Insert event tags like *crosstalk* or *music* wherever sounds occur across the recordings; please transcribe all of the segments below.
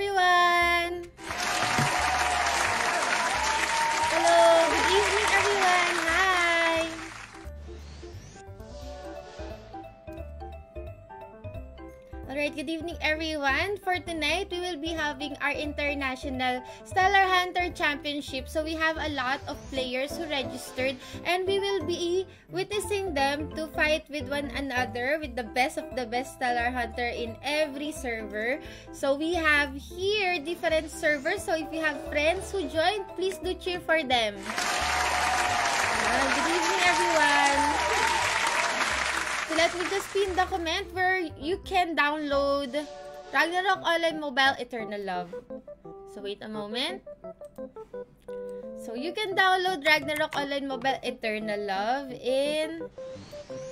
everyone! Good evening everyone. For tonight, we will be having our International Stellar Hunter Championship. So we have a lot of players who registered and we will be witnessing them to fight with one another with the best of the best Stellar Hunter in every server. So we have here different servers. So if you have friends who joined, please do cheer for them. Good evening everyone. Let me just pin the comment where you can download Ragnarok Online Mobile Eternal Love. So wait a moment. So you can download Ragnarok Online Mobile Eternal Love in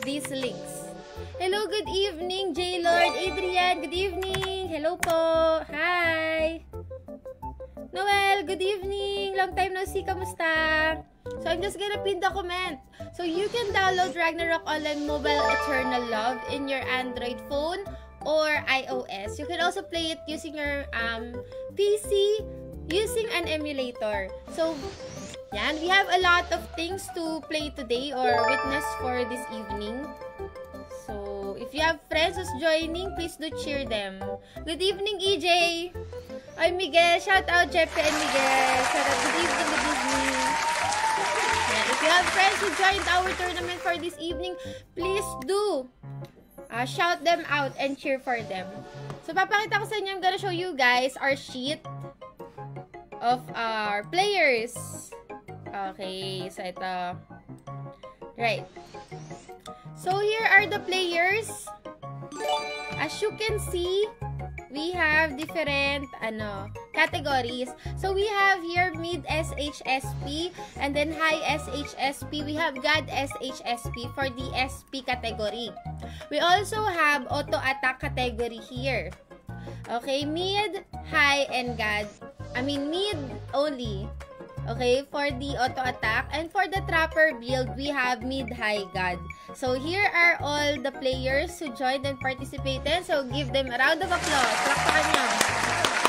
these links. Hello, good evening, J Lord Adrian. Good evening. Hello po. Hi. Noel, good evening. Long time no see. Kamusta? So I'm just gonna pin the comment. So you can download Ragnarok Online Mobile Eternal Love in your Android phone or iOS. You can also play it using your um, PC using an emulator. So yan, we have a lot of things to play today or witness for this evening. So if you have friends who's joining, please do cheer them. Good evening, EJ! Ay, Miguel! Shout out, Jeppe and Miguel! Shout out, good evening, good evening! If you have friends who joined our tournament for this evening, please do uh, shout them out and cheer for them. So, papakita ko sa inyo, I'm gonna show you guys our sheet of our players. Okay, so ito. Right. So, here are the players. As you can see, we have different ano categories. So we have here mid SHSP and then high SHSP. We have God SHSP for the SP category. We also have auto attack category here. Okay, mid, high, and God. I mean mid only. Okay, for the auto attack. And for the trapper build, we have mid-high god. So here are all the players who joined and participated. So give them a round of applause. Lakpakan nyo.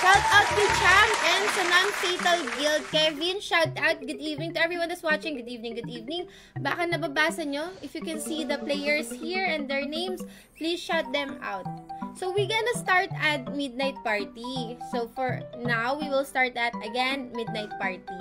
Shout out to Champ and sa non-fatal guild. Kevin, shout out. Good evening to everyone that's watching. Good evening, good evening. Baka nababasa nyo. If you can see the players here and their names, please shout them out. So, we're gonna start at midnight party. So, for now, we will start at, again, midnight party.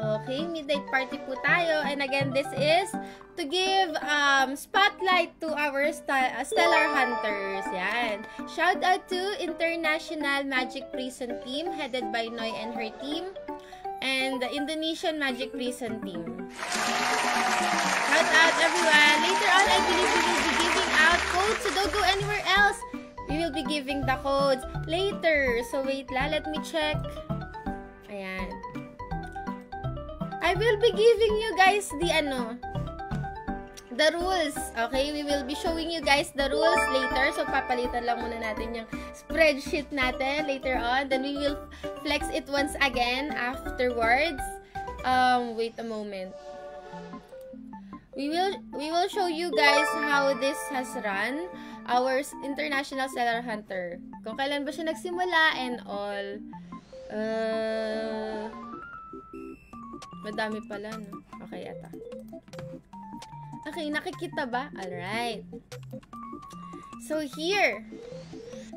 Okay, midnight party po tayo. And again, this is to give um, spotlight to our st Stellar Hunters. Yan. Shout out to International Magic Prison Team headed by Noy and her team. And the Indonesian Magic Prison Team. Shout out everyone. Later on, I believe we will be giving out codes. So don't go anywhere else. We will be giving the codes later. So, wait la. Let me check. Ayan. I will be giving you guys the ano, the rules. Okay? We will be showing you guys the rules later. So, papalitan lang muna natin yung spreadsheet natin later on. Then, we will flex it once again afterwards. Um, wait a moment. We will, we will show you guys how this has run our international seller hunter. Kung kailan ba siya nagsimula and all. Uh, madami pala, no? Okay, ata. Okay, nakikita ba? Alright. So, here.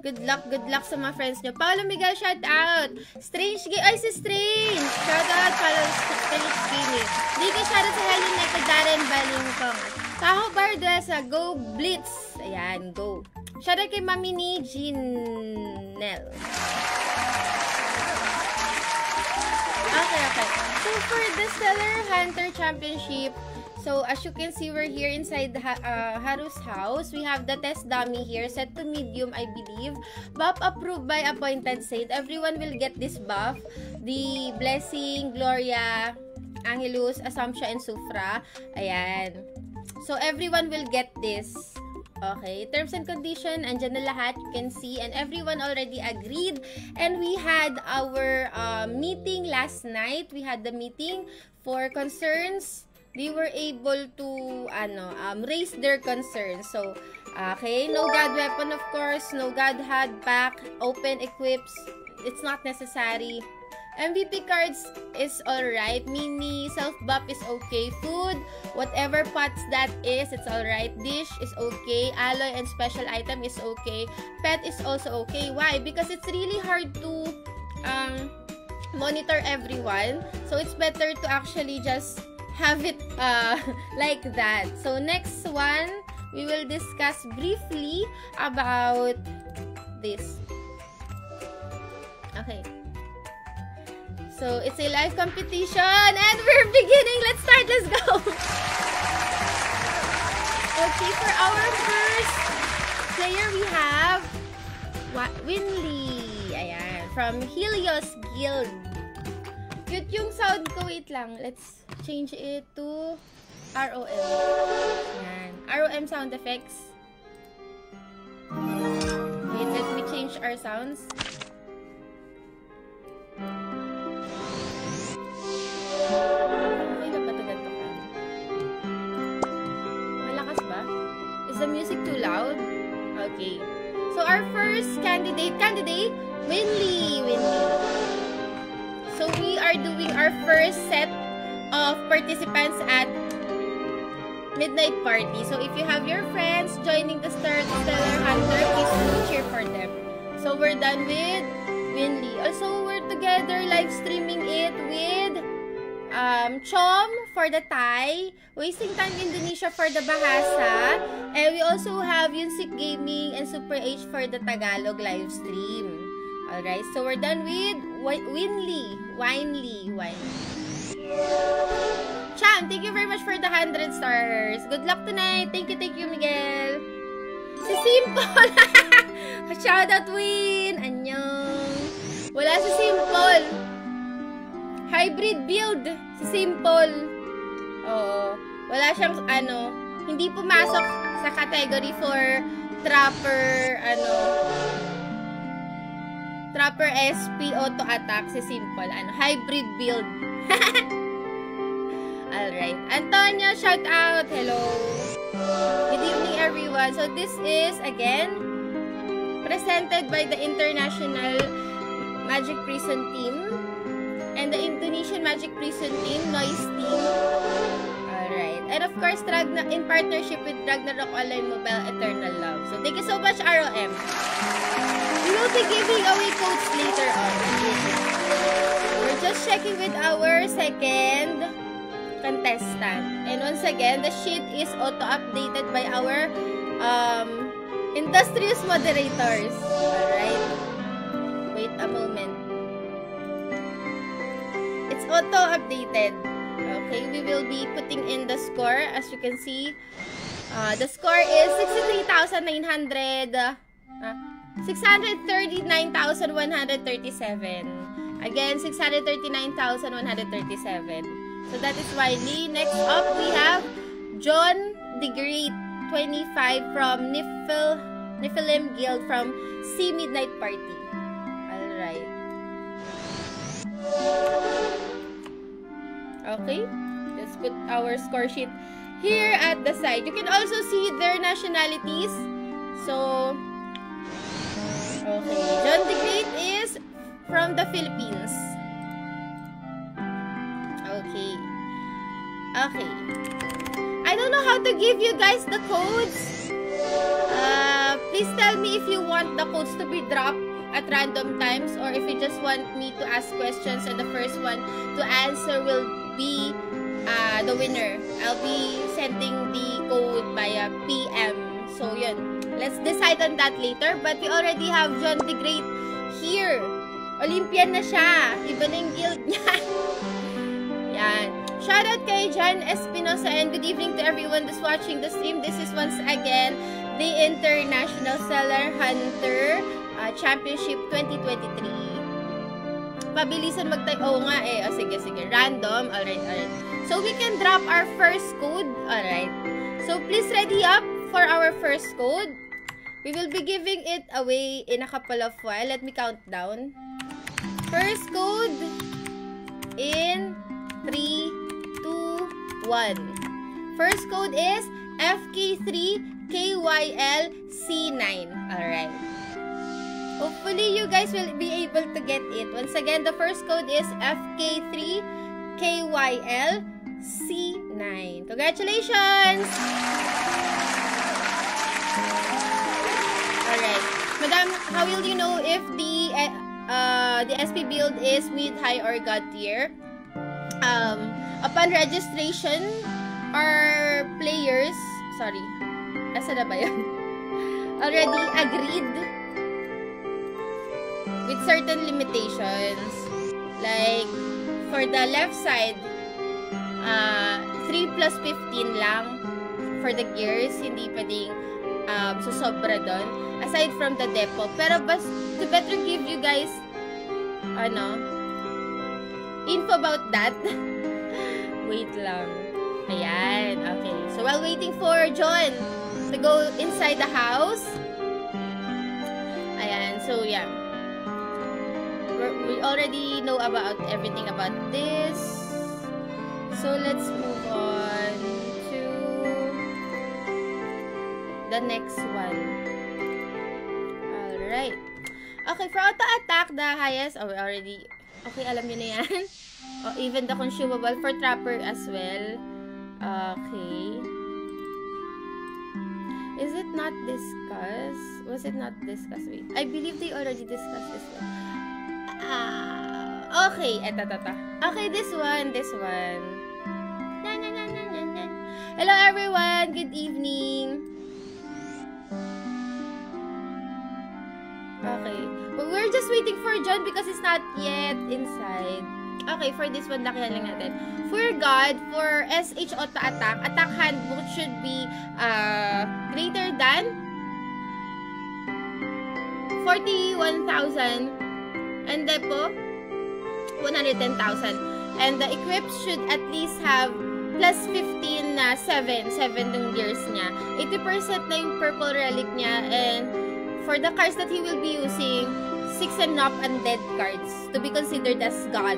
Good luck, good luck sa mga friends nyo. Paolo Miguel, shout out. Strange Game. Ay, si Strange. Shout out, Paolo Strange Gaming. Dito, shout out sa Helen Neto, Darren Balingkong. Taho Bardesa, go Blitz. Ayan, go. Shoutout kay Mami ni Ginel. So, for the Stellar Hunter Championship, So, as you can see, we're here inside uh, Haru's house. We have the test dummy here, set to medium, I believe. Buff approved by appointed saint. Everyone will get this buff. The Blessing, Gloria, Angelus, Assumption, and Sufra. Ayan. So, everyone will get this. Okay, terms and condition, andyan na lahat, you can see, and everyone already agreed. And we had our uh, meeting last night. We had the meeting for concerns. They were able to, ano, um, raise their concerns. So, Okay, no god weapon of course, no god had back, open equips, it's not necessary. MVP cards is alright. Mini self-buff is okay. Food, whatever pots that is, it's alright. Dish is okay. Alloy and special item is okay. Pet is also okay. Why? Because it's really hard to um, monitor everyone. So, it's better to actually just have it uh, *laughs* like that. So, next one, we will discuss briefly about this. Okay. So, it's a live competition and we're beginning. Let's start. Let's go. Okay, for our first player, we have Winley. Ayan. From Helios Guild. Cute yung sound ko. Wait lang. Let's change it to ROM. Yan. ROM sound effects. Wait, let me change our sounds. Participants at Midnight Party. So, if you have your friends joining the Star Stellar Hunter, please do cheer for them. So, we're done with Winley. Also, we're together live streaming it with um, Chom for the Thai, Wasting Time Indonesia for the Bahasa, and we also have Yunsik Gaming and Super H for the Tagalog live stream. Alright, so we're done with Winley, Winely, Winely. Cham, thank you very much for the 100 stars. Good luck tonight. Thank you, thank you, Miguel. Si Simple! *laughs* Shoutout, Win! Anyong! Wala si Simple! Hybrid build. Si Simple. Oo. Wala siyang, ano, hindi pumasok sa category for trapper, ano, trapper SP auto attack si Simple. Ano, hybrid build. *laughs* Alright. Antonio, shout out. Hello. Good evening, everyone. So, this is, again, presented by the International Magic Prison Team and the Indonesian Magic Prison Team, Noise Team. Alright. And of course, Ragna in partnership with Ragnarok Online Mobile Eternal Love. So, thank you so much, ROM. We will be giving away codes later on. We're just checking with our second contestant. And once again, the sheet is auto-updated by our um, industrious moderators. Alright. Wait a moment auto-updated. Okay, we will be putting in the score. As you can see, uh, the score is 63,900, uh, 639,137. Again, 639,137. So that is Wiley. Next up, we have John the Great, 25 from Nifl, Niflheim Guild from C Midnight Party. Alright. Okay? Let's put our score sheet here at the side. You can also see their nationalities. So, okay. John the Great is from the Philippines. Okay. Okay. I don't know how to give you guys the codes. Uh, please tell me if you want the codes to be dropped at random times or if you just want me to ask questions and the first one to answer will be uh, the winner. I'll be sending the code via PM. So, yun. Let's decide on that later. But we already have John the Great here. Olympian na siya. Iba na yung guild niya. *laughs* Yan. Shoutout kay John Espinosa and good evening to everyone that's watching the stream. This is once again the International Seller Hunter uh, Championship 2023 pabilisan mag-type. Oo nga eh. O, sige, sige. Random. Alright, alright. So, we can drop our first code. Alright. So, please ready up for our first code. We will be giving it away in a couple of while. Let me count down. First code in 3, 2, 1. First code is FK3 KYL C9. Alright. Hopefully, you guys will be able to get it. Once again, the first code is FK3 KYL C9. Congratulations! Alright. Madam, how will you know if the uh, the SP build is mid, high, or god tier? Um, upon registration, our players, sorry, asa na ba yan? *laughs* Already agreed with certain limitations. Like, for the left side, uh, 3 plus 15 lang for the gears, hindi pwedeng um, susobra doon. Aside from the depot. Pero bas, to better give you guys, ano, info about that. *laughs* Wait lang. Ayan, okay. So, while waiting for John to go inside the house, ayan, so yeah. We already know about everything about this. So, let's move on to the next one. Alright. Okay, for auto attack, the highest, oh, we already, okay, alam niyo na yan. *laughs* oh, even the consumable for trapper as well. Okay. Is it not discussed? Was it not discussed? Wait, I believe they already discussed this one. Ah, okay, eto, eto. Okay, this one, this one. Hello everyone, good evening. Okay. We're just waiting for John because it's not yet inside. Okay, for this one, lakihan lang natin. For God, for SH auto attack, attack handbook should be uh, greater than 41,000 and depo 110,000. And the equip should at least have plus 15 na 7, 7 yung gears niya. 80% na yung purple relic niya and for the cards that he will be using, 6 and up undead cards to be considered as God.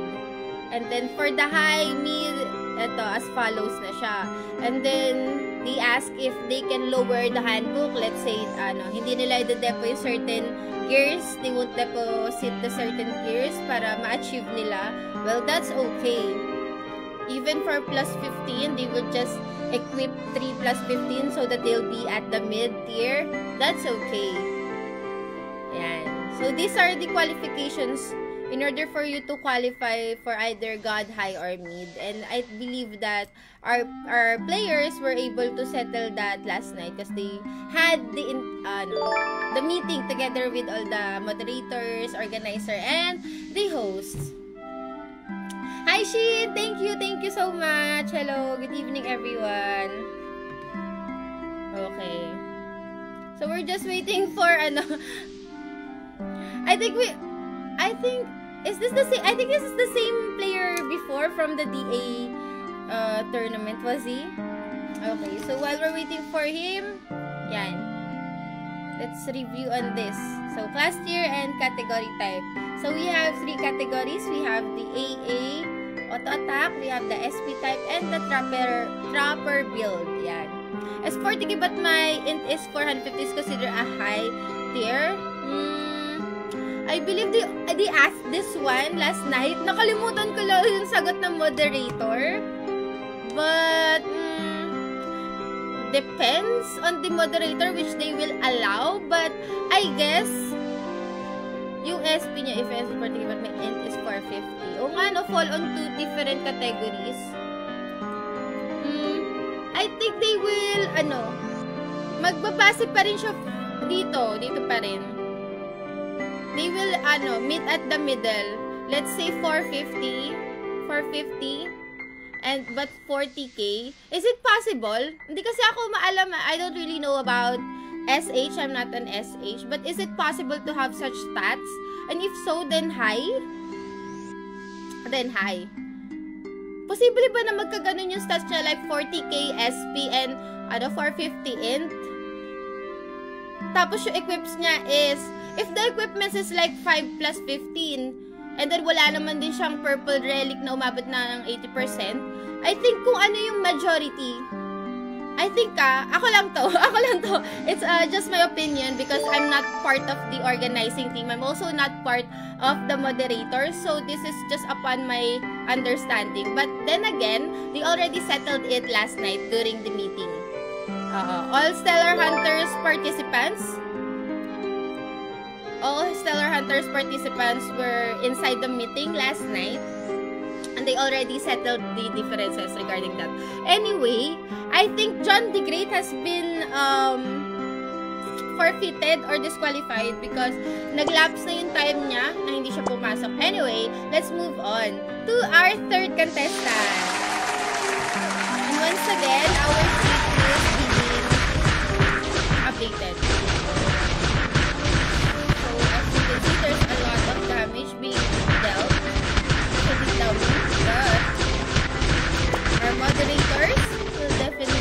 And then for the high, mid, ito, as follows na siya. And then, they ask if they can lower the handbook. Let's say, ano, hindi nila i-depo yung certain gears. They won't deposit the certain gears para ma-achieve nila. Well, that's okay. Even for plus 15, they will just equip 3 plus 15 so that they'll be at the mid tier. That's okay. So, these are the qualifications in order for you to qualify for either God, High, or Mid. And I believe that our our players were able to settle that last night because they had the uh, the meeting together with all the moderators, organizer, and the hosts. Hi, Shin! Thank you, thank you so much. Hello, good evening, everyone. Okay. So, we're just waiting for, ano, I think we, I think, is this the same, I think this is the same player before from the DA uh, tournament, was he? Okay, so while we're waiting for him, yan. Let's review on this. So, class tier and category type. So, we have three categories. We have the AA, auto attack, we have the SP type, and the trapper, trapper build. Yan. S40, but my int is 450 is considered a high tier. Hmm, I believe they, they asked this one last night. Nakalimutan ko lang yung sagot ng moderator. But, mm, depends on the moderator which they will allow. But, I guess, yung SP niya, if SP particular, may int is 450. O nga, no, fall on two different categories. Hmm, I think they will, ano, magbabase pa rin siya dito, dito pa rin. They will, ano, meet at the middle. Let's say 450, 450, and but 40k. Is it possible? Hindi kasi ako maalam, I don't really know about SH, I'm not an SH, but is it possible to have such stats? And if so, then high? Then high. Posible ba na magkaganon yung stats niya like 40k SP and ano 450 int? Tapos yung equips niya is if the equipment is like 5 plus 15 and then wala naman din siyang purple relic na umabot na ng 80%, I think kung ano yung majority I think, ah, ako lang to. *laughs* Ako lang to. It's uh, just my opinion because I'm not part of the organizing team. I'm also not part of the moderators. So, this is just upon my understanding. But then again, they already settled it last night during the meeting. Uh, all Stellar Hunters participants all Stellar Hunters participants were inside the meeting last night and they already settled the differences regarding that. Anyway, I think John the Great has been um, forfeited or disqualified because naglapse na yung time niya na hindi siya pumasok. Anyway, let's move on to our third contestant. And once again, our sheet is being updated. Our moderators will definitely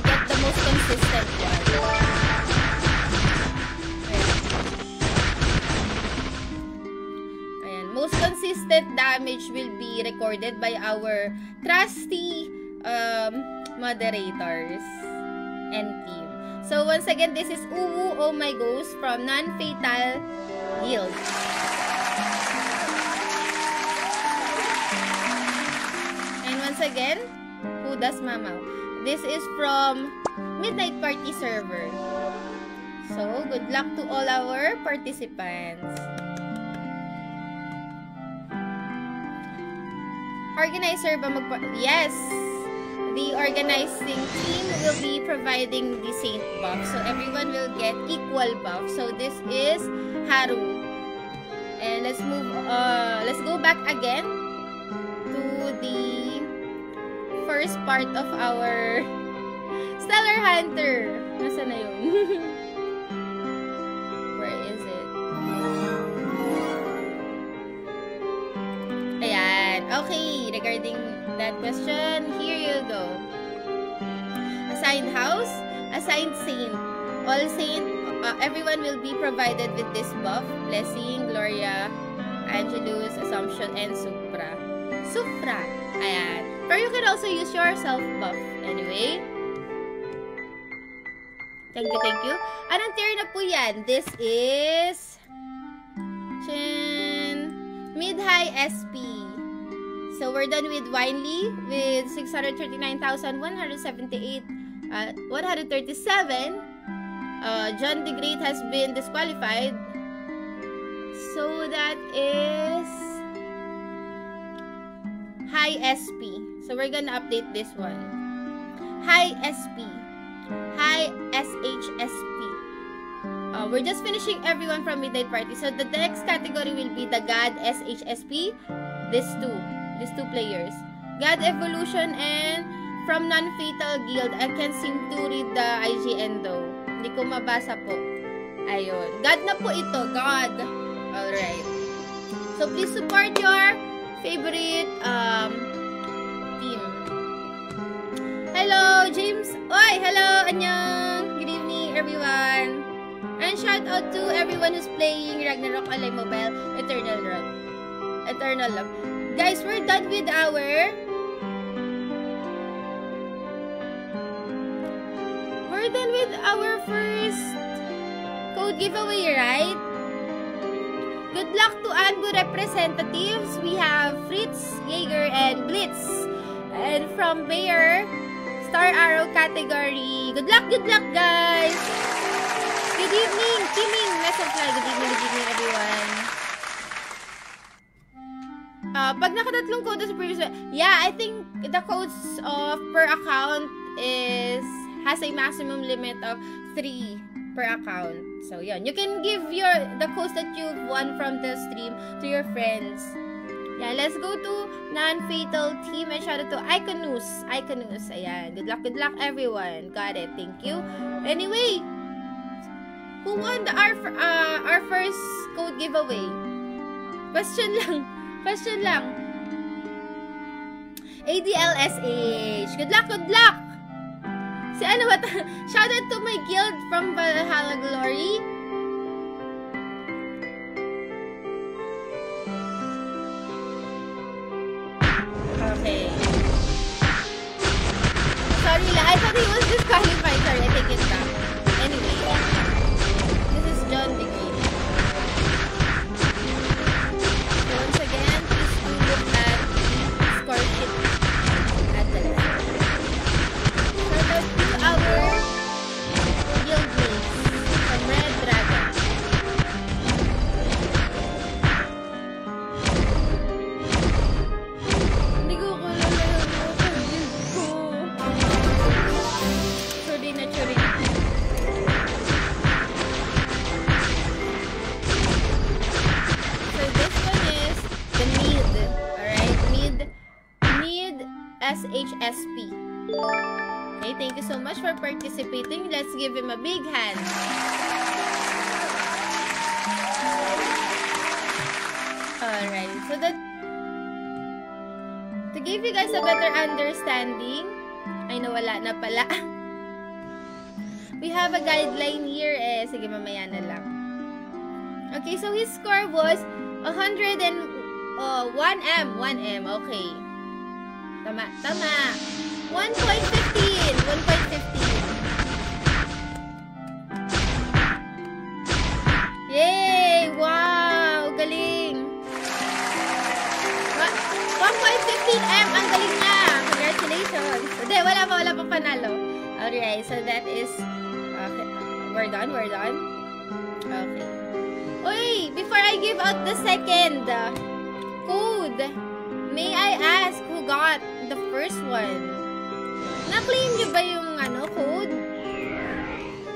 get the most consistent one. Ayan. Most consistent damage will be recorded by our trusty um, moderators and team. So once again, this is Uwu Oh My Ghost from Non-Fatal Guild. Once again, who does Mamaw? This is from Midnight Party server. So, good luck to all our participants. Organizer ba magpa... Yes! The organizing team will be providing the Saint buff. So, everyone will get equal buff. So, this is Haru. And let's move... Uh, let's go back again to the first part of our Stellar Hunter. Nasaan na yun? *laughs* Where is it? Ayan. Okay, regarding that question, here you go. Assigned house, assigned saint. All saint, uh, everyone will be provided with this buff. Blessing, Gloria, Angelus, Assumption, and Supra. Supra. Ayan. Or you can also use your self buff. Anyway. Thank you, thank you. Anong tier na po yan? This is... Chin... Mid-high SP. So, we're done with Winely with 639,178 uh, 137. Uh, John the Great has been disqualified. So, that is high SP. So, we're gonna update this one. High SP. High SHSP. Uh, we're just finishing everyone from Midnight Party. So, the next category will be the God SHSP. These two. These two players. God Evolution and from Non-Fatal Guild. I can't seem to read the IGN though. Hindi ko mabasa po. Ayun. God na po ito. God. Alright. So, please support your favorite um. Hello, James. Oy, hello, annyeong. Good evening, everyone. And shout out to everyone who's playing Ragnarok Online Mobile Eternal Run. Eternal Love. Guys, we're done with our We're done with our first code giveaway, right? Good luck to Anbu representatives. We have Fritz, Jaeger, and Blitz. And from Bayer, Star Arrow category. Good luck, good luck, guys! Good evening, Kiming Mesofly. Good evening, good evening, everyone. Uh, pag nakatatlong code sa previous yeah, I think the codes of per account is has a maximum limit of 3 per account. So, yun. You can give your the codes that you've won from the stream to your friends. Yeah, let's go to non-fatal team and shout out to Iconus. Iconus, ayan. Good luck, good luck, everyone. Got it. Thank you. Anyway, who won the, our, uh, our first code giveaway? Question *laughs* lang. Question lang. ADLSH. Good luck, good luck! Si ano ba? *laughs* Shout out to my guild from Valhalla Glory. Sorry, I thought he was just calling my sorry, I think it's back. So much for participating. Let's give him a big hand. Alright, so that to give you guys a better understanding, ay nawala na pala. *laughs* We have a guideline here eh. Sige, mamaya na lang. Okay, so his score was 100 and uh, 1M. 1M, okay. Tama, tama. 1.15. 1.15. Yay! Wow! Galing! 1.15M! Ang galing niya! Congratulations! Hindi, wala pa, wala pa panalo. Alright, so that is... We're done, we're done. Okay. Uy! Before I give out the second code, may I ask who got the first one? Na-claim nyo ba yung ano, code?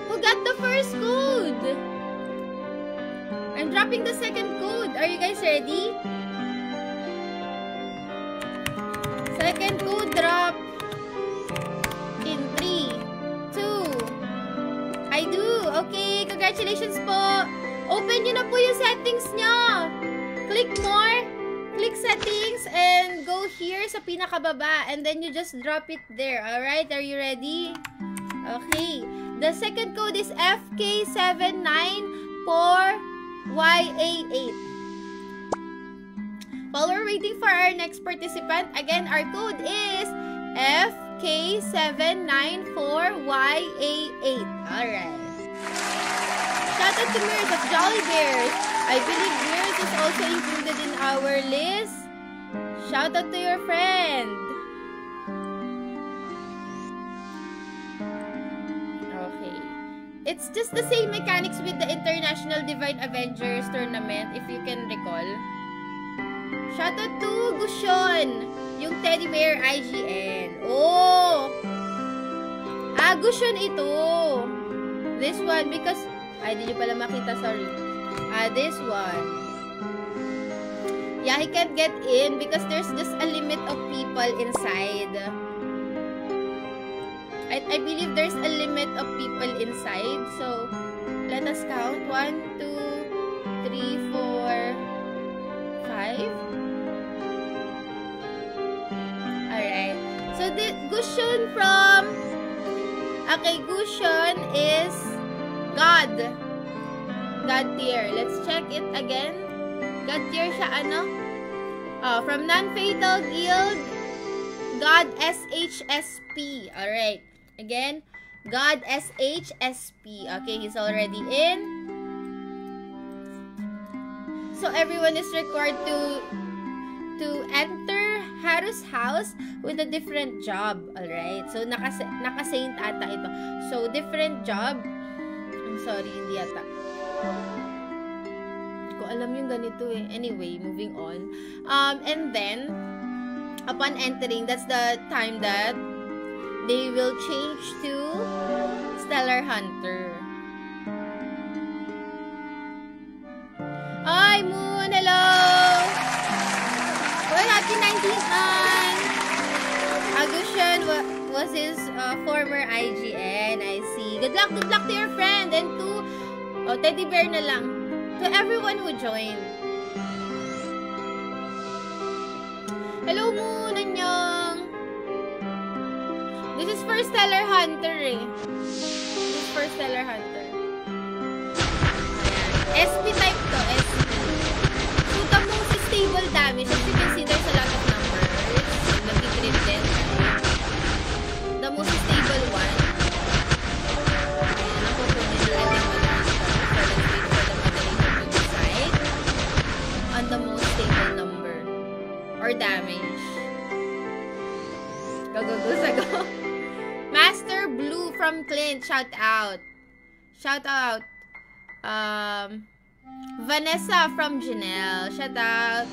Who got the first code? I'm dropping the second code. Are you guys ready? Second code drop in 3, 2, I do. Okay, congratulations po. Open nyo na po yung settings nyo. Click more. Click settings and go here sa pinakababa. And then you just drop it there. Alright, are you ready? Okay. The second code is FK794YA8. While we're waiting for our next participant, again, our code is FK794YA8. Alright. Shout out to Mirrors of Jolly Bears. I believe Mirrors is also included in our list. Shout out to your friend. Okay. It's just the same mechanics with the International Divine Avengers tournament, if you can recall. Shout out to Gushon, yung teddy bear IGN. Oh! Ah, Gushon ito. This one, because ay, di nyo pala makita, sorry. Ah, this one. Yeah, he can't get in because there's just a limit of people inside. I, I believe there's a limit of people inside. So, let us count. 1, 2, 3, 4, 5. Alright. So, the Gushun from... Okay, Gushun is God. God tier. Let's check it again. God tier siya ano? Oh, from Non-Fatal Guild, God SHSP. Alright. Again, God SHSP. Okay, he's already in. So, everyone is required to to enter Haru's house with a different job. Alright? So, naka, naka-saint ata ito. So, different job sorry, hindi yata. Ko alam yung ganito eh. Anyway, moving on. Um, and then, upon entering, that's the time that they will change to Stellar Hunter. Hi, Moon! Hello! Well, happy 19th month! Agushan was his uh, former IGN. I see. Good luck, good luck to your friend and to oh, teddy bear na lang. To everyone who joined. Hello, Moon! Anyong! This is for Stellar Hunter eh. This is for Stellar Hunter. SP type to, SP. So, the most stable damage, as you can see, there's lot of numbers. Nag-crit din. The most stable one. Or damage. Go, go, go, sa go. Master Blue from Clint, shout out. Shout out. Um, Vanessa from Janelle, shout out.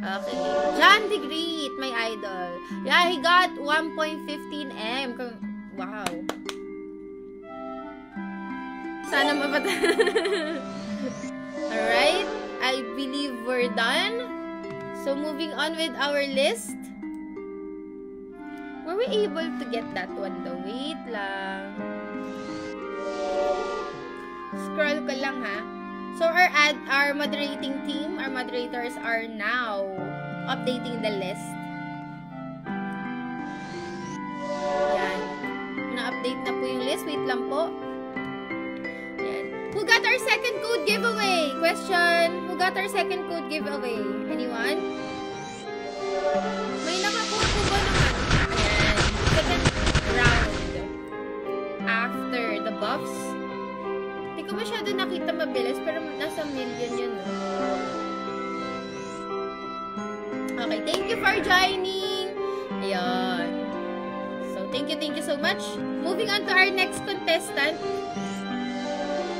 Okay. John the my idol. Yeah, he got 1.15M. Wow. Sana mapata. *laughs* Alright. I believe we're done. So, moving on with our list. Where we able to get that one though? Wait lang. Scroll ko lang ha. So our ad, our moderating team, our moderators are now updating the list. Yan. Na-update na po yung list. Wait lang po. Yan. Who got our second code giveaway? Question. Got our second code giveaway? Anyone? May nakakuha ba naman? Yan. Second round. After the buffs. Hindi ko masyado nakita mabilis, pero nasa million yun. Okay, thank you for joining. Ayan. So, thank you, thank you so much. Moving on to our next contestant.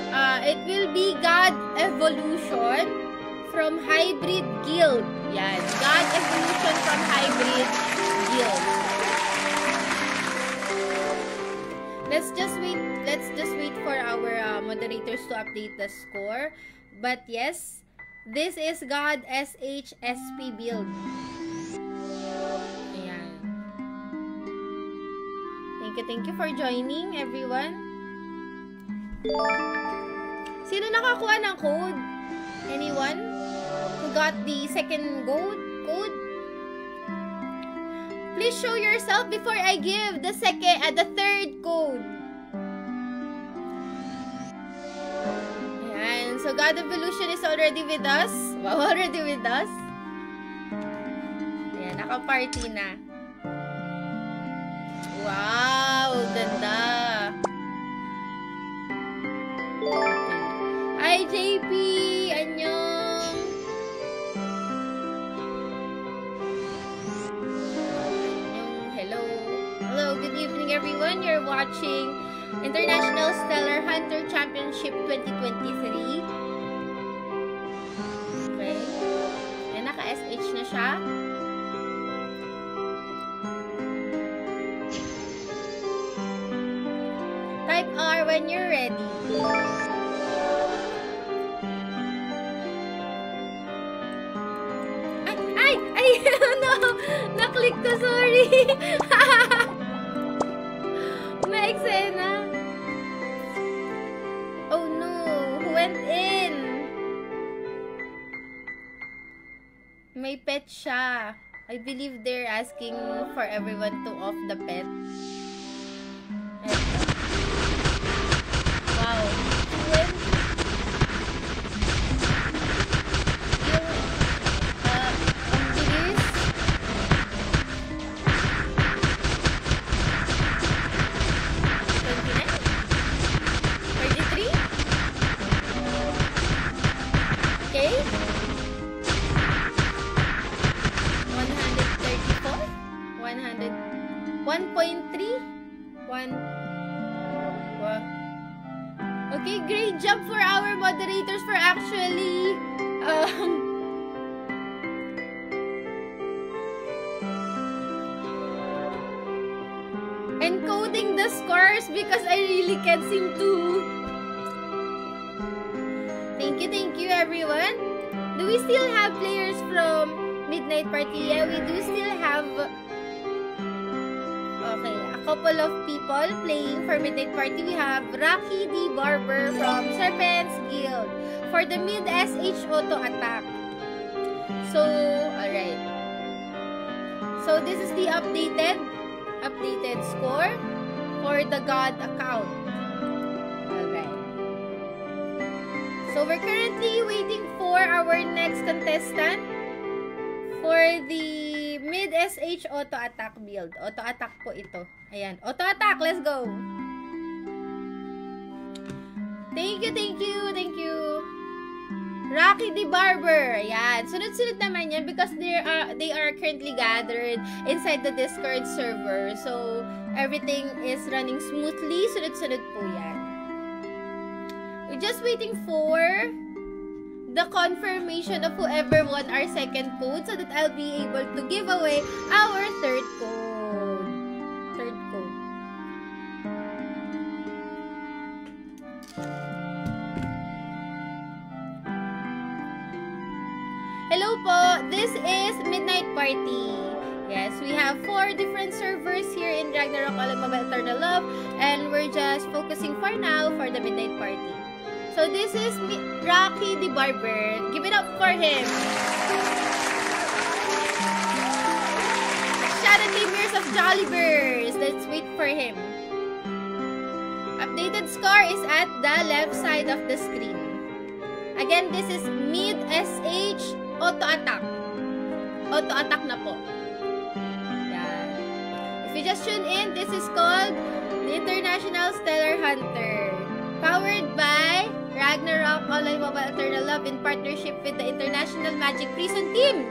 Uh, it will be God Evolution from Hybrid Guild. Yan. God Evolution from Hybrid Guild. Let's just wait. Let's just wait for our uh, moderators to update the score. But yes, this is God SHSP build. Ayan. Thank you, thank you for joining, everyone. Sino nakakuha ng code? Anyone? Who got the second gold code? Please show yourself before I give the second, uh, the third code. Ayan. So, God Evolution is already with us. *laughs* Wow, already with us. Ayan, naka-party na. Wow, ganda. Okay. Hi, JP! Annyeong! Annyeong, hello. Hello, good evening everyone. You're watching International Stellar Hunter Championship 2023. Okay. Yan, naka-SH na siya. Type R when you're ready. Ay! Ay! no! Naklik ko, sorry! *laughs* May eksena. Oh no! Who went in? May pet siya. I believe they're asking for everyone to off the pet. Wow. Barber from Serpents Guild for the mid SH auto attack. So, alright. So, this is the updated updated score for the God account. Alright. So, we're currently waiting for our next contestant for the mid SH auto attack build. Auto attack po ito. Ayan. Auto attack. Let's go. Thank you, thank you, thank you. Rocky the Barber. Ayan. Sunod-sunod naman yan because they are, they are currently gathered inside the Discord server. So, everything is running smoothly. Sunod-sunod po yan. We're just waiting for the confirmation of whoever won our second code so that I'll be able to give away our third code. This is Midnight Party. Yes, we have four different servers here in Ragnarok Mobile Eternal Love, and we're just focusing for now for the Midnight Party. So this is Rocky the Barber. Give it up for him. Shadow Tamers of Jollibers. Let's wait for him. Updated score is at the left side of the screen. Again, this is mid SH auto attack. Auto attack na po. If you just tune in, this is called the International Stellar Hunter. Powered by Ragnarok Online Mobile Eternal Love in partnership with the International Magic Prison Team.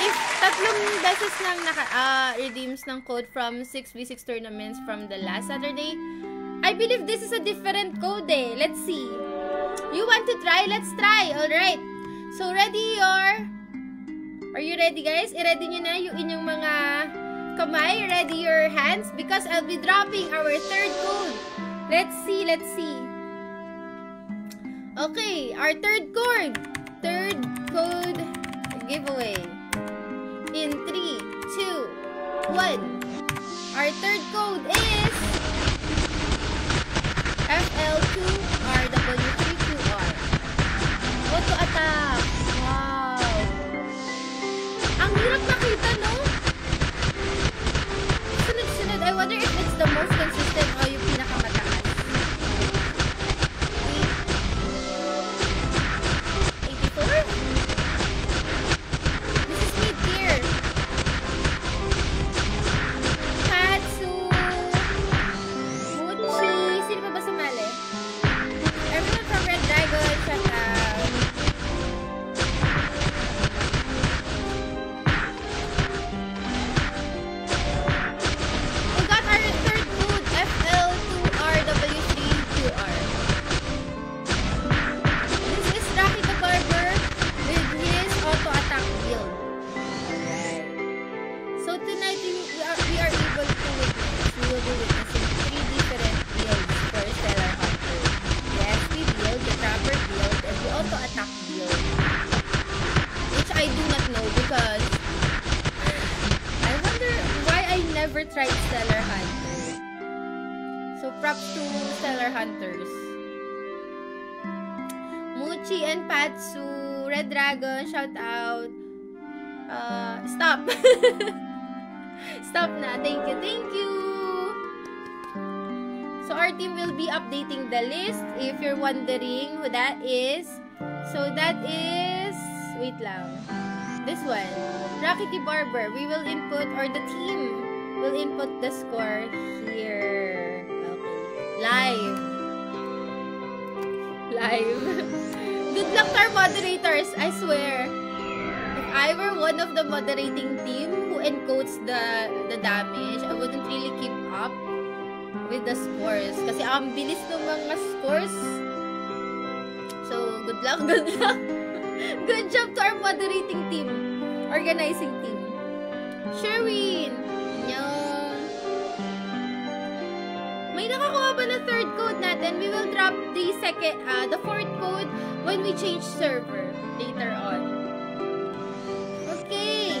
If tatlong beses lang naka, uh, redeems ng code from 6v6 tournaments from the last Saturday, I believe this is a different code eh. Let's see. You want to try? Let's try. Alright. So, ready your Are you ready guys? I-ready nyo na yung inyong mga kamay. Ready your hands? Because I'll be dropping our third code. Let's see, let's see. Okay, our third code. Third code giveaway. In 3, 2, 1. Our third code is FL2RW3QR. Auto attack. Ang hirap nakita, no? Sunod-sunod. I wonder if it's the most consistent o yung updating the list if you're wondering who that is. So, that is... Wait lang. This one. Rockety Barber. We will input, or the team will input the score here. Okay. Live. Live. *laughs* Good luck to our moderators, I swear. If I were one of the moderating team who encodes the the damage, I wouldn't really keep up with the scores. Kasi ang bilis ng mga scores. So, good luck, *laughs* good luck. good job to our moderating team. Organizing team. Sherwin! Yan. May nakakuha ba na third code natin? We will drop the second, uh, the fourth code when we change server later on. Okay,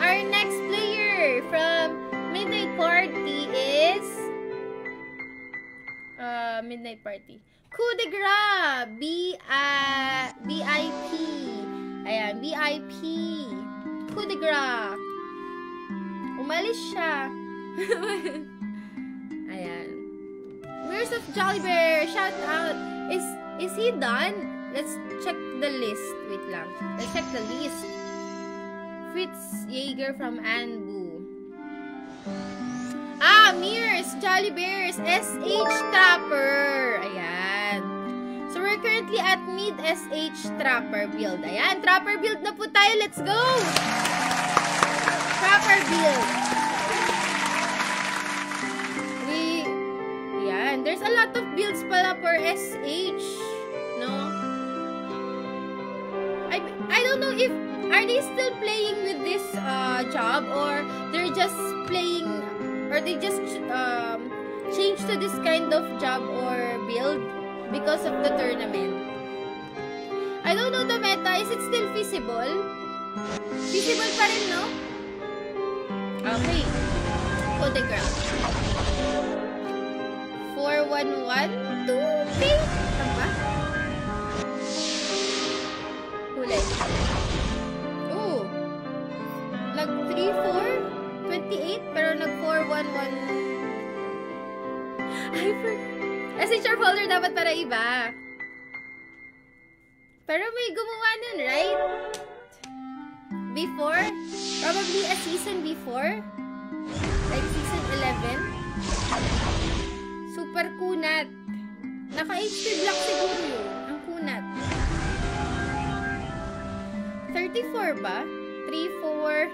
our next player from Midnight Party is uh, Midnight Party. Coup de Gras! B, uh, BIP. Ayan, BIP. Coup de Gras. Umalis siya. *laughs* Ayan. Mirrors of Jolly Bear, shout out. Is is he done? Let's check the list. Wait lang. Let's check the list. Fritz Jaeger from Anbu. Ah, Mears, Jolly Bears, SH Trapper. Ayan. So, we're currently at mid SH Trapper build. Ayan, Trapper build na po tayo. Let's go! Trapper build. We, ayan. There's a lot of builds pala for SH. No? I, I don't know if are they still playing with this uh, job or they're just playing or they just um, change to this kind of job or build because of the tournament. I don't know the meta. Is it still feasible? Feasible pa rin, no? Okay. Photograph. 411 2 pink. Tama? Kulay. Oh. Nag 3 4 28 pero nag 411 I forgot. SHR folder dapat para iba. Pero may gumawa nun, right? Before? Probably a season before? Like season 11? Super kunat. Naka-HP block siguro yun. Ang kunat. 34 ba? 3, 4.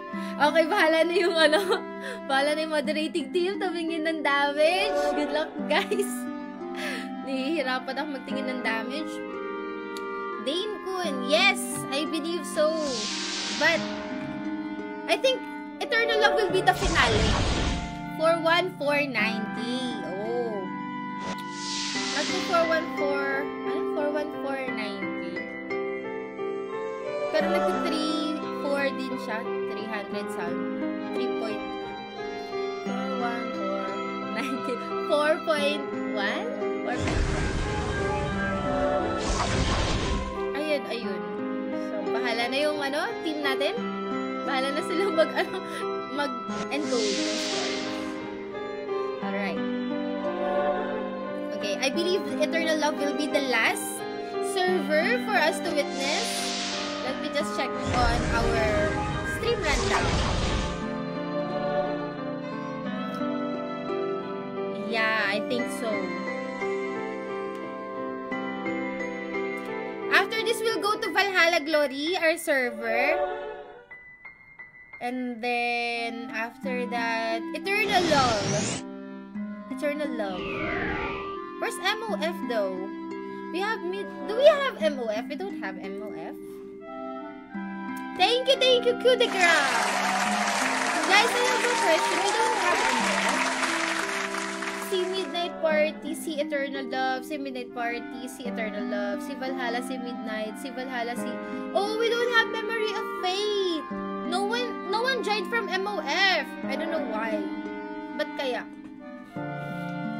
Okay, bahala na yung ano. *laughs* Bahala na yung moderating team. Tumingin ng damage. Good luck, guys. *laughs* Nihihirapan ako magtingin ng damage. Dane Kun, yes, I believe so. But, I think Eternal Love will be the finale. For 1,490. Oh. Nagpo 414, ano? 41490. Pero nagpo 3, 4 din siya. 300 sound. 3 point. 41490. 4.1? 4.1? Ayun, ayun. So, bahala na yung ano, team natin. Bahala na sila mag, ano, mag-encode. Alright. Okay, I believe Eternal Love will be the last server for us to witness. Let me just check on our stream rundown. Yeah, I think so. After this, we'll go to Valhalla Glory, our server. And then, after that, Eternal Love. Eternal Love. Where's MOF though? We have mid. Do we have MOF? We don't have MOF. Thank you, thank you, Coup de Grace. Guys, I have a question. We don't have MOF. Si Midnight Party, si Eternal Love, si Midnight Party, si Eternal Love, si Valhalla, si Midnight, si Valhalla, si... Oh, we don't have Memory of Fate. No one, no one joined from MOF. I don't know why. Ba't kaya?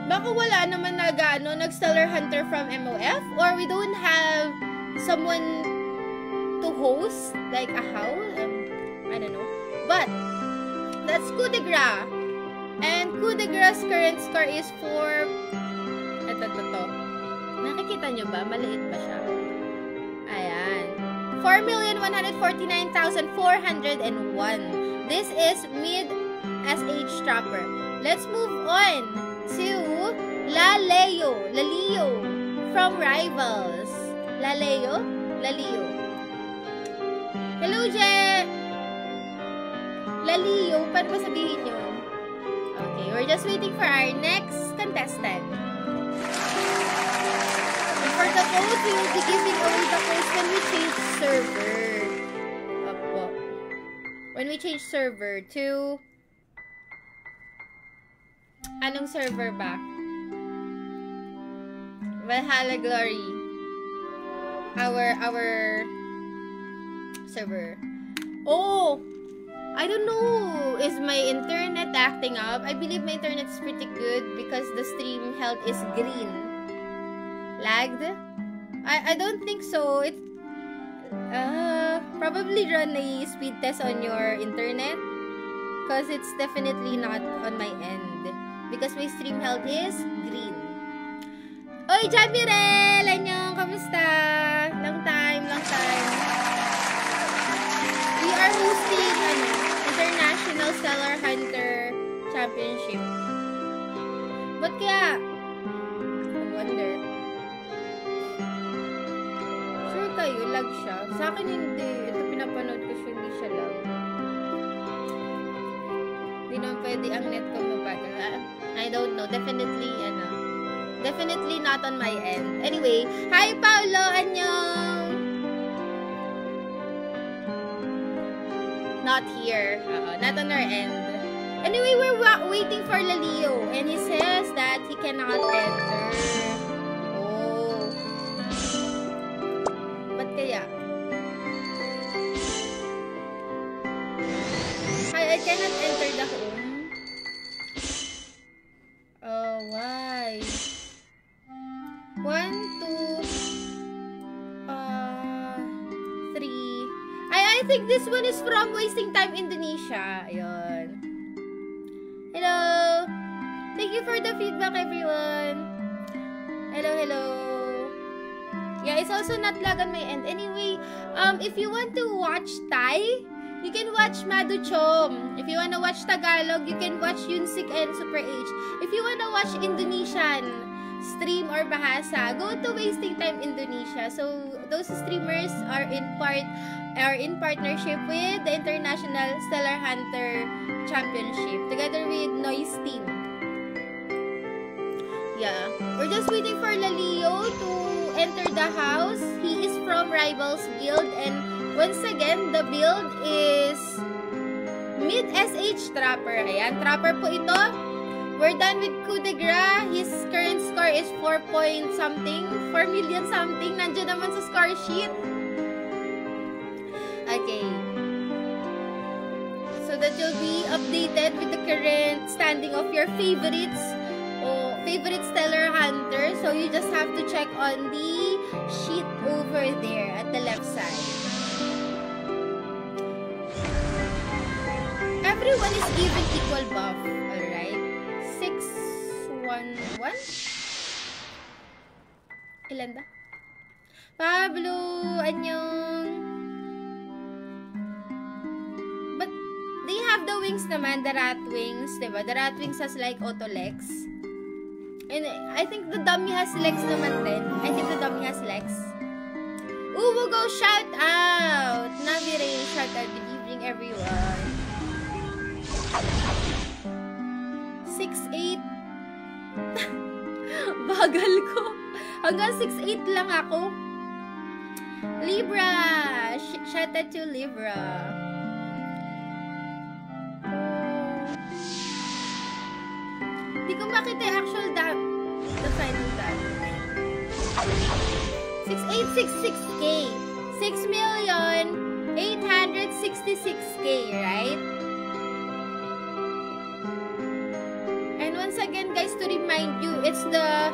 Baka wala naman nag, ano, nag-Stellar Hunter from MOF? Or we don't have someone to host, like a howl? Um, I don't know. But, that's Coup de Grace. And Coup de Grace's current score is 4... Ito, ito, ito. Nakikita nyo ba? Maliit ba siya? Ayan. 4,149,401. This is mid SH Trapper. Let's move on to Laleo. Laleo from Rivals. Laleo? Laleo. Hello, Je! Laleo, paano ba sabihin yun? Okay, we're just waiting for our next contestant. And for the code, we will be giving away the codes when we change server. Opo. When we change server to... Anong server ba? Valhalla Glory. Our, our server. Oh! I don't know. Is my internet acting up? I believe my internet is pretty good because the stream health is green. Lagged? I, I don't think so. It uh, probably run a speed test on your internet because it's definitely not on my end because my stream health is green. Oy, Jamirel! Anyong, kamusta? Long time, long time. We are hosting, ano, International Stellar Hunter Championship. Ba't kaya? I wonder. Sure kayo, lag siya? Sa akin hindi. Ito pinapanood ko siya, hindi siya lag. Hindi naman pwede ang net ko mabagal. Ah, I don't know. Definitely, ano. Definitely not on my end. Anyway, hi Paolo! Annyeong! not here. Uh, not on our end. Anyway, we're wa waiting for Lalio. And he says that he cannot enter. Oh. Ba't kaya? Hi, I cannot enter the home. Oh, why? One, I, think this one is from Wasting Time Indonesia. Ayun. Hello. Thank you for the feedback, everyone. Hello, hello. Yeah, it's also not lag on my end. Anyway, um, if you want to watch Thai, you can watch Madu Chom. If you want to watch Tagalog, you can watch Yunsik and Super H. If you want to watch Indonesian stream or Bahasa, go to Wasting Time Indonesia. So, those streamers are in part are in partnership with the International Stellar Hunter Championship together with Noise Team. Yeah. We're just waiting for Lalio to enter the house. He is from Rivals Guild and once again, the build is mid SH Trapper. Ayan, Trapper po ito. We're done with coup de grace. His current score is 4 point something. 4 million something. Nandiyan naman sa score sheet. Okay. So that you'll be updated with the current standing of your favorites favorite stellar hunter. So you just have to check on the sheet over there at the left side. Everyone is given equal buff. Ilan ba? Pablo, anyong. But they have the wings naman, the rat wings, diba? The rat wings has like auto legs. And I think the dummy has legs naman din. I think the dummy has legs. We'll go shout out! Navire, shout out. Good evening, everyone. 6'8". *laughs* Bagal ko. Hanggang 6'8 lang ako. Libra! Sh shout out to Libra. Hindi ko makita yung actual dam the final damage. 6866k. 6 million 866k, right? it's the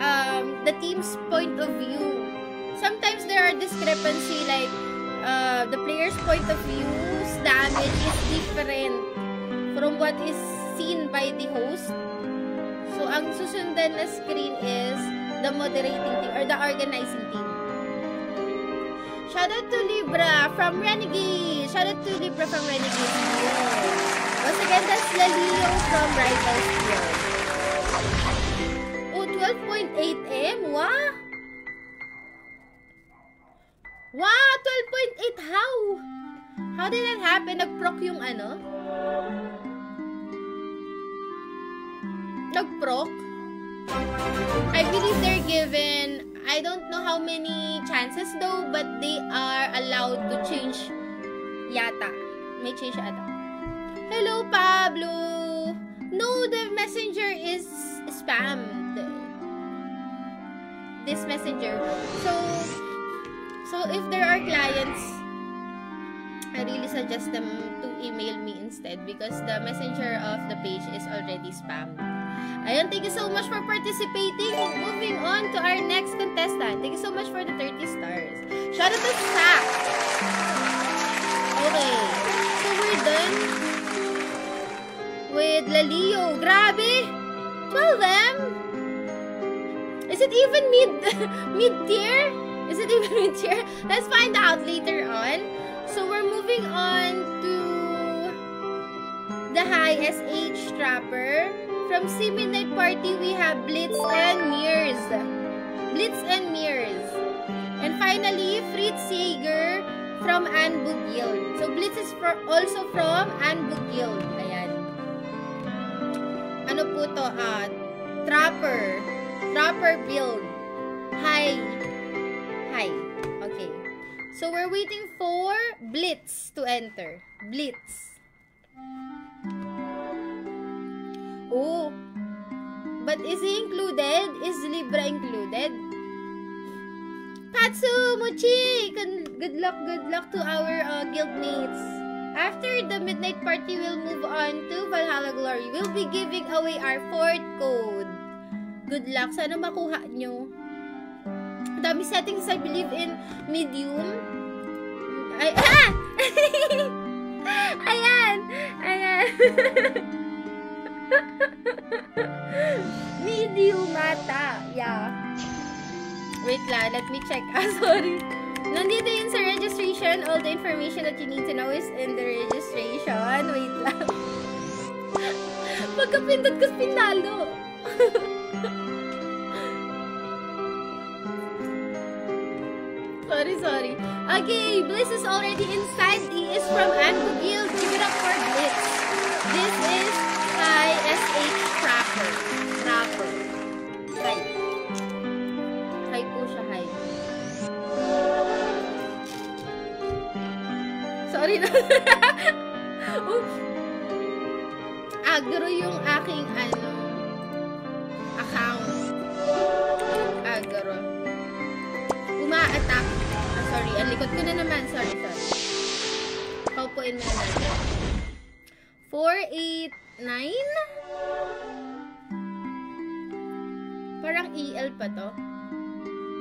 um, the team's point of view. Sometimes there are discrepancy like uh, the player's point of views damage is different from what is seen by the host. So, ang susundan na screen is the moderating team or the organizing team. Shoutout to Libra from Renegade! Shoutout to Libra from Renegade. Once again, that's Lalio from Rivals Pro. 12.8 M? Wow! Wow! 12.8! How? How did that happen? Nag-proc yung ano? Nag-proc? I believe they're given... I don't know how many chances though, but they are allowed to change yata. May change yata. Hello, Pablo! No, the messenger is spammed. This messenger. So, so if there are clients, I really suggest them to email me instead because the messenger of the page is already spammed. Ayun, thank you so much for participating. Moving on to our next contestant. Thank you so much for the 30 stars. Shout out to Zach. Okay. So, we're done with Lalio. Grabe! 12M? Is it even mid *laughs* mid-tier? Is it even *laughs* mid-tier? Let's find out later on. So, we're moving on to the high SH Trapper. From Siminite Party, we have Blitz and Mirrors. Blitz and Mirrors. And finally, Fritz Jaeger from Anbu Guild. So, Blitz is for, also from Anbu Guild. Ayan. Ano po to? Ah, Trapper. Trapper build. Hi. Hi. Okay. So, we're waiting for Blitz to enter. Blitz. Oh. But is he included? Is Libra included? Patsu! Mochi! Good luck, good luck to our uh, guildmates. After the midnight party, we'll move on to Valhalla Glory. We'll be giving away our fourth code. Good luck. Sana makuha nyo. Dami settings, I believe, in medium. Ay, ah! *laughs* Ayan! Ayan! *laughs* medium mata. Yeah. Wait lang, let me check. Ah, sorry. Nandito yun sa registration. All the information that you need to know is in the registration. Wait lang. *laughs* Pagkapindot ko pinalo. Sorry, sorry. Okay, Bliss is already inside. He is from Anko Guild. Give it up for Bliss. This is Hi SH Trapper. Trapper. Hi. Hi po siya, hi. Sorry na. *laughs* Oops. Agro yung aking ano account. Agro. Uma-attack. Ah, sorry, ang likod ko na naman. Sorry, sorry. Paupuin mo na natin. 489? Parang EL pa to.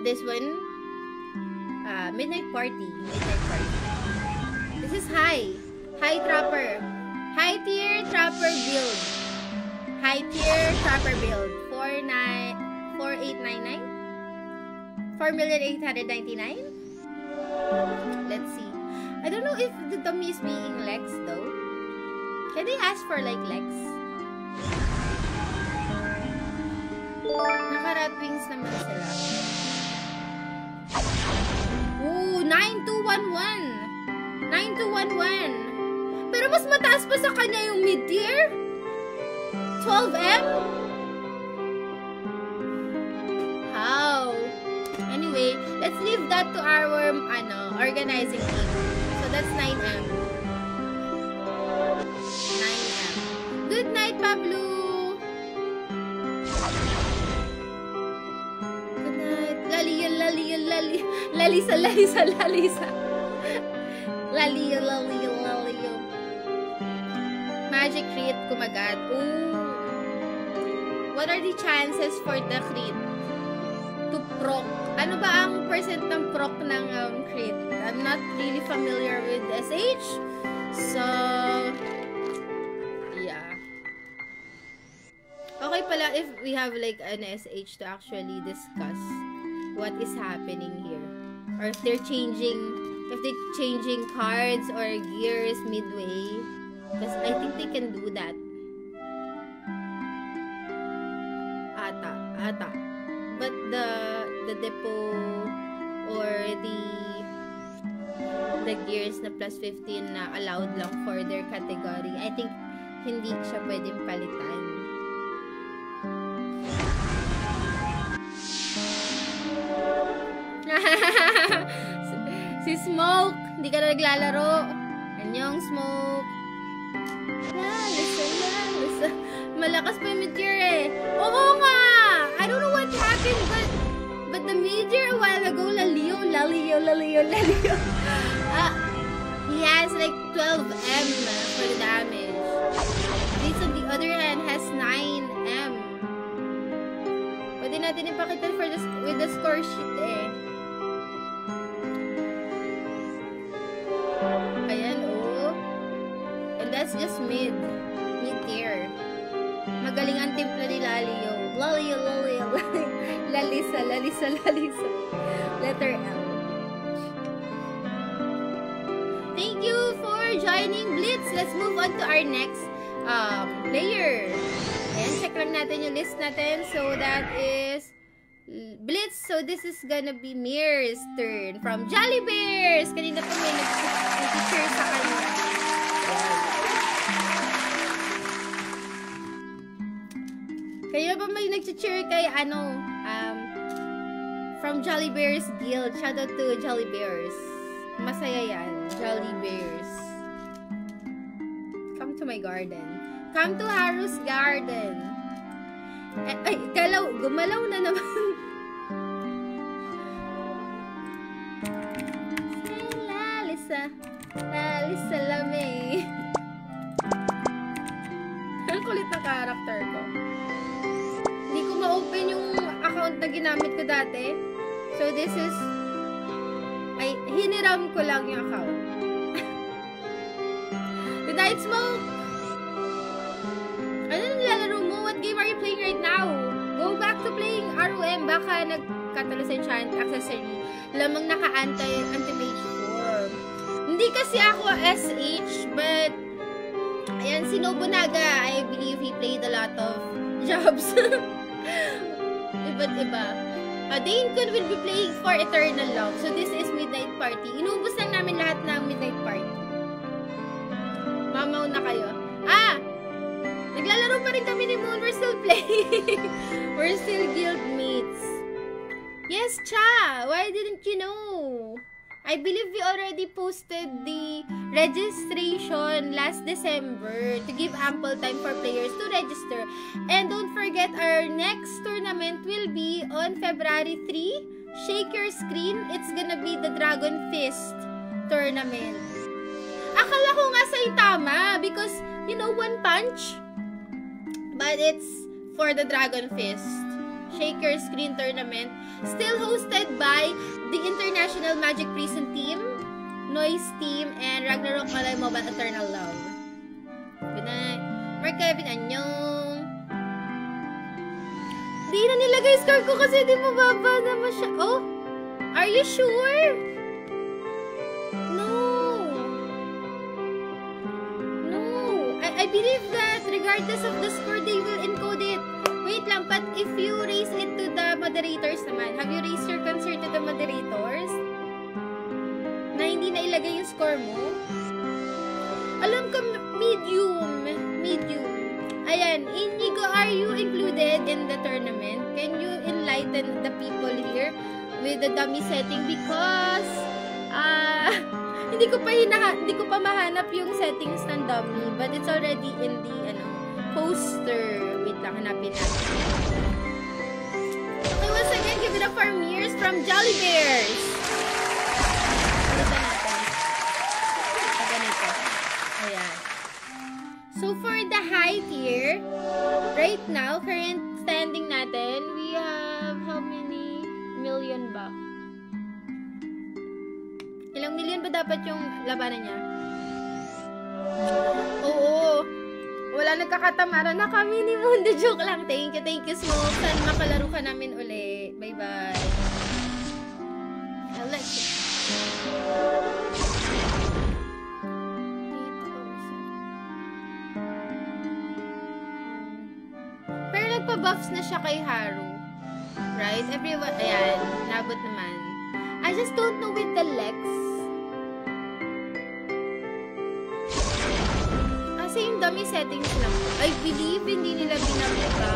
This one, uh, Midnight Party. Midnight Party. This is high. High Trapper. High tier Trapper build. High tier Trapper build. 49 4899? 4,899? Let's see. I don't know if the dummy is being Lex though. Can they ask for like Lex? Naka-rat wings naman sila. Ooh, 9211! 9211! Pero mas mataas pa sa kanya yung mid-tier? 12M? How? Anyway, let's leave that to our ano, organizing team. So that's 9M. 9M. Good night, Pablo! Good night. Laliyo, laliyo, lali. Lalisa, lalisa, lalisa. Laliyo, laliyo, laliyo. Magic crit kumagat. Ooh. What are the chances for the crit? Proc. Ano ba ang percent ng proc ng um, crit? I'm not really familiar with SH. So, yeah. Okay pala if we have like an SH to actually discuss what is happening here. Or if they're changing, if they're changing cards or gears midway. Because I think they can do that. Ata, ata. The depot or the the gears na plus 15 na allowed lang for their category, I think hindi siya pwedeng palitan. *laughs* si Smoke, hindi ka na naglalaro. Anyong Smoke. Lalisa, lalisa. Malakas pa yung meteor eh. Oo nga! I don't know what happened, but but the meteor a while ago, laliyo, laliyo, laliyo, laliyo. *laughs* Ah, he has like 12M for the damage. This on the other hand has 9M. Pwede natin ipakita for the, with the score sheet eh. Ayan, oh. And that's just mid. Mid tier. Magaling ang timpla ni Laliyo. Laliyo, Laliyo, Laliyo. Lalisa, Lalisa, Lalisa. Letter L. Thank you for joining Blitz. Let's move on to our next um, player. Ayan, check lang natin yung list natin. So, that is Blitz. So, this is gonna be Mir's turn from Jolly Bears. Kanina pa may nag-teacher sa kanya. Kanina pa may nag-cheer kay ano, Um, from Jolly Bears Guild. Shout out to Jolly Bears. Masaya yan. Jolly Bears. Come to my garden. Come to Haru's garden. Eh, ay, ay galaw, gumalaw na naman. Lalisa. Lalisa lamay. Ang kulit na character ko. Hindi ko ma-open yung ginamit ko dati. So, this is, ay, hiniram ko lang yung account. *laughs* The Night Smoke! Ano nilalaro mo? What game are you playing right now? Go back to playing ROM. Baka nagkatalo sa enchant accessory. Lamang naka-anti-anti-mage form. Hindi kasi ako SH, but ayan, si Nobunaga, I believe he played a lot of *laughs* jobs. Iba't iba. Uh, Dane Kun will be playing for Eternal Love. So, this is Midnight Party. Inubos lang namin lahat ng Midnight Party. Mamaw na kayo. Ah! Naglalaro pa rin kami ni Moon. We're still playing. *laughs* We're still guild mates. Yes, Cha! Why didn't you know? I believe we already posted the registration last December to give ample time for players to register. And don't forget, our next tournament will be on February 3. Shake your screen. It's gonna be the Dragon Fist tournament. Akala ko nga sa'yo tama because, you know, one punch. But it's for the Dragon Fist. Shake Your Screen Tournament. Still hosted by the International Magic Prison Team, Noise Team, and Ragnarok Malay Mobile Eternal Love. Good night. Mark Kevin, anyong. Di na nilagay score ko kasi di mababa naman siya. Oh, are you sure? No. No. I, I believe that regardless of the score, they will encode it. Wait lang, but if you raise it to the moderators naman, have you raised your concern to the moderators? Na hindi na ilagay yung score mo? Alam ko, medium. Medium. Ayan, Inigo, are you included in the tournament? Can you enlighten the people here with the dummy setting? Because, ah, *laughs* hindi ko pa hinaha hindi ko pa mahanap yung settings ng dummy, but it's already in the, ano, poster. Wait lang, hanapin natin. Okay, once again, give it up for Mears from Jolly Bears. Ulitan. So, for the high tier, right now, current standing natin, we have how many million ba? Ilang million ba dapat yung labanan niya? Oo. Wala nagkakatamaran na kami ni Mundo. *laughs* Joke lang. Thank you, thank you, Smoke. Sana makalaro ka namin uli. Bye-bye. Let you. Pero nagpa-buffs na siya kay Haru. Right? Everyone, ayan. Nabot naman. I just don't know with the Lex. same dummy settings lang. I believe hindi nila binabago.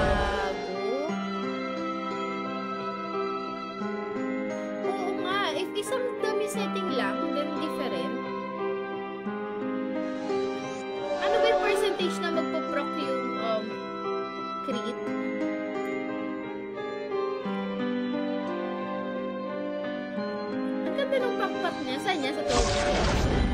Oo nga, if isang dummy setting lang, then different. Ano ba yung percentage na magpo-proc yung um, crit? Ang ganda ng pakpak niya. Saan niya? Sa 12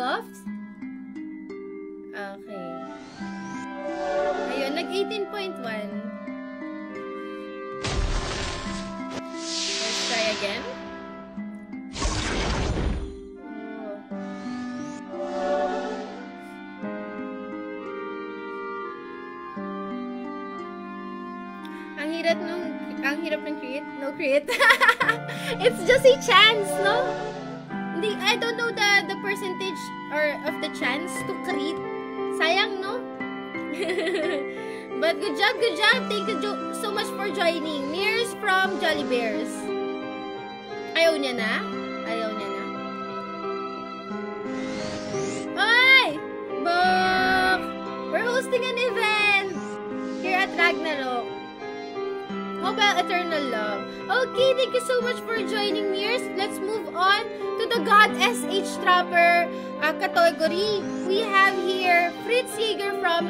self-buffs. Okay. Ayun, nag-18.1. Let's try again. Oh. Ang hirap nung ang hirap ng crit, no crit. *laughs* It's just a chance, no? Good job, good job. Thank you so much for joining. Mears from Jolly Bears. Ayaw niya na? Ayaw niya na? Ay! Bok! We're hosting an event here at Ragnarok. Mobile Eternal Love. Okay, thank you so much for joining me. Let's move on to the God SH Trapper uh, category. We have here Fritz Jaeger from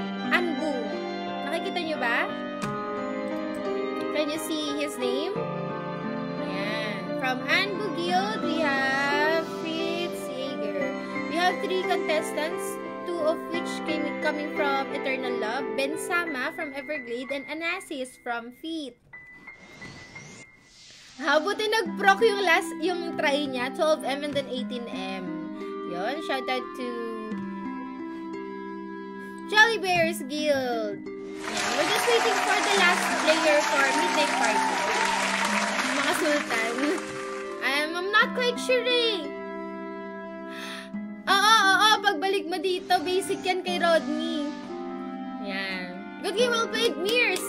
his name? Ayan. From Anbu Guild, we have Fritz Jaeger. We have three contestants two of which came coming from Eternal Love, Ben Sama from Everglade, and Anasis from Feet. Ha, buti nag-proc yung last, yung try niya, 12M and then 18M. Yun, shout out to Jolly Bears Guild. Yeah, we're just waiting for the last player for Midnight Party. Mga sultan. I'm, I'm not quite sure eh. *gasps* Oo, oo, oo, pagbalik mo dito, basic yan kay Rodney. Yan. Good game well played, Mears!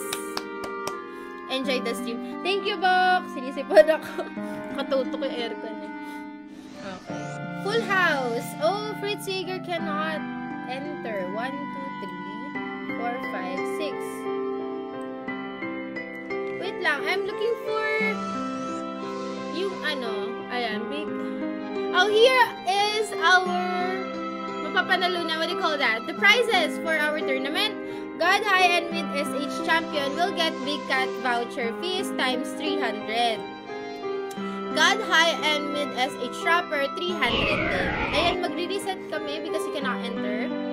enjoy the stream. Thank you, Bok! Sinisipod ako. *laughs* Katutok yung aircon eh. Okay. Full house. Oh, Fritz Jaeger cannot enter. 1, 2, 3, 4, 5, 6. Wait lang. I'm looking for yung ano. Ayan, big. Oh, here is our mapapanalo na. What do you call that? The prizes for our tournament. God High and Mid SH champion will get Big Cat voucher fees times 300. God High and Mid SH Trapper 300 din. Ayan, magre-reset kami because you cannot enter.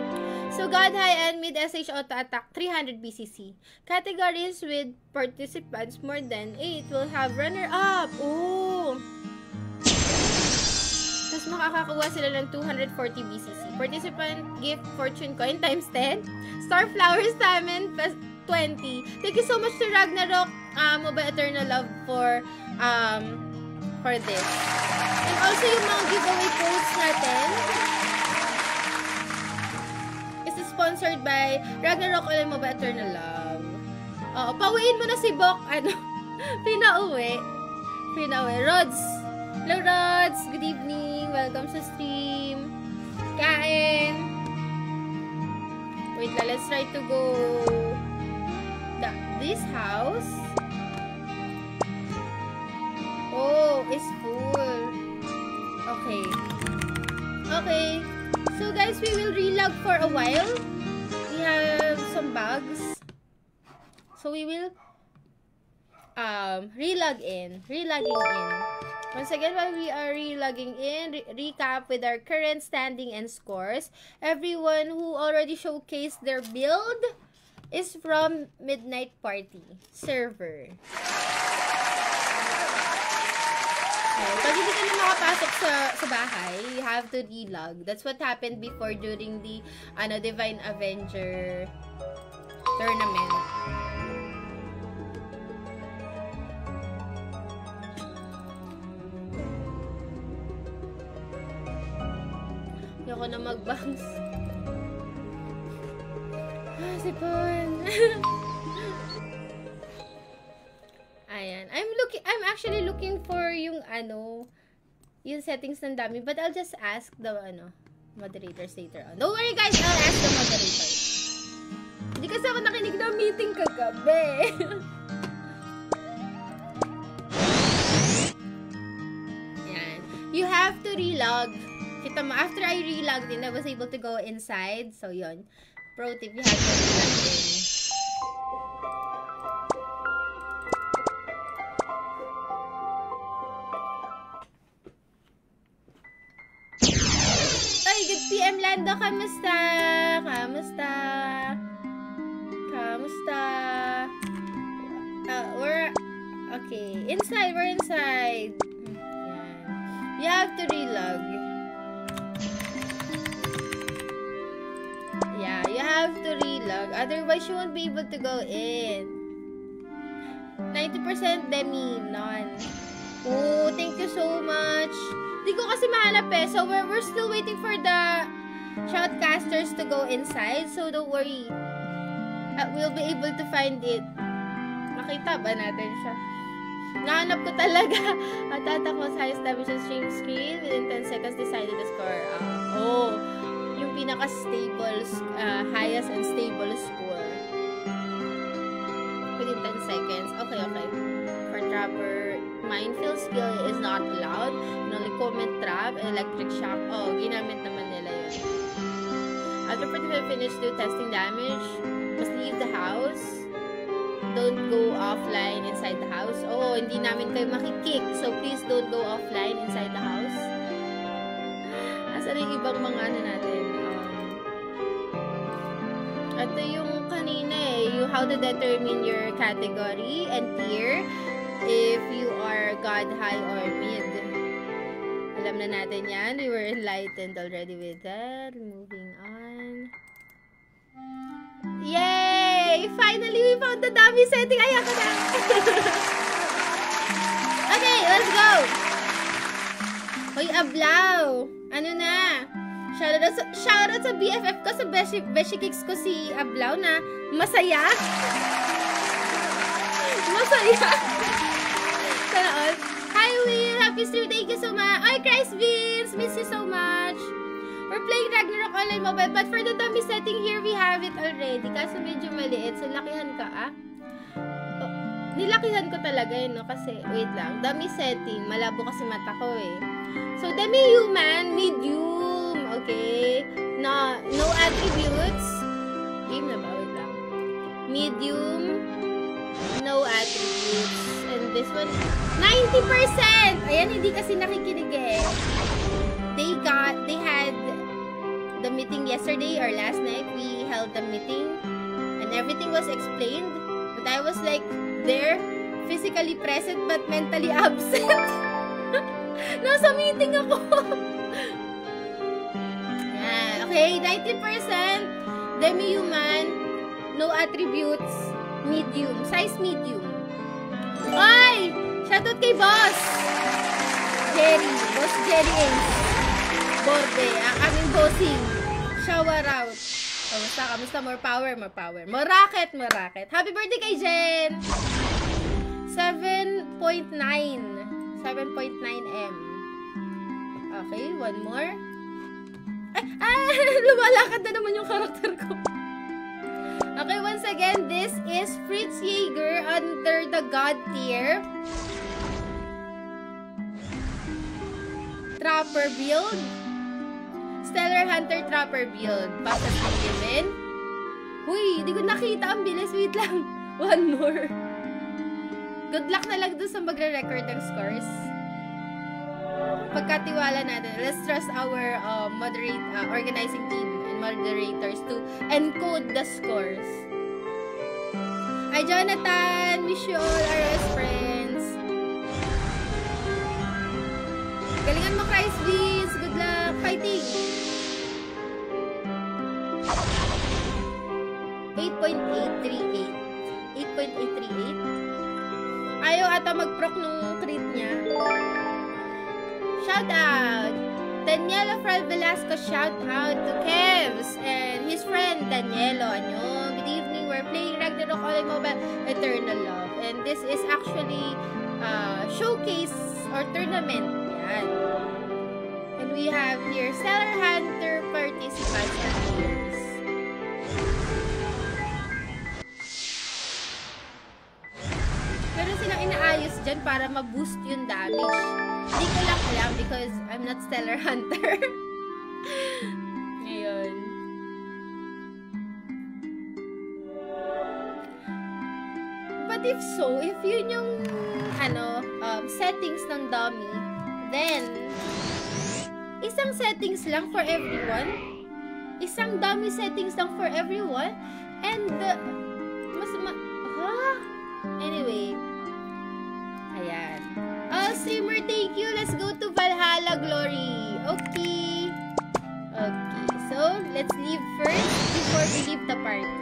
So, God High and Mid SH Auto Attack 300 BCC. Categories with participants more than 8 will have runner-up. Ooh! Tapos makakakuha sila ng 240 BCC. Participant gift fortune coin times 10. Starflower Stamen 20. Thank you so much to Ragnarok uh, Mobile Eternal Love for um for this. And also yung mga giveaway posts natin sponsored by Ragnarok Online Mobile Eternal Love. Oo, pauwiin mo na si Bok, ano, *laughs* pinauwi. Pinauwi. Rods. Hello, Rods. Good evening. Welcome sa stream. Kain. Wait let's try to go the, this house. Oh, it's full. Okay. Okay. So guys, we will relog for a while. We have some bugs. So we will um relog in. Relogging in. Once again, while we are re-logging in, re recap with our current standing and scores. Everyone who already showcased their build is from Midnight Party server. Okay. Pag hindi ka na makapasok sa, sa bahay, you have to relog. That's what happened before during the ano, Divine Avenger tournament. Ayoko na mag-bangs. *laughs* Ah, sipon. *laughs* Ayan. I'm looking, I'm actually looking for yung ano, yung settings ng dami. But I'll just ask the, ano, moderators later on. Don't worry guys, I'll ask the moderators. Hindi kasi ako nakinig ng meeting kagabi. *laughs* Yan. You have to relog Kita mo, after I relogged in, I was able to go inside. So, yon Pro tip, you have to relog in. PM Lando, kamusta? Kamusta? Kamusta? Uh, we're, okay, inside, we're inside. Yan. You have to relog. Yeah, you have to relog. Otherwise, you won't be able to go in. 90% demi, none. Oh, thank you so much. Di ko kasi mahanap eh. So, we're, we're still waiting for the shoutcasters to go inside. So, don't worry. Uh, we'll be able to find it. Makita ba natin siya? Nahanap ko talaga. *laughs* At tata ko sa highest damage on stream screen. Within 10 seconds, decided to score. Uh, oh yung pinaka-stable, uh, highest and stable score. Within 10 seconds. Okay, okay. minefield skill is not allowed. only comment trap, electric shock. Oh, ginamit naman nila yun. After 45 finish do testing damage, must leave the house. Don't go offline inside the house. Oh, hindi namin kayo makikick. So, please don't go offline inside the house. *sighs* Asa yung ibang mga ano natin? Um, ito yung kanina eh. You how to determine your category and tier if you are God, high, or mid. Alam na natin yan. We were enlightened already with that. Moving on. Yay! Finally, we found the dummy setting. Ayan ka na. *laughs* okay, let's go! Hoy, Ablaw! Ano na? Shoutout sa, shoutout sa BFF ko, sa Beshi, Beshi Kicks ko si Ablaw na masaya. *laughs* masaya. Sana all. Hi, Will! Happy stream! Thank you so much! Ay, Christ Vince! Miss you so much! We're playing Ragnarok Online Mobile, but for the dummy setting here, we have it already. Kaso medyo maliit. So, lakihan ka, ah. Oh, nilakihan ko talaga yun, no? Kasi, wait lang. Dummy setting. Malabo kasi mata ko, eh. So, demi-human, medium. Okay? No, no attributes. Game na ba? Wait lang. Medium. No attributes. And this one, 90%! Ayan, hindi kasi nakikinig eh. They got, they had the meeting yesterday or last night, we held the meeting and everything was explained. But I was like there, physically present but mentally *laughs* absent. *laughs* Nasa meeting ako. *laughs* yeah, okay, 90% demi-human, no attributes, medium, size medium. Ay! Shoutout kay boss! Jerry, boss Jerry Ace borde, ang aming bossing. Shower out. Kamusta, kamusta? More power, more power. More rocket, more rocket. Happy birthday kay Jen! 7.9. 7.9M. Okay, one more. Ay, ah, *laughs* lumalakad na naman yung karakter ko. Okay, once again, this is Fritz Jaeger under the God tier. Trapper build. Stellar Hunter Trapper build. Basta sa given. Uy, hindi ko nakita ang bilis. Wait lang. *laughs* One more. Good luck na lang doon sa magre-record ng scores. Pagkatiwala natin. Let's trust our uh, moderate, uh, organizing team and moderators to encode the scores. Hi, Jonathan! Wish you all our best friends. Galingan mo, Christ! Fighting! 8.838. 8.838. Ayaw ata mag-proc nung crit niya. Shout out! Danielo Fred Velasco, shout out to Kevs and his friend Danielo. Ano? Good evening. We're playing Ragnarok Online Mobile Eternal Love. And this is actually uh, showcase or tournament. Yan. We have here Stellar Hunter participants and players. silang inaayos dyan para ma-boost yung damage. Hindi ko lang alam because I'm not Stellar *laughs* Hunter. Ngayon. But if so, if yun yung ano, um, settings ng dummy, then isang settings lang for everyone. Isang dummy settings lang for everyone. And, uh, mas ma... Huh? Anyway, Ayan. Oh, streamer, thank you. Let's go to Valhalla Glory. Okay. Okay. So, let's leave first before we leave the party.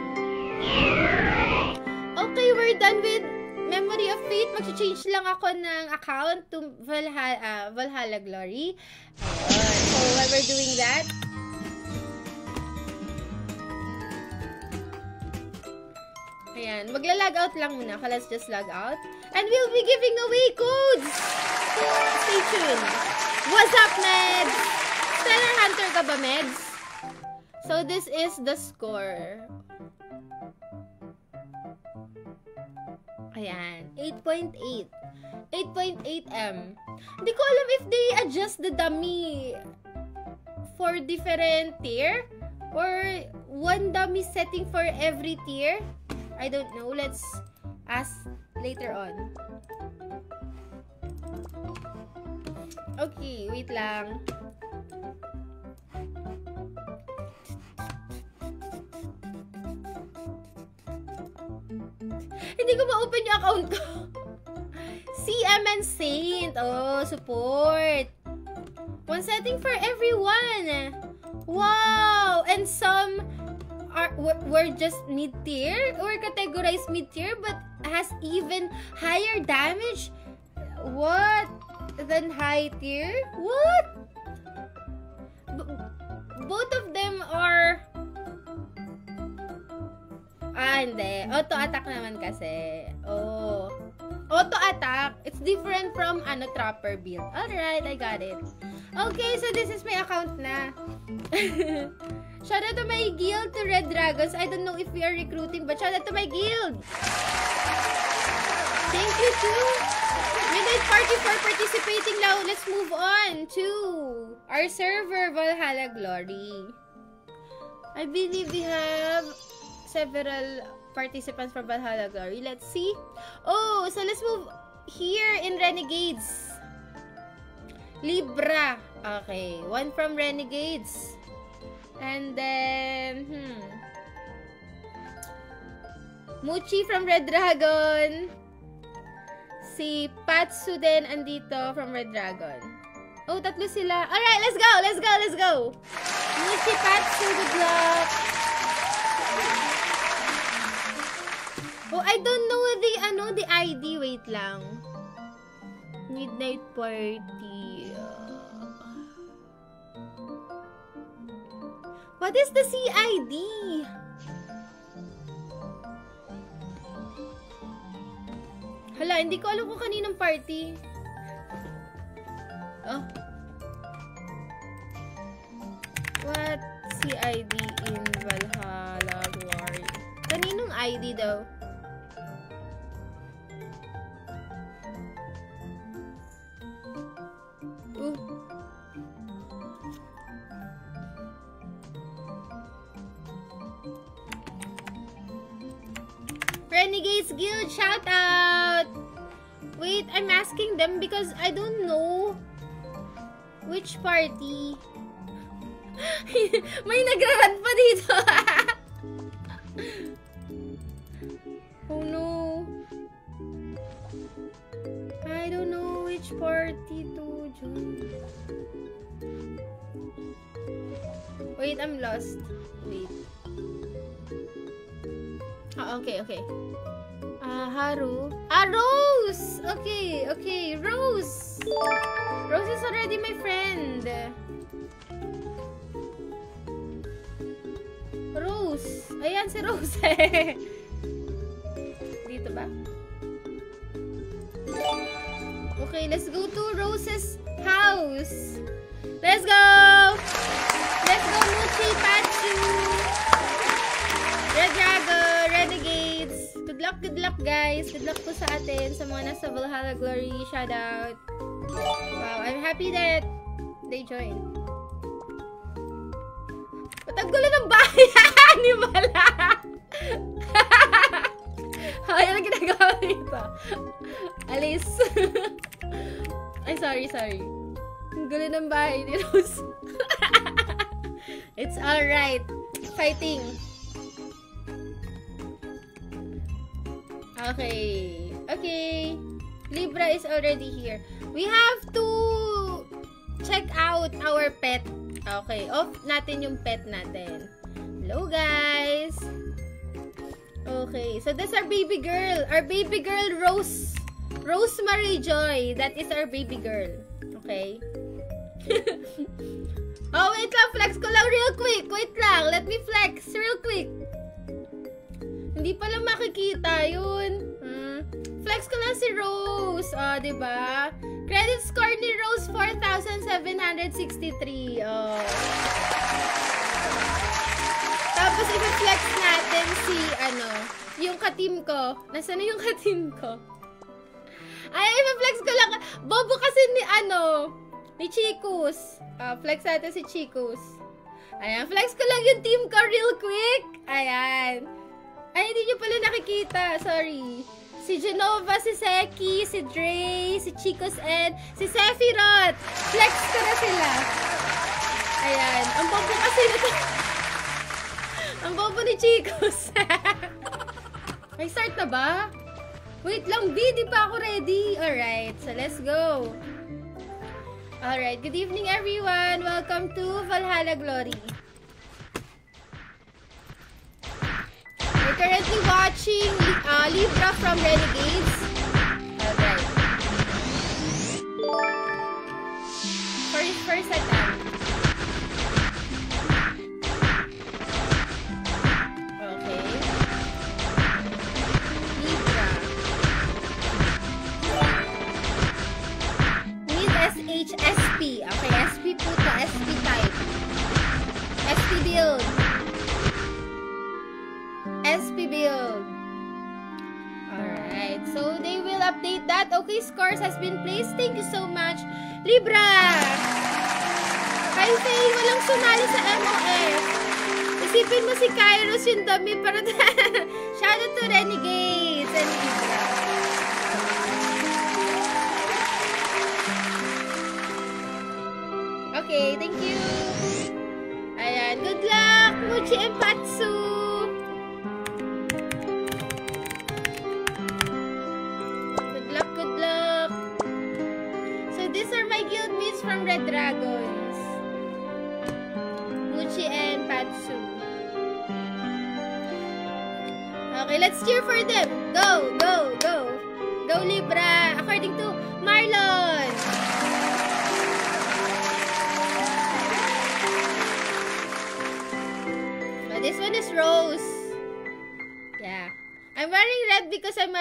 Okay, we're done with Memory of Fate. Mag-change lang ako ng account to Valhalla, uh, Valhalla Glory. Ayan. So, while we're doing that, Ayan. Magla-log out lang muna. Let's just log out. And we'll be giving away codes! Stay tuned. What's up, Meds? Stellar Hunter ka ba, Meds? So, this is the score. Ayan, 8.8. 8.8M. Hindi ko alam if they adjust the dummy for different tier or one dummy setting for every tier. I don't know. Let's ask later on. Okay, wait lang. Hindi ko ma-open yung account ko. *laughs* CM Saint. Oh, support. One setting for everyone. Wow! And some are were just mid-tier or categorized mid-tier but has even higher damage. What? Than high tier? What? B both of them are Ah, hindi. Auto attack naman kasi. Oh. Auto attack. It's different from ano trapper build. Alright, I got it. Okay, so this is my account na. *laughs* shout out to my guild to Red Dragons. I don't know if we are recruiting, but shout out to my guild. Thank you too. Midnight Party for participating now. Let's move on to our server, Valhalla Glory. I believe we have several participants from Valhalla Glory. Let's see. Oh, so let's move here in Renegades. Libra. Okay. One from Renegades. And then, hmm. Muchi from Red Dragon. Si Patsu din andito from Red Dragon. Oh, tatlo sila. Alright, let's go! Let's go! Let's go! Muchi, Patsu, good luck! Oh, I don't know the, ano, the ID. Wait lang. Midnight Party. What is the CID? Hala, hindi ko alam kung kaninong party. Oh. What CID in Valhalla Glory? Kaninong ID daw? Renegades Guild, shout out! Wait, I'm asking them because I don't know which party. *laughs* May nagraran pa dito. *laughs* oh no. I don't know which party to join. Wait, I'm lost. Wait. Ah, okay, okay. Ah, uh, Haru. Ah, Rose! Okay, okay. Rose! Rose is already my friend. Rose. Ayan si Rose. *laughs* Dito ba? Okay, let's go to Rose's house. Let's go! Let's go, Muchi Pachu! Red Dragon! Renegades! Good luck, good luck guys! Good luck po sa atin, sa mga nasa Valhalla Glory. Shout out! Wow, I'm happy that they joined. Gulo ng bahay? *laughs* Ni Bala! *laughs* Ay, ano ginagawa dito? Alice. *laughs* Ay, sorry, sorry. Ang gulo ng bahay ni Rose. *laughs* It's alright. Fighting. Okay. Okay. Libra is already here. We have to check out our pet. Okay. Off natin yung pet natin. Hello, guys. Okay. So, that's our baby girl. Our baby girl, Rose. Rosemary Joy. That is our baby girl. Okay. *laughs* oh, wait lang. Flex ko lang real quick. Wait lang. Let me flex real quick. Hindi pala makikita yun. Hmm. Flex ko lang si Rose. O, oh, diba? Credit score ni Rose, 4,763. Oh. Tapos, i-flex natin si, ano, yung ka-team ko. Nasaan na yung ka-team ko? Ay, i-flex ko lang. Bobo kasi ni ano, ni Chicos. Uh, flex natin si Chicos. Ayan, flex ko lang yung team ko real quick. Ayan. Ay, hindi nyo pala nakikita. Sorry. Si Genova, si Seki, si Dre, si Chicos Ed, si Sephiroth. Flex ko na sila. Ayan. Ang bobo kasi nito. Ang bobo ni Chicos. *laughs* May start na ba? Wait lang, B. Di pa ako ready. Alright, so let's go. Alright, good evening everyone. Welcome to Valhalla Glory. We're currently watching uh, Libra from Renegades. Alright. First, first attempt. HSP. Okay, SP po to. SP type. SP build. SP build. Alright. So, they will update that. Okay, scores has been placed. Thank you so much. Libra! Hi, Faye. Walang sumali sa MOF. Isipin mo si Kairos yung dami para... *laughs* Shout out to Renegades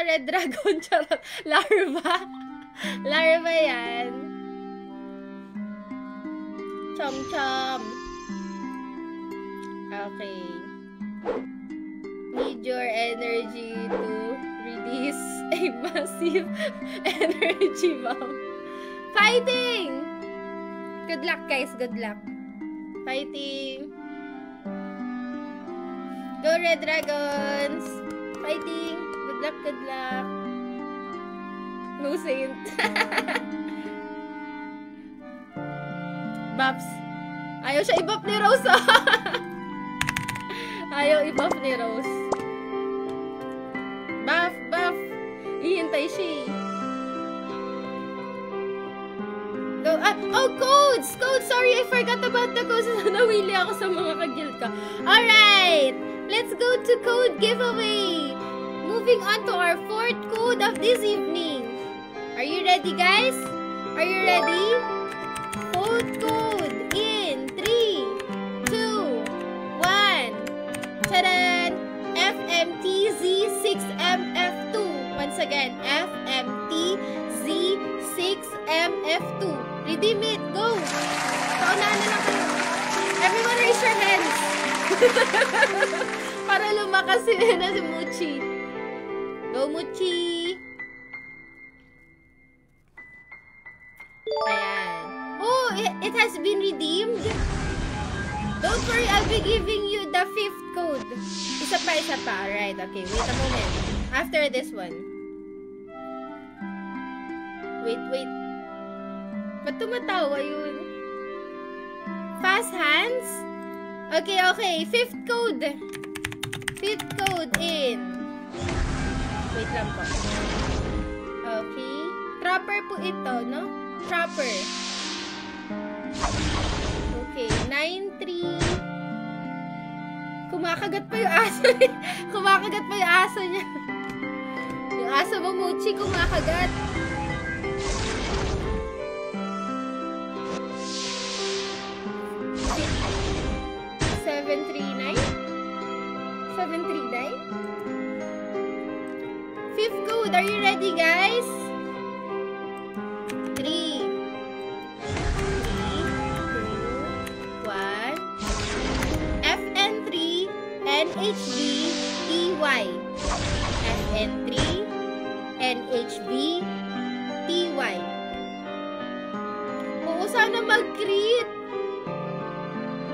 red because I'm a red dragon. *laughs* Charot. Larva. Larva yan. Chom chom. Okay. Need your energy to release a *laughs* massive energy bomb. Fighting! Good luck, guys. Good luck. Fighting! Go Red Dragons! Fighting! Good luck, good luck. No saint. Babs. Ayaw siya i-buff ni Rose. *laughs* Ayaw i-buff ni Rose. Buff, buff. Ihintay siya Go. Ah, oh, codes! Codes! Sorry, I forgot about the codes. *laughs* Nawili ako sa mga kagil ka. Alright! Let's go to code giveaway. Moving on to our fourth code of this evening. Are you ready, guys? Are you ready? Fourth code in 3, 2, 1. Tadan! FMTZ6MF2. Once again, FMTZ6MF2. Redeem it. Go! Paunahan na lang kayo. Everyone raise your hands. *laughs* Para lumakas si, na si Muchi. Go, Muchi! Ayan. Oh, it, it has been redeemed. Don't worry, I'll be giving you the fifth code. Isa pa, isa pa. Alright, okay. Wait a moment. After this one. Wait, wait. Ba't tumatawa yun? Fast hands? Okay, okay. Fifth code. Fifth code in. Wait lang po. Okay. Trapper po ito, no? Trapper. Okay. 9-3. Kumakagat pa yung aso *laughs* niya. kumakagat pa yung aso niya. yung aso mo, Mochi, kumakagat. 739? 739? Fifth code. Are you ready, guys? 3 3 2 1 FN3 NHD EY N3, NHB, TY. Oo, sana mag-crit!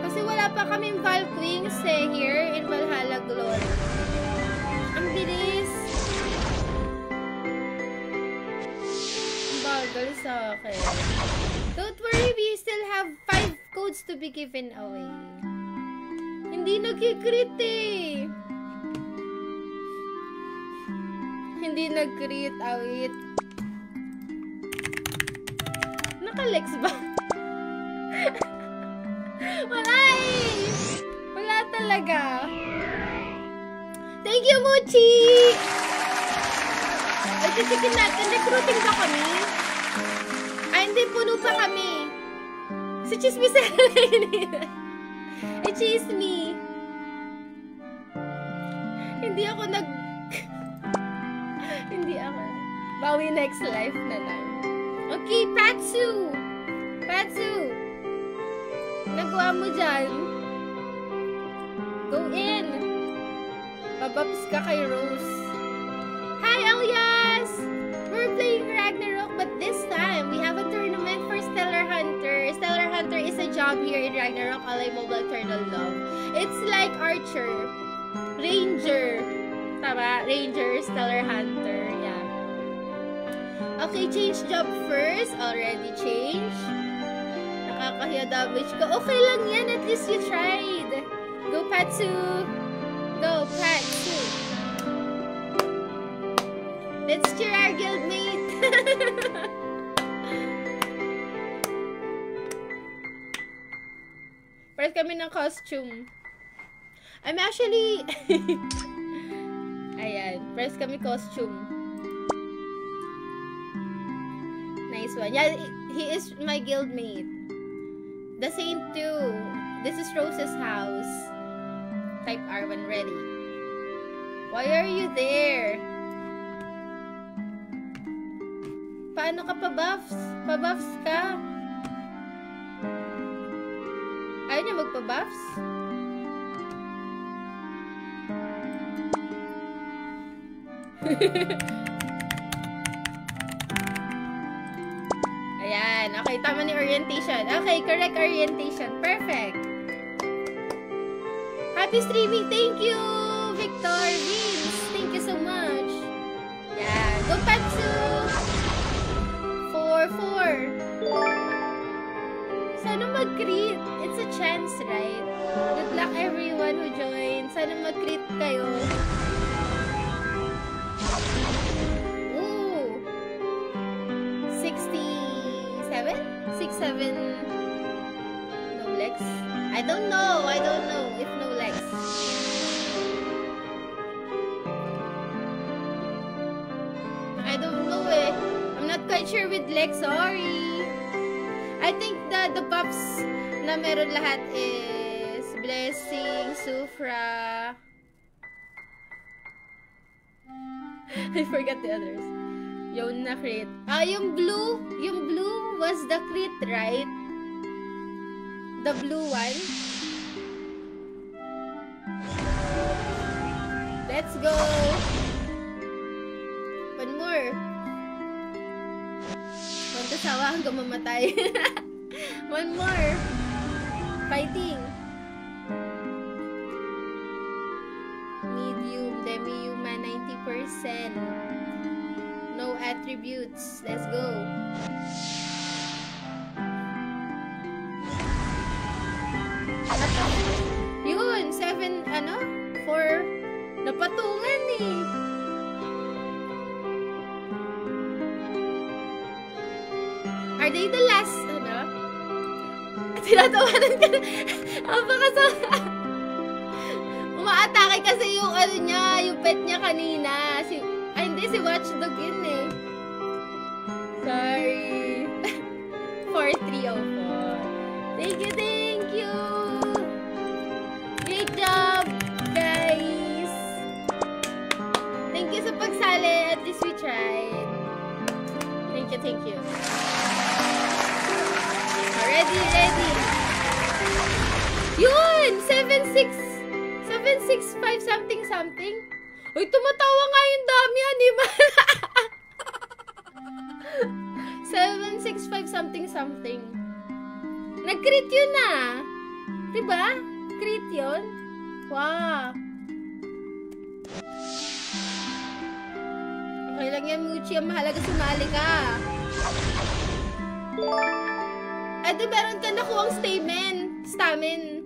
Kasi wala pa kaming Valkwings eh, here in Valhalla Glory. Ang bilis! Bagal sa akin. Don't worry, we still have 5 codes to be given away. Hindi nag-crit eh! Hindi nag-crit, awit. Naka-lex ba? *laughs* Wala eh! Wala talaga. Thank you, Muchi! Ay, titikin natin. Recruiting ba kami? Hindi. Puno pa kami. Si Chismisera yun. Ay, *laughs* Chismi. Hindi ako nag... *laughs* hindi ako. Bawi next life na lang. Okay, Patsu! Patsu! Nagawa mo dyan. Go in. Bababs ka kay Rose. Hi, Elias! We're playing Ragnarok, but this time, we have a tournament for Stellar Hunter. Stellar Hunter is a job here in Ragnarok Ally Mobile Turtle Love. It's like Archer. Ranger. Tama? Ranger, Stellar Hunter. Yeah. Okay, change job first. Already changed nakakahiya damage ko. Okay lang yan. At least you tried. Go, Patsu! Go, Patsu! Let's cheer our guildmate! Pares kami ng costume. I'm actually... *laughs* Ayan. Pares kami costume. Nice one. Yeah, he is my guildmate. The Saint too. This is Rose's house. Type R1 ready. Why are you there? Paano ka pa-buffs? Pa-buffs ka? Ayaw niya magpa-buffs? *laughs* Ayan. Okay, tama ni orientation. Okay, correct orientation. Perfect. Happy streaming. Thank you, Victor. Vince. Sana mag-greet. It's a chance, right? Good luck everyone who joined. Sana mag-greet kayo. Ooh. 67? 67 no legs? I don't know. I don't know if no legs. I don't know eh. I'm not quite sure with legs. Sorry. The buffs na meron lahat is Blessing, Sufra. *laughs* I forgot the others. Yung na crit. Ah, yung blue. Yung blue was the crit, right? The blue one. Let's go. One more. Huwag kasawa hanggang mamatay. *laughs* One more. Fighting. Medium, demi-human, 90%. No attributes. Let's go. Yun, 7, ano? 4. Napatungan eh. Are they the last? Tinatawanan ka na. Baka sa... Umaatake kasi yung ano niya, yung pet niya kanina. Si, ay, hindi, si Watchdog yun eh. Sorry. *laughs* 4304. Thank you, thank you. Great job, guys. Thank you sa pagsali. At least we tried. Thank you, thank you. Ready, ready. Yun! 7, 6, 7, 6, 5 something something. Uy, tumatawa nga yung dami, ba? 765 *laughs* something something. Nag-crit yun na. Diba? Crit yun. Wow. Okay lang yan, Muchi. Ang mahalaga sumali ka. Ay, di meron ka nakuhang stamen. Stamen.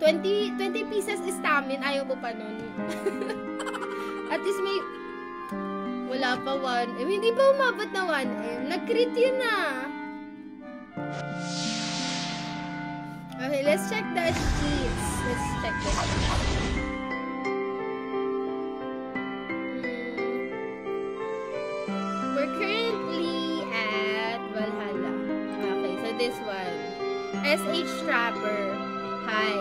20, 20 pieces stamen. Ayaw mo pa nun. *laughs* At least may... Wala pa 1M. Hindi pa umabot na 1M. Nag-crit yun na. Okay, let's check the cheats. Let's check this SH Trapper. Hi.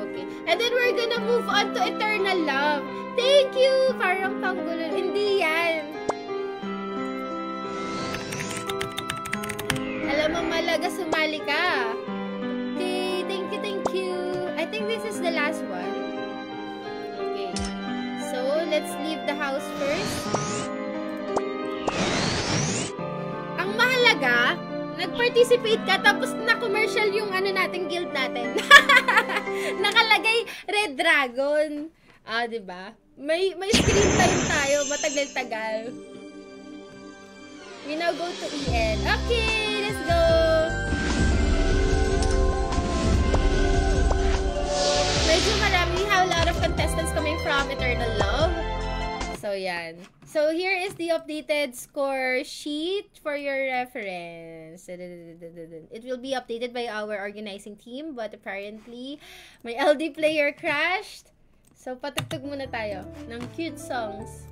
Okay. And then we're gonna move on to Eternal Love. Thank you! Parang panggulo. Hindi yan. Alam mo, malaga sumali ka. Okay, thank you, thank you. I think this is the last one. Okay. So, let's leave the house first. talaga, nag-participate ka, tapos na-commercial yung ano natin, guild natin. *laughs* Nakalagay Red Dragon. Ah, di ba? May, may screen time tayo, matagal-tagal. We now go to EN. Okay, let's go! Medyo marami. We have a lot of contestants coming from Eternal Love. Yan. So, here is the updated score sheet for your reference. It will be updated by our organizing team, but apparently, my LD player crashed. So, patugtog muna tayo ng cute songs.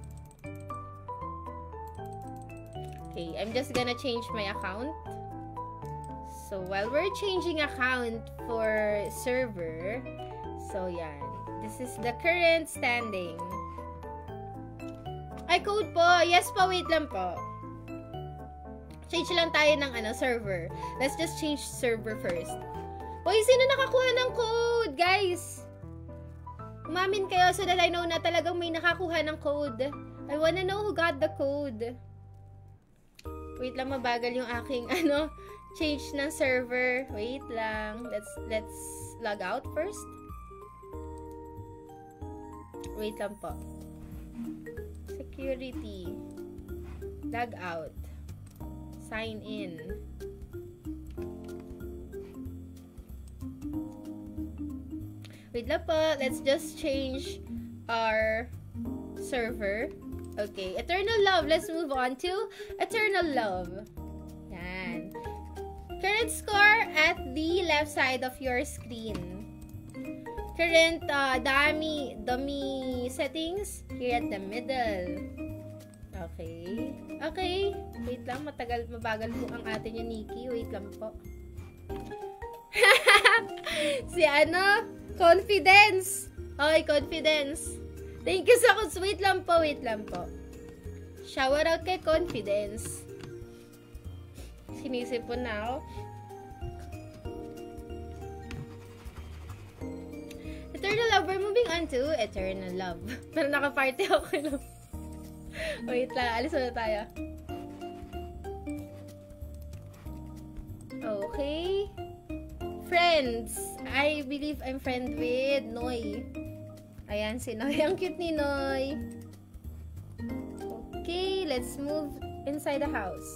Okay, I'm just gonna change my account. So, while we're changing account for server, so yan. This is the current standing. Ay, code po. Yes po, wait lang po. Change lang tayo ng ano, server. Let's just change server first. Uy, sino nakakuha ng code, guys? Umamin kayo so that I know na talagang may nakakuha ng code. I wanna know who got the code. Wait lang, mabagal yung aking, *laughs* ano, change ng server. Wait lang. Let's, let's log out first. Wait lang po security, log out, sign in. Wait lang po, let's just change our server. Okay, Eternal Love. Let's move on to Eternal Love. Yan. Current score at the left side of your screen. Current uh, dummy, dummy settings here at the middle. Okay. Okay. Wait lang, matagal, mabagal po ang atin yung Nikki. Wait lang po. *laughs* si ano? Confidence. Okay, confidence. Thank you sa so Wait lang po, wait lang po. Shower out kay confidence. Sinisipon na ako. Eternal Love, we're moving on to Eternal Love. *laughs* Pero naka-party ako. Wait lang, alis na tayo. Okay. Friends. I believe I'm friend with Noy. Ayan, si Noy. *laughs* Ang cute ni Noy. Okay, let's move inside the house.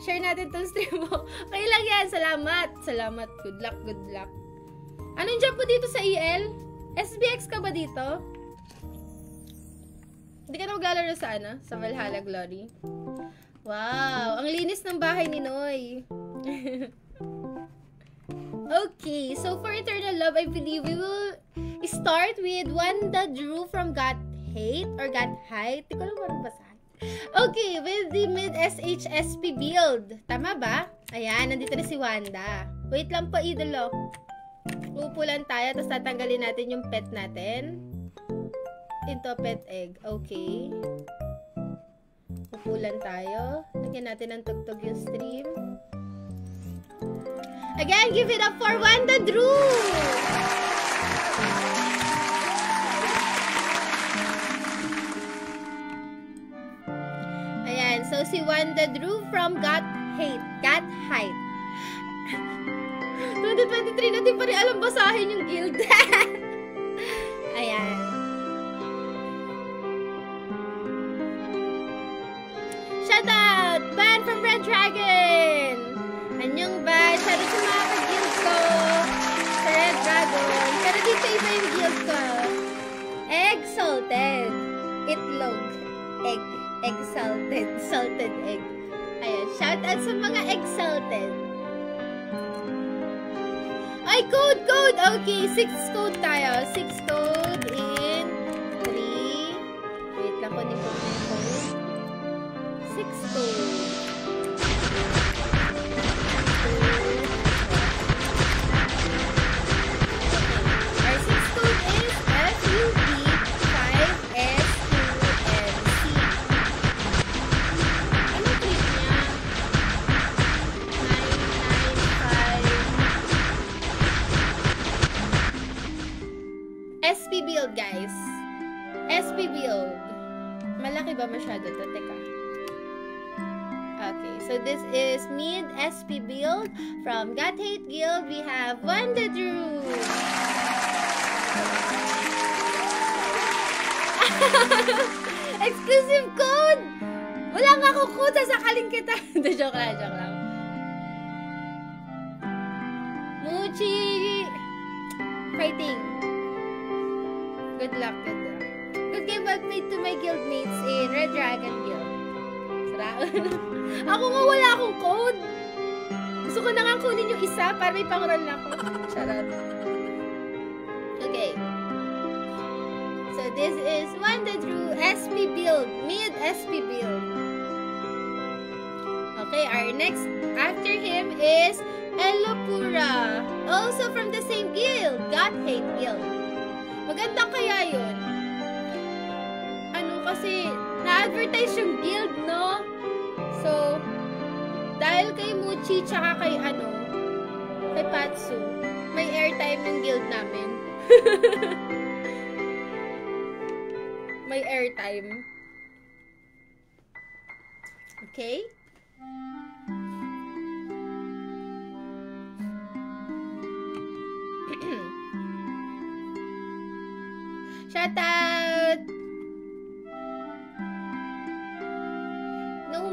Share natin tong stream mo. *laughs* Okay lang yan. Salamat. Salamat. Good luck, good luck. Anong job mo dito sa EL? SBX ka ba dito? Hindi ka na maglalaro sa ano? Sa Valhalla Glory? Wow! Ang linis ng bahay ni Noy. *laughs* okay, so for Eternal Love, I believe we will start with Wanda Drew from Got Hate or Got Height. Hindi ko lang marunong basahin. Okay, with the mid-SHSP build. Tama ba? Ayan, nandito na si Wanda. Wait lang pa, idolo. Pupulan tayo, tapos tatanggalin natin yung pet natin. Into pet egg. Okay. Pupulan tayo. Lagyan natin ng tugtog yung stream. Again, give it up for Wanda Drew! Ayan, so si Wanda Drew from God Hate. God Hate. 2023 natin pa rin alam basahin yung guild. *laughs* Ayan. Shout out! Ban from Red Dragon! Anyong ban? Shout out sa mga ka-guild ko sa Red Dragon. Pero dito iba yung guild ko. Egg salted. Itlog. Egg. Egg salted. *laughs* Egg. Ayan. Shout out sa mga egg salted. Ay, code, code! Okay, 6 code tayo. 6 code in 3. Wait lang, kunin ko yung code. 6 code. Ba masyado to? Teka. Okay, so this is mid SP build from God Hate Guild. We have Wanda Drew. *laughs* Exclusive code! Wala nga akong code, sasakalin kita. *laughs* Hindi, joke lang, joke lang. Muchi! Fighting. Good luck, good. Good game update to my guildmates in Red Dragon Guild. *laughs* Ako nga wala akong code. Gusto ko na nga kunin yung isa para may pangroll ako. Charot. Okay. So this is Wanda Drew SP build. Mid SP build. Okay, our next after him is Elopura. Also from the same guild. God Hate Guild. Maganda kaya yun? Kasi, na-advertise yung guild, no? So, dahil kay Muchi tsaka kay ano, kay Patsu, may airtime ng guild namin. *laughs* may airtime. Okay? *clears throat* Shout out!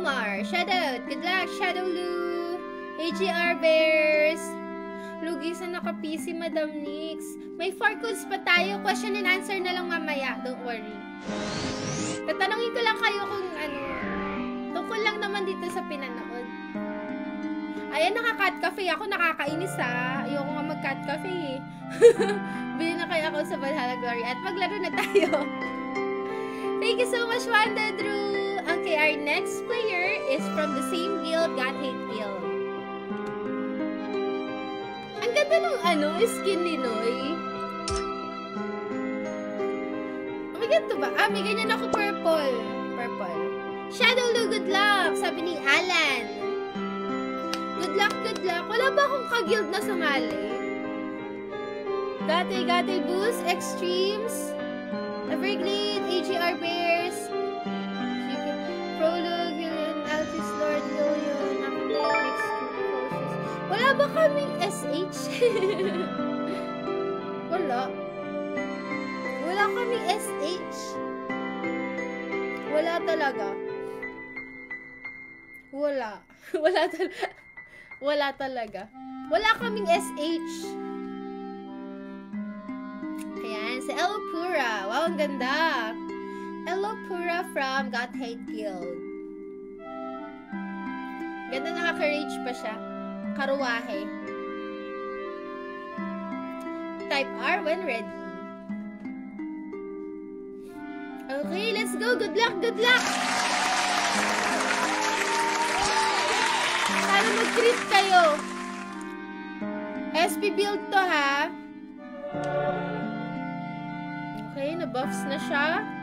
Nomar, shout out! Good luck, Shadow Lu! AGR Bears! Lugi sa naka-PC, Madam Nix. May 4 codes pa tayo. Question and answer na lang mamaya. Don't worry. Tatanungin ko lang kayo kung ano. Tungkol lang naman dito sa pinanood. Ayan, naka-cat cafe ako. Nakakainis ha. Ayoko nga mag-cat cafe eh. *laughs* Bili na kaya ako sa Valhalla Glory at maglaro na tayo. *laughs* Thank you so much, Wanda Drew. Okay, our next player is from the same guild, God Hate Guild. Ang ganda ng ano, skin ni Noy. May ganito ba? Ah, may ganyan ako purple. Purple. Shadow Lu, good luck! Sabi ni Alan. Good luck, good luck. Wala ba akong ka-guild na sumali? Gate, Gate Boost, Extremes, Everglade, AGR Bears, Prologue, Villain, Alphys Lord, Lilion, Academics, Cautious. Wala ba kaming SH? *laughs* Wala. Wala kaming SH. Wala talaga. Wala. *laughs* Wala talaga. Wala talaga. Wala kaming SH. Ayan, si Elopura. Wow, ang ganda. Elopura from Got Hate Guild. Ganda nakaka-rage pa siya. Karuwahe. Type R when ready. Okay, let's go. Good luck, good luck! Sana mag-crit kayo. SP build to, ha? Okay, na-buffs na siya.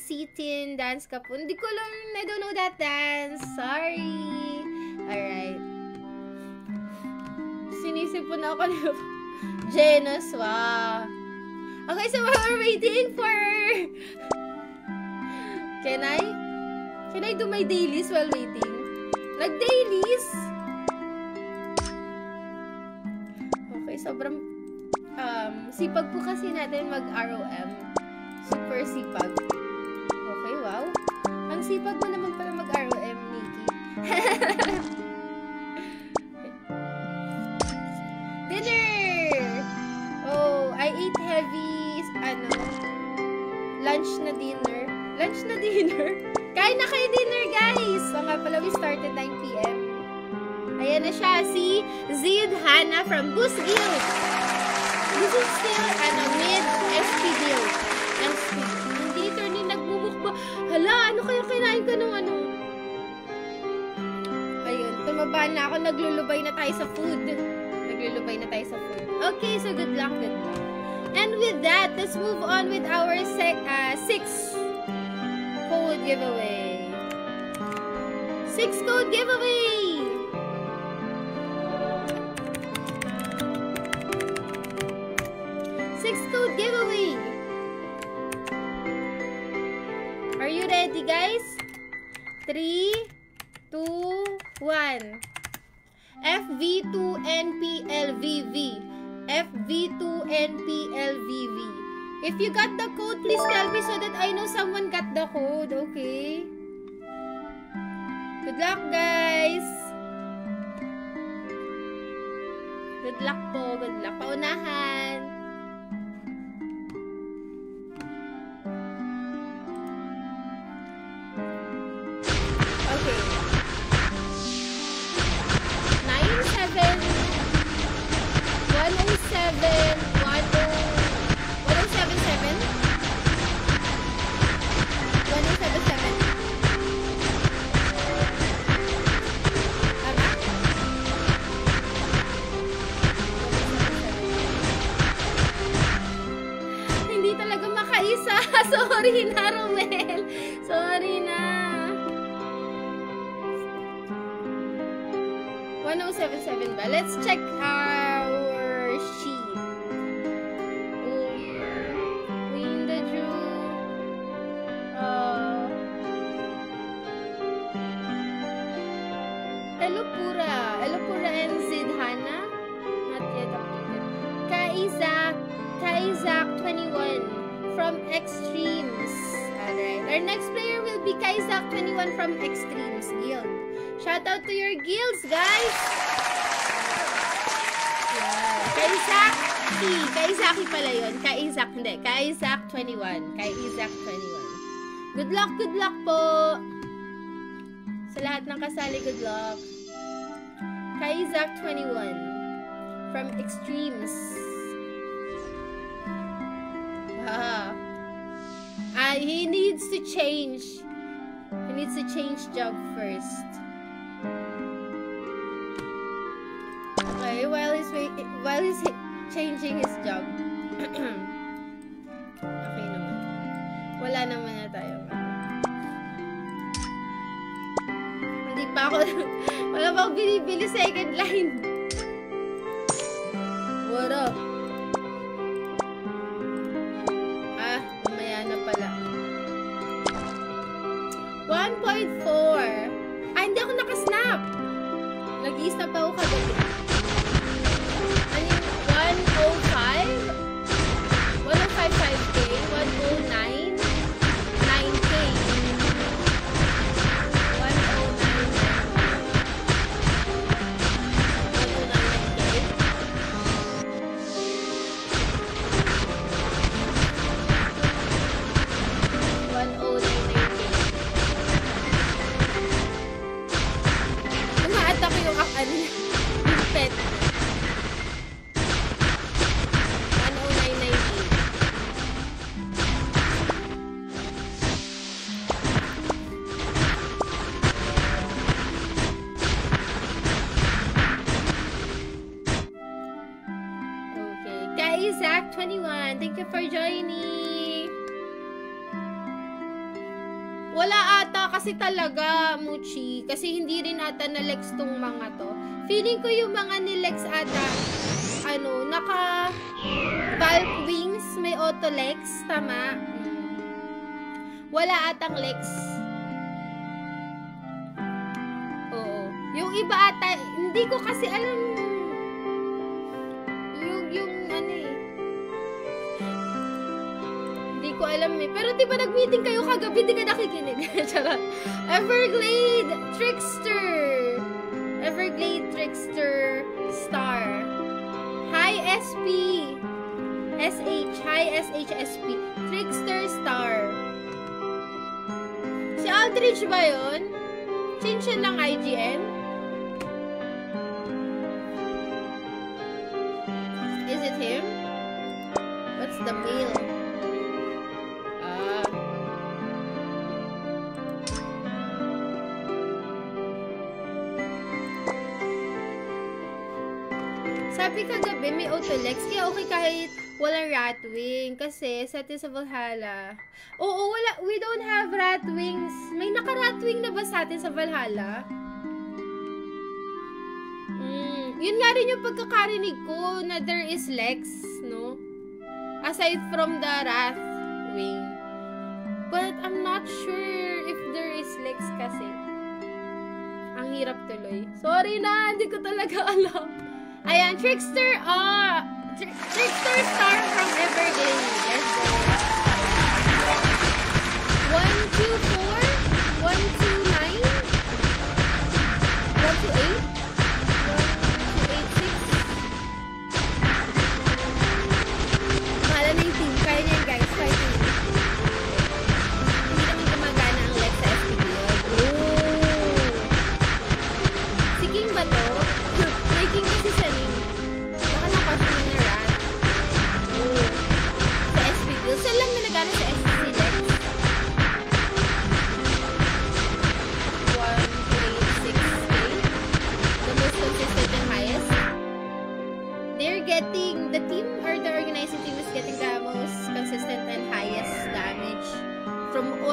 Sit-in dance ka po. Hindi ko lang, I don't know that dance. Sorry. Alright. Sinisipon ako ni *laughs* Genos, wow. Okay, so we're waiting for... Can I? Can I do my dailies while waiting? Nag-dailies? Okay, sobrang um, sipag po kasi natin mag-ROM. Super sipag. Okay, wow. Ang sipag mo naman pala mag-ROM, Nikki. *laughs* Dinner! Oh, I ate heavy, ano, lunch na dinner. Lunch na *laughs* dinner? Kain na kayo dinner, guys! So nga pala, we started 9pm. Ayan na siya, si Zid Hana from Boost Guild. This is still, ano, mid-SP build. Hala, ano kaya kinain ko nung ano? Ayun, tumaba na ako. Naglulubay na tayo sa food. Naglulubay na tayo sa food. Okay, so good luck, good luck. And with that, let's move on with our sec uh, six code giveaway. Six code giveaway! Six code giveaway! Ready, guys? Three, two, one. FV2NPLVV. FV2NPLVV. If you got the code, please tell me so that I know someone got the code, okay? Good luck, guys! Good luck po, good luck. Paunahan! Sorry na, Romel. Sorry na. 1077 ba? Let's check our Shout out to your guilds, guys! Yan. Kay Zaki. Kay Zaki pala yun. Kay Isaac, hindi. Kay Isaac 21. Kay Isaac 21. Good luck, good luck po! Sa lahat ng kasali, good luck. Kay Isaac 21. From Extremes. Ah. Ah, he needs to change. He needs to change job first. Okay, while he's while he's changing his job. *clears throat* okay naman. Wala naman na tayo. Hindi pa ako, *laughs* wala pa ako binibili second line. What up? Ah, mamaya na pala. 1.4. Ah, hindi ako nakasnap. Nag-i-snap ako kagabi. Wala ata kasi talaga, Muchi. Kasi hindi rin ata na-lex tong mga to. Feeling ko yung mga ni-lex ata, ano, naka valve wings, may auto-lex. Tama. Wala atang lex. Oo. Yung iba ata, hindi ko kasi alam alam eh. Pero di ba nag-meeting kayo kagabi, di ka nakikinig. *laughs* Charot. Everglade Trickster. Everglade Trickster Star. Hi, SP. SH. Hi, SHSP. Trickster Star. Si Aldridge ba yun? Change siya ng IGN? Autolex. Kaya okay kahit walang ratwing. Kasi, sa atin sa Valhalla. Oo, wala. We don't have ratwings. May naka-ratwing na ba sa atin sa Valhalla? Mm, yun nga rin yung pagkakarinig ko na there is Lex, no? Aside from the Wrathwing. But I'm not sure if there is Lex kasi. Ang hirap tuloy. Sorry na, hindi ko talaga *laughs* alam. I am Trickster, uh, Tr Trickster Star from Evergreen. One, two, four. One, two, nine. One, two, eight.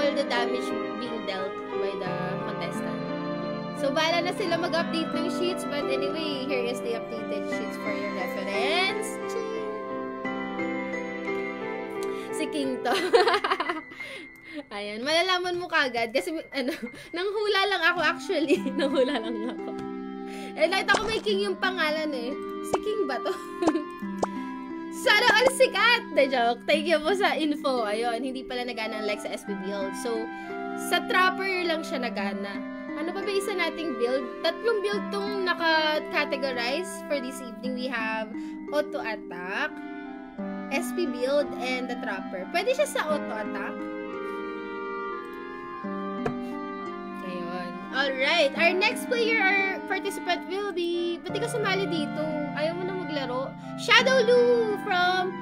All the damage being dealt by the contestant. So, bahala na sila mag-update ng sheets. But anyway, here is the updated sheets for your reference. Si King to. *laughs* Ayan, malalaman mo kagad. Kasi, ano, *laughs* nanghula lang ako actually. *laughs* nanghula lang ako. Eh, nakita ko may King yung pangalan eh. Si King ba to? Sana all sikat! The joke. Thank you po sa info. Ayun, hindi pala nagana ang like sa SB build. So, sa trapper lang siya nagana. Ano pa ba isa nating build? Tatlong build tong naka-categorize for this evening. We have auto attack, SP build, and the trapper. Pwede siya sa auto attack. Ayun. Alright. Our next player or participant will be... Ba't ka sumali dito? Ayaw mo na maglaro? Shadow Lu from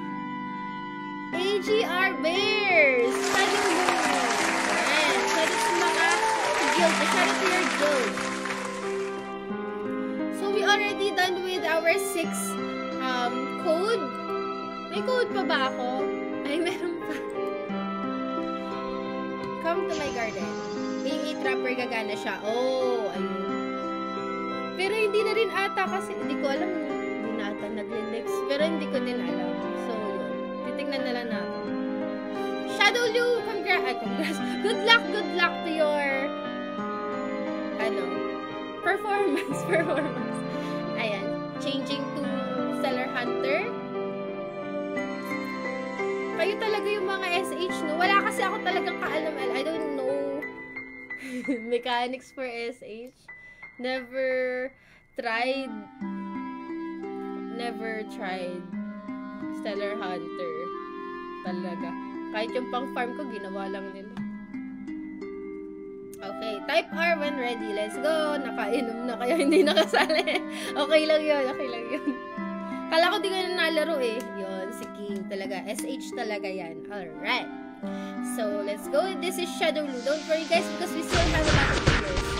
AGR Bears. Shadow Lu. Ayan. Out sa mga guild. Out to your guild. So, we already done with our six um, code. May code pa ba ako? Ay, *laughs* meron pa. Come to my garden. AA trapper gagana siya. Oh, ayun. Pero hindi na rin ata kasi, hindi ko alam, hindi na ata nagle-lex. Pero hindi ko din alam. So. Titignan na lang natin. Shadow Lu, congrats, ay, congrats. *laughs* Good luck, good luck to your, ano, performance, *laughs* performance. Ayan, changing to Stellar Hunter. Kayo talaga yung mga SH, no? Wala kasi ako talagang kaalam. I don't know *laughs* mechanics for SH. Never tried. Never tried Stellar Hunter. Talaga. Kahit yung pang farm ko, ginawa lang nila. Okay, type R when ready. Let's go. Nakainom na kaya *laughs* hindi nakasali. okay lang yun. Okay lang yun. Kala ko di ka na nalaro eh. Yun, si King talaga. SH talaga yan. Alright. So, let's go. This is Shadow Lu. Don't worry guys because we still have a lot of players.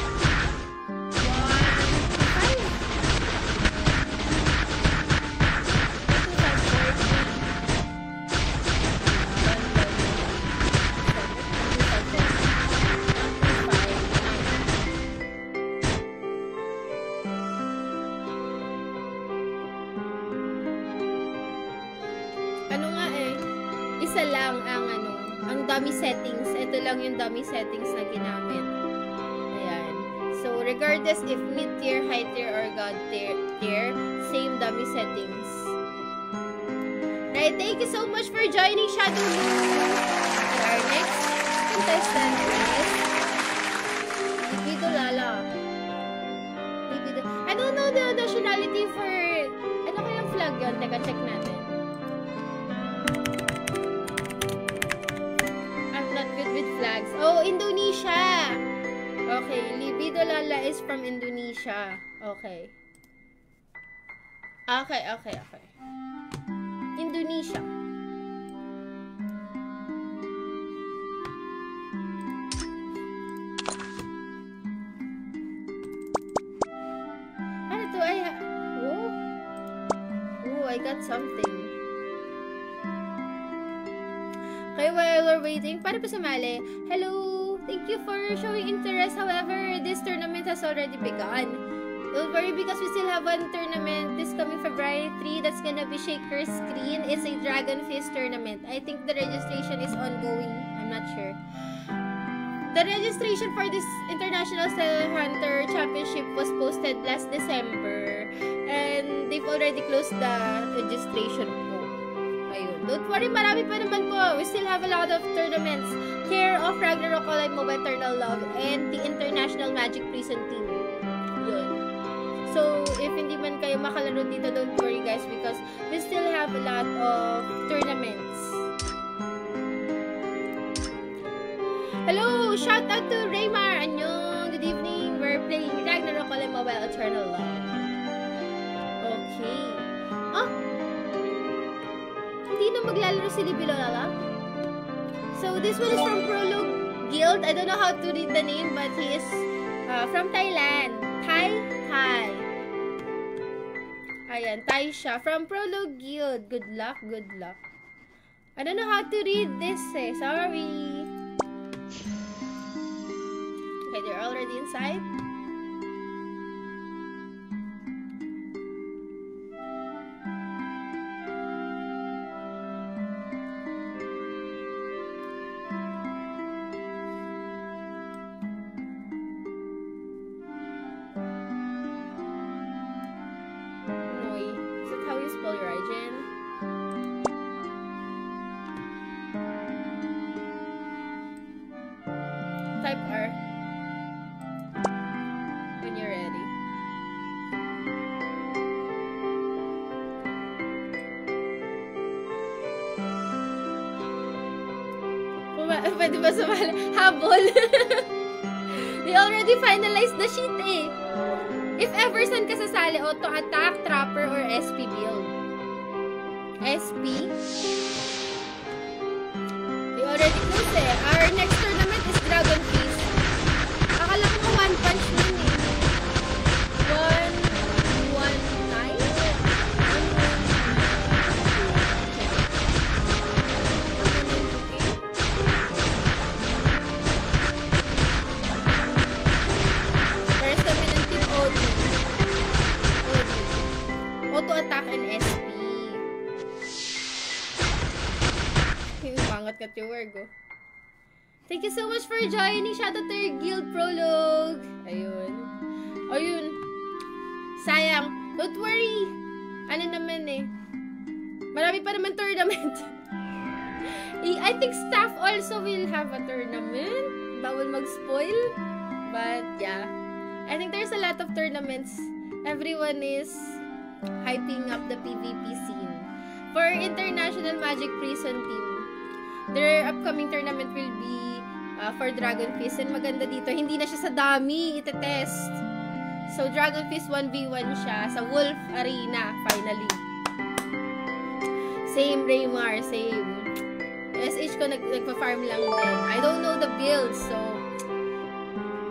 Lang yung dummy settings na ginamit. Ayan. So, regardless if mid tier, high tier, or god tier, tier same dummy settings. Right, thank you so much for joining Shadow Moon. Our next contestant is Vito Lala. I don't know the nationality for ano kayang flag yun? Teka, check natin. Flags. Oh, Indonesia! Okay, Libido Lala is from Indonesia. Okay. Okay, okay, okay. Indonesia. Ano to? I oh. Oh, I got something. While we're waiting, para pa sumali. Hello! Thank you for showing interest. However, this tournament has already begun. Don't worry because we still have one tournament this coming February 3. That's gonna be Shaker's Screen. It's a Dragon Fist tournament. I think the registration is ongoing. I'm not sure. The registration for this International Stellar Hunter Championship was posted last December. And they've already closed the registration Don't worry, marami pa naman po. We still have a lot of tournaments. Care of Ragnarok Online Mobile Eternal Love and the International Magic Prison Team. Yun. So, if hindi man kayo makalaro dito, don't worry guys because we still have a lot of tournaments. Hello! Shout out to Raymar! Annyeong! Good evening! We're playing Ragnarok Online Mobile Eternal Love. So, this one is from Prologue Guild. I don't know how to read the name, but he is uh, from Thailand. Thai? Thai. Ayan, Thai siya. From Prologue Guild. Good luck, good luck. I don't know how to read this eh. Sorry. Okay, they're already inside. Habol. *laughs* They already finalized the sheet eh. If ever saan ka sasali, auto attack, trapper, or SP build. SP? They already closed eh. Mag-spoil. But, yeah. I think there's a lot of tournaments. Everyone is hyping up the PvP scene. For International Magic Prison Team, their upcoming tournament will be uh, for Dragon Fist. And maganda dito, hindi na siya sa dami ite-test. So, Dragon Fist 1v1 siya sa Wolf Arena, finally. Same Raymar, same. SH ko nag nagpa-farm lang din. I don't know the build, so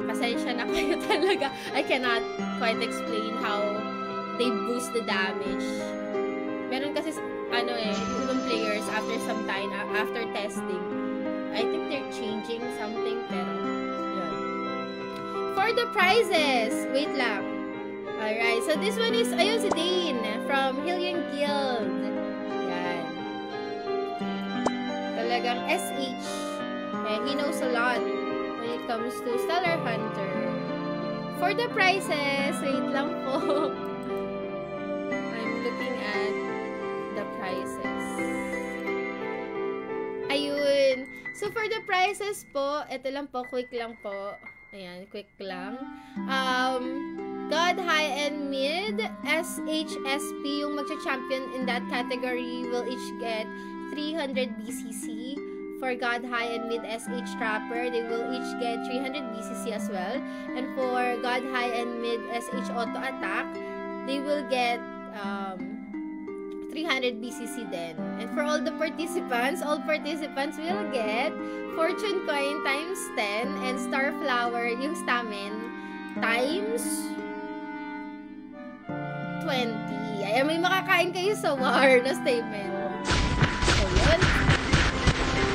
pasensya na *laughs* kayo talaga. I cannot quite explain how they boost the damage. Meron kasi ano eh, yung players after some time, after testing, I think they're changing something, pero, yun. For the prizes, wait lang. Alright, so this one is, ayun si Dane, from Hillian Guild. Yan. Talagang SH. Eh, he knows a lot comes to Stellar Hunter. For the prices, wait lang po. *laughs* I'm looking at the prices. Ayun. So, for the prices po, ito lang po, quick lang po. Ayan, quick lang. Um, God High and Mid, SHSP, yung magcha-champion in that category will each get 300 BCC. For God High and Mid SH Trapper, they will each get 300 BCC as well. And for God High and Mid SH Auto Attack, they will get um, 300 BCC then. And for all the participants, all participants will get Fortune Coin times 10 and Star Flower, yung stamen, times 20. Ay, may makakain kayo sa war na statement. So, yun.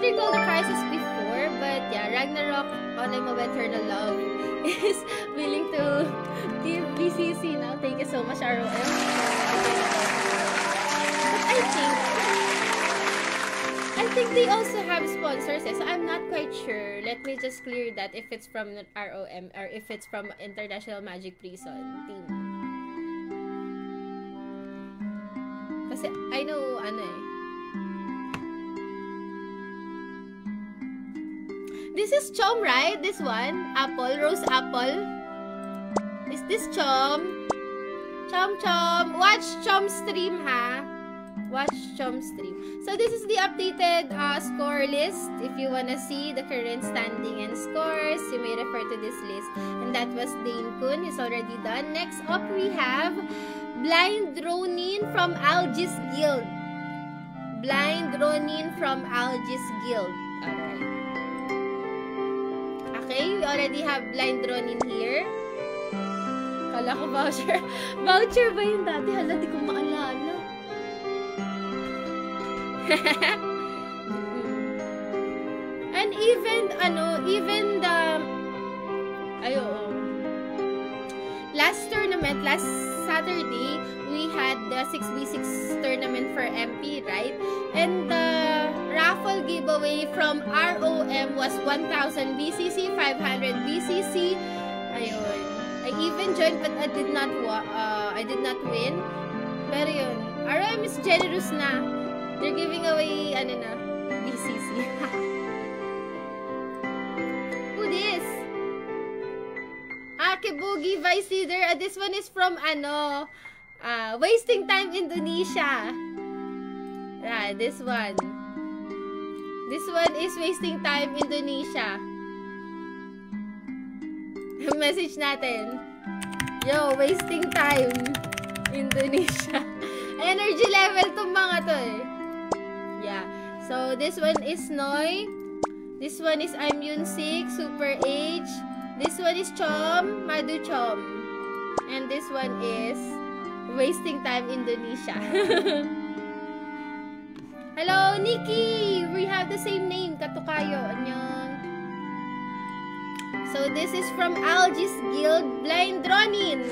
Cannot recall the prices before, but yeah, Ragnarok Online of Eternal Love *laughs* is willing to give BCC now. Thank you so much, ROM. But I think I think they also have sponsors, eh, so I'm not quite sure. Let me just clear that if it's from ROM or if it's from International Magic Prison team. Kasi I know ano eh. This is Chom, right? This one? Apple, rose apple. Is this Chom? Chom Chom. Watch Chom stream ha. Watch Chom stream. So this is the updated uh, score list. If you wanna see the current standing and scores, you may refer to this list. And that was Dane Kun. He's already done. Next up, we have Blind Ronin from Algis Guild. Blind Ronin from Algis Guild. Alright. Okay, we already have Blind Ronin here. Kala ko voucher. *laughs* voucher ba yun dati? Hala, di ko maalala. *laughs* And even, ano, even the, ayo, last tournament, last Saturday, we had the 6v6 tournament for MP, right? And the raffle giveaway from ROM was 1,000 BCC, 500 BCC. Ayun. I even joined but I did not uh, I did not win. Pero yun, ROM is generous na. They're giving away, ano na, BCC. *laughs* Ah, Kibugi Vice Leader. Ah, this one is from, ano, ah, Wasting Time Indonesia. Ah, this one. This one is Wasting Time Indonesia. *laughs* Message natin. Yo, Wasting Time Indonesia. *laughs* Energy level tong mga to eh. Yeah. So, this one is Noy. This one is I'm Yun 6, Super H. This one is Chom, Madu Chom. And this one is Wasting Time Indonesia. *laughs* Hello, Nikki! We have the same name, Katukayo. Annyeong. So, this is from Algis Guild, Blind Ronin.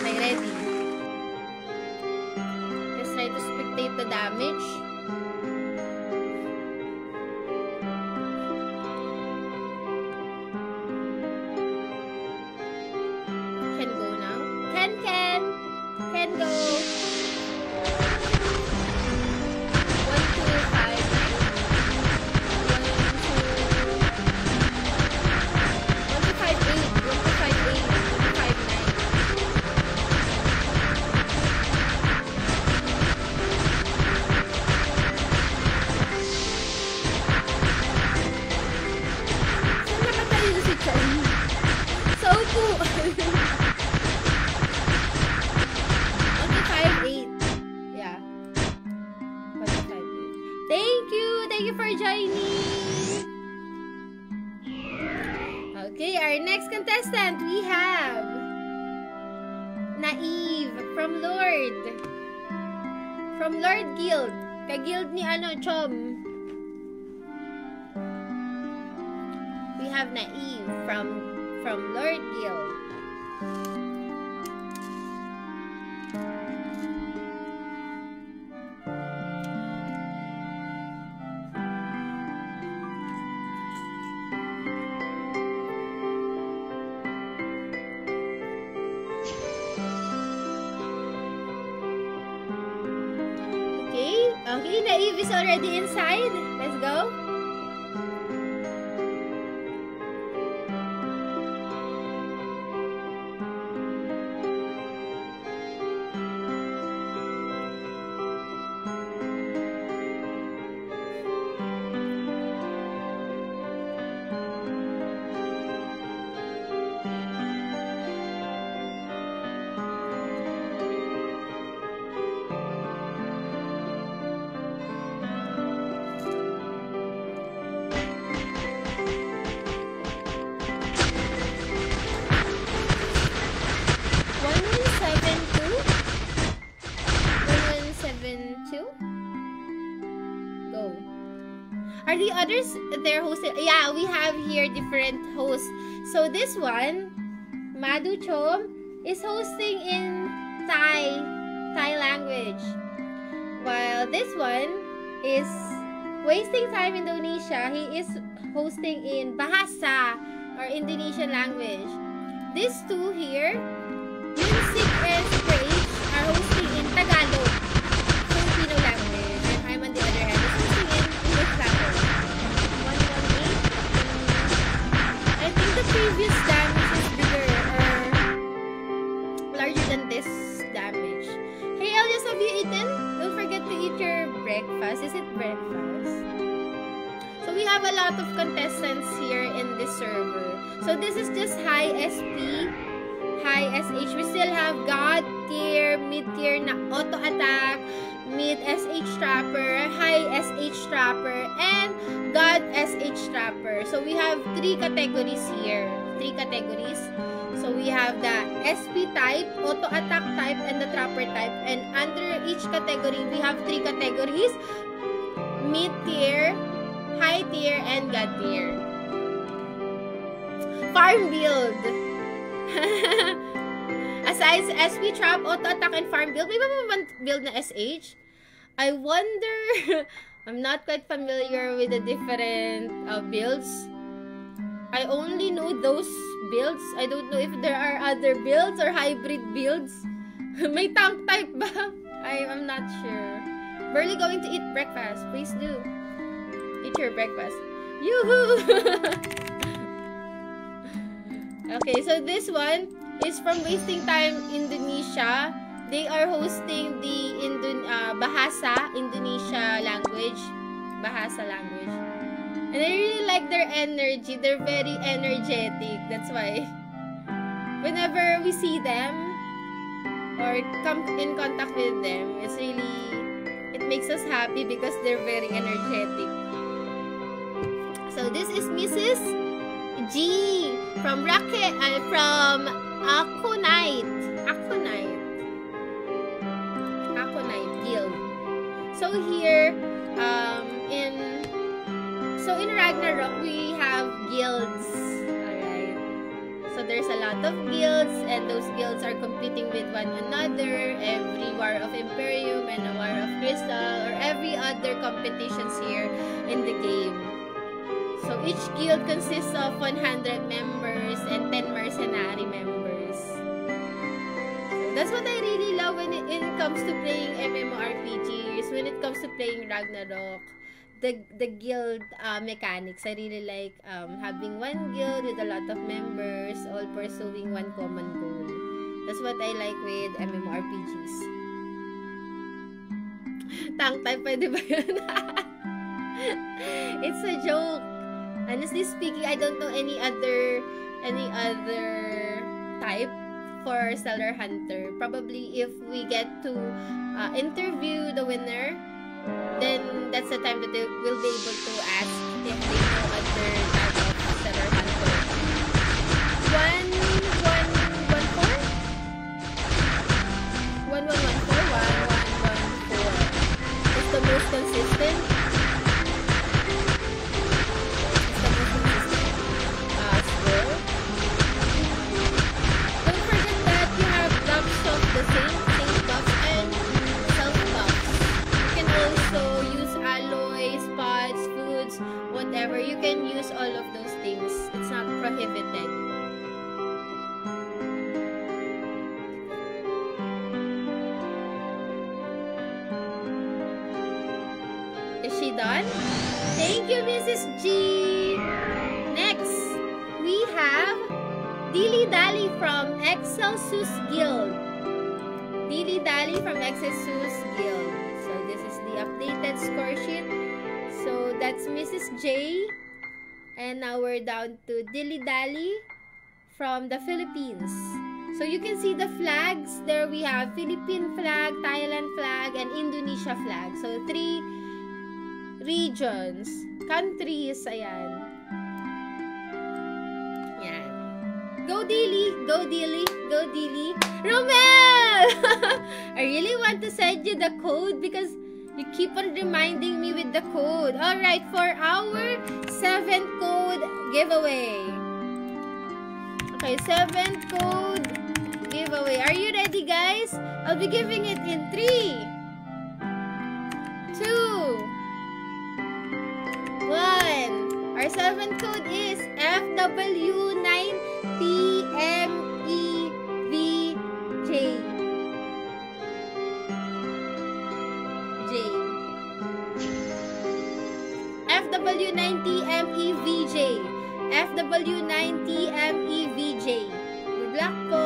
Ready. Let's try to spectate the damage. Already inside. Yeah, we have here different hosts. So this one, Madu Chom, is hosting in Thai, Thai language. While this one is wasting time in Indonesia. He is hosting in Bahasa or Indonesian language. These two here, Music and Sprage, are hosting lot of contestants here in this server. So this is just high SP, high SH. We still have God tier, mid tier na auto attack, mid SH trapper, high SH trapper, and God SH trapper. So we have three categories here. Three categories. So we have the SP type, auto attack type, and the trapper type. And under each category, we have three categories. Mid tier, high tier, and God tier. Farm build. *laughs* Aside SP trap, auto attack, and farm build, may ba build na SH? I wonder, *laughs* I'm not quite familiar with the different uh, builds. I only know those builds. I don't know if there are other builds or hybrid builds. *laughs* may tank type ba? I am not sure. Barely going to eat breakfast. Please do. Your breakfast. Yoo-hoo! *laughs* Okay, so this one is from Wasting Time Indonesia. They are hosting the Indo uh, Bahasa Indonesia language. Bahasa language. And I really like their energy. They're very energetic. That's why whenever we see them or come in contact with them, it's really it makes us happy because they're very energetic. So this is Mrs. G from Rocket uh, from Aconite. Aconite. Aconite Guild. So here, um, in so in Ragnarok we have guilds. Alright. So there's a lot of guilds, and those guilds are competing with one another. Every War of Imperium and a War of Crystal, or every other competitions here in the game. So each guild consists of 100 members and 10 mercenary members. So that's what I really love when it, it comes to playing MMORPGs, when it comes to playing Ragnarok. The, the guild uh, mechanics. I really like um, having one guild with a lot of members all pursuing one common goal. That's what I like with MMORPGs. Tank type, pwede ba yun? *laughs* It's a joke. Honestly speaking, I don't know any other any other type for Stellar Hunter. Probably if we get to uh, interview the winner then that's the time that they will be able to ask if they know other type of stellar hunter. One, one, one, four? One, one, one, four, one, one, one, four. It's the most consistent. Done. Thank you, Mrs. G. Next, we have Dilly Dally from Excelsus Guild. Dilly Dally from Excelsus Guild. So this is the updated score sheet. That's Mrs. J. And now we're down to Dilly Dally from the Philippines. So you can see the flags. There we have Philippine flag, Thailand flag, and Indonesia flag. So three regions, countries, ayan. Yan. Go Dilly! Go Dilly! Go Dilly! Romel! *laughs* I really want to send you the code because you keep on reminding me with the code. Alright, for our seventh code giveaway. Okay, seventh code giveaway. Are you ready, guys? I'll be giving it in three, two, one. Our seventh code is FW9TMEVJ. FW9TMEVJ. FW9TMEVJ. Good luck po!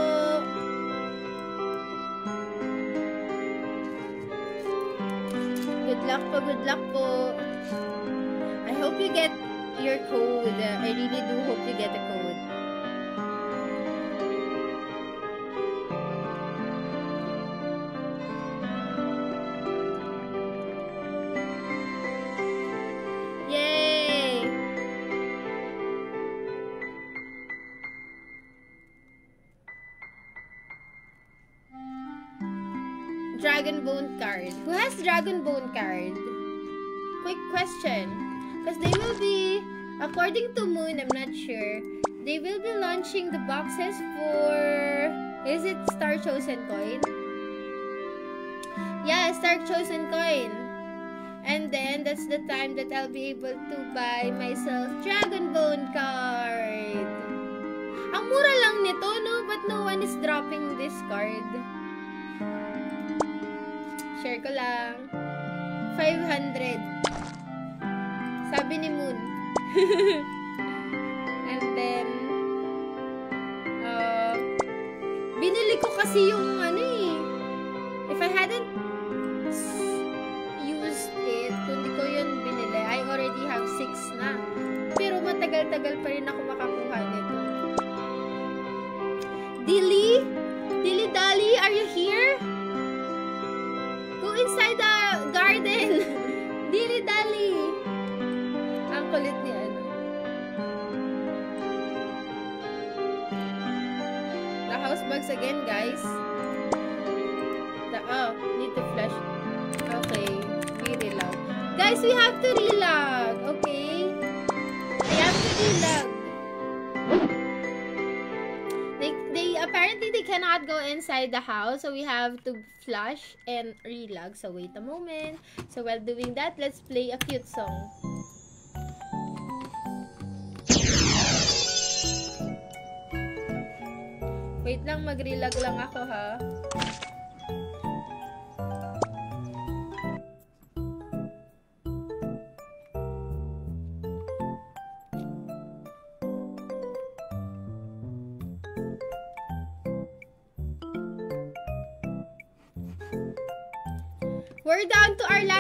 Good luck po, good luck po I hope you get your code. I really do hope you get a code. Card. Who has Dragon Bone card? Quick question. Because they will be, according to Moon, I'm not sure, they will be launching the boxes for, is it Star Chosen Coin? Yeah, Star Chosen Coin. And then, that's the time that I'll be able to buy myself Dragon Bone card. Ang mura lang nito, no? But no one is dropping this card. Share ko lang. 500. Sabi ni Moon. *laughs* And then, uh, binili ko kasi yung ano eh. If I hadn't used it, kung di ko yun binili, I already have 6 na. Pero matagal-tagal pa rin ako makakuha nito. Dilly? Dilly Dally, are you here? Inside the garden! *laughs* Dilly Dally! kulit ni ano. The house bugs again, guys. The, oh, need to flush. Okay, we relog. Guys, we have to relog, okay? I have to relog. Cannot go inside the house, so we have to flush and relog. So wait a moment. So while doing that, let's play a cute song. Wait lang, mag-relag lang ako ha.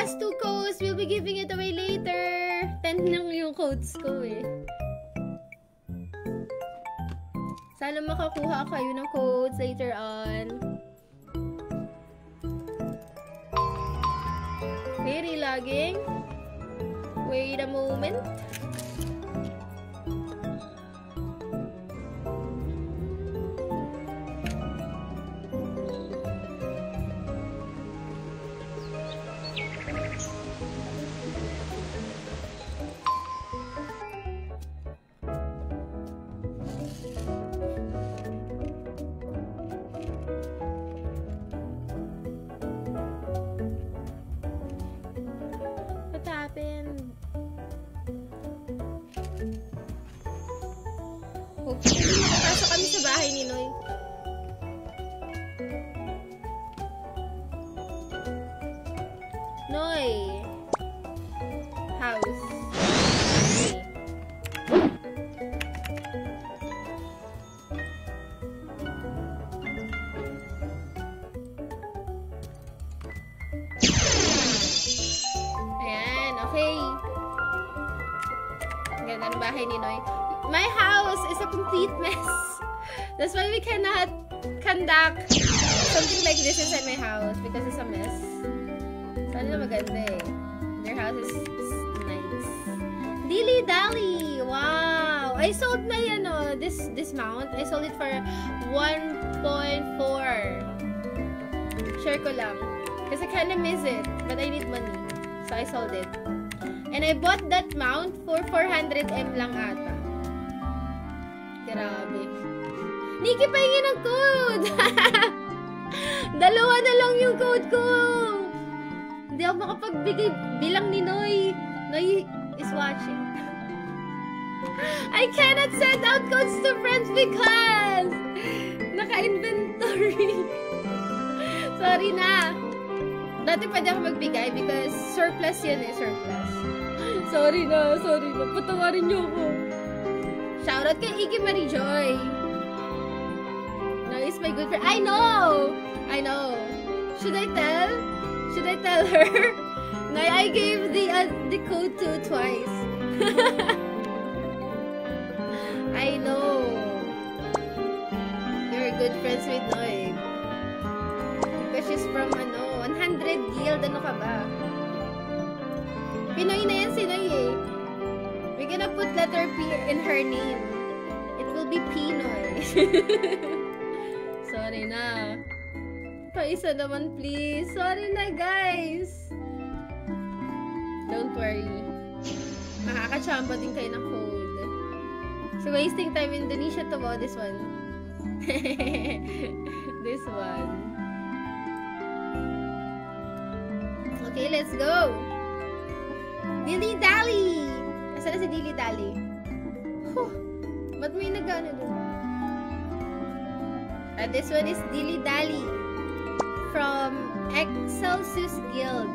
Last two codes. We'll be giving it away later. 10 lang yung codes ko eh. Sana makakuha kayo ng codes later on. Okay, relogging. Wait a moment. Ko lang. Kasi I kinda miss it. But I need money. So I sold it. And I bought that mount for 400M lang ata. Grabe. Nikki, pahingi ng code! *laughs* Dalawa na lang yung code ko! Hindi ako makapagbigay bilang ni Noy. Noy is watching. *laughs* I cannot send out codes to friends because naka-inventory. *laughs* Sorry na. Dati pwede ako magbigay because surplus yan eh, surplus. *laughs* sorry na, sorry na. Patawarin niyo ako. Shoutout kay Iggy Marie Joy is my good friend. I know! I know. Should I tell? Should I tell her? *laughs* no, I gave the uh, the code to twice. *laughs* I know. You're good friends with Noy. She's from, ano, 100 guild. Ano ka ba? Pinoy na yan si Noy eh. We're gonna put letter P in her name. It will be Pinoy. *laughs* Sorry na. Paisa naman, please. Sorry na, guys. Don't worry. Makakachamba din kayo ng code. So, wasting time in Indonesia to ba? This one. *laughs* this one. Okay, let's go. Dilly Dally! Asa na si Dilly Dally? Huh. Ba't may nag-ano doon? Uh, this one is Dilly Dally from Excelsius Guild.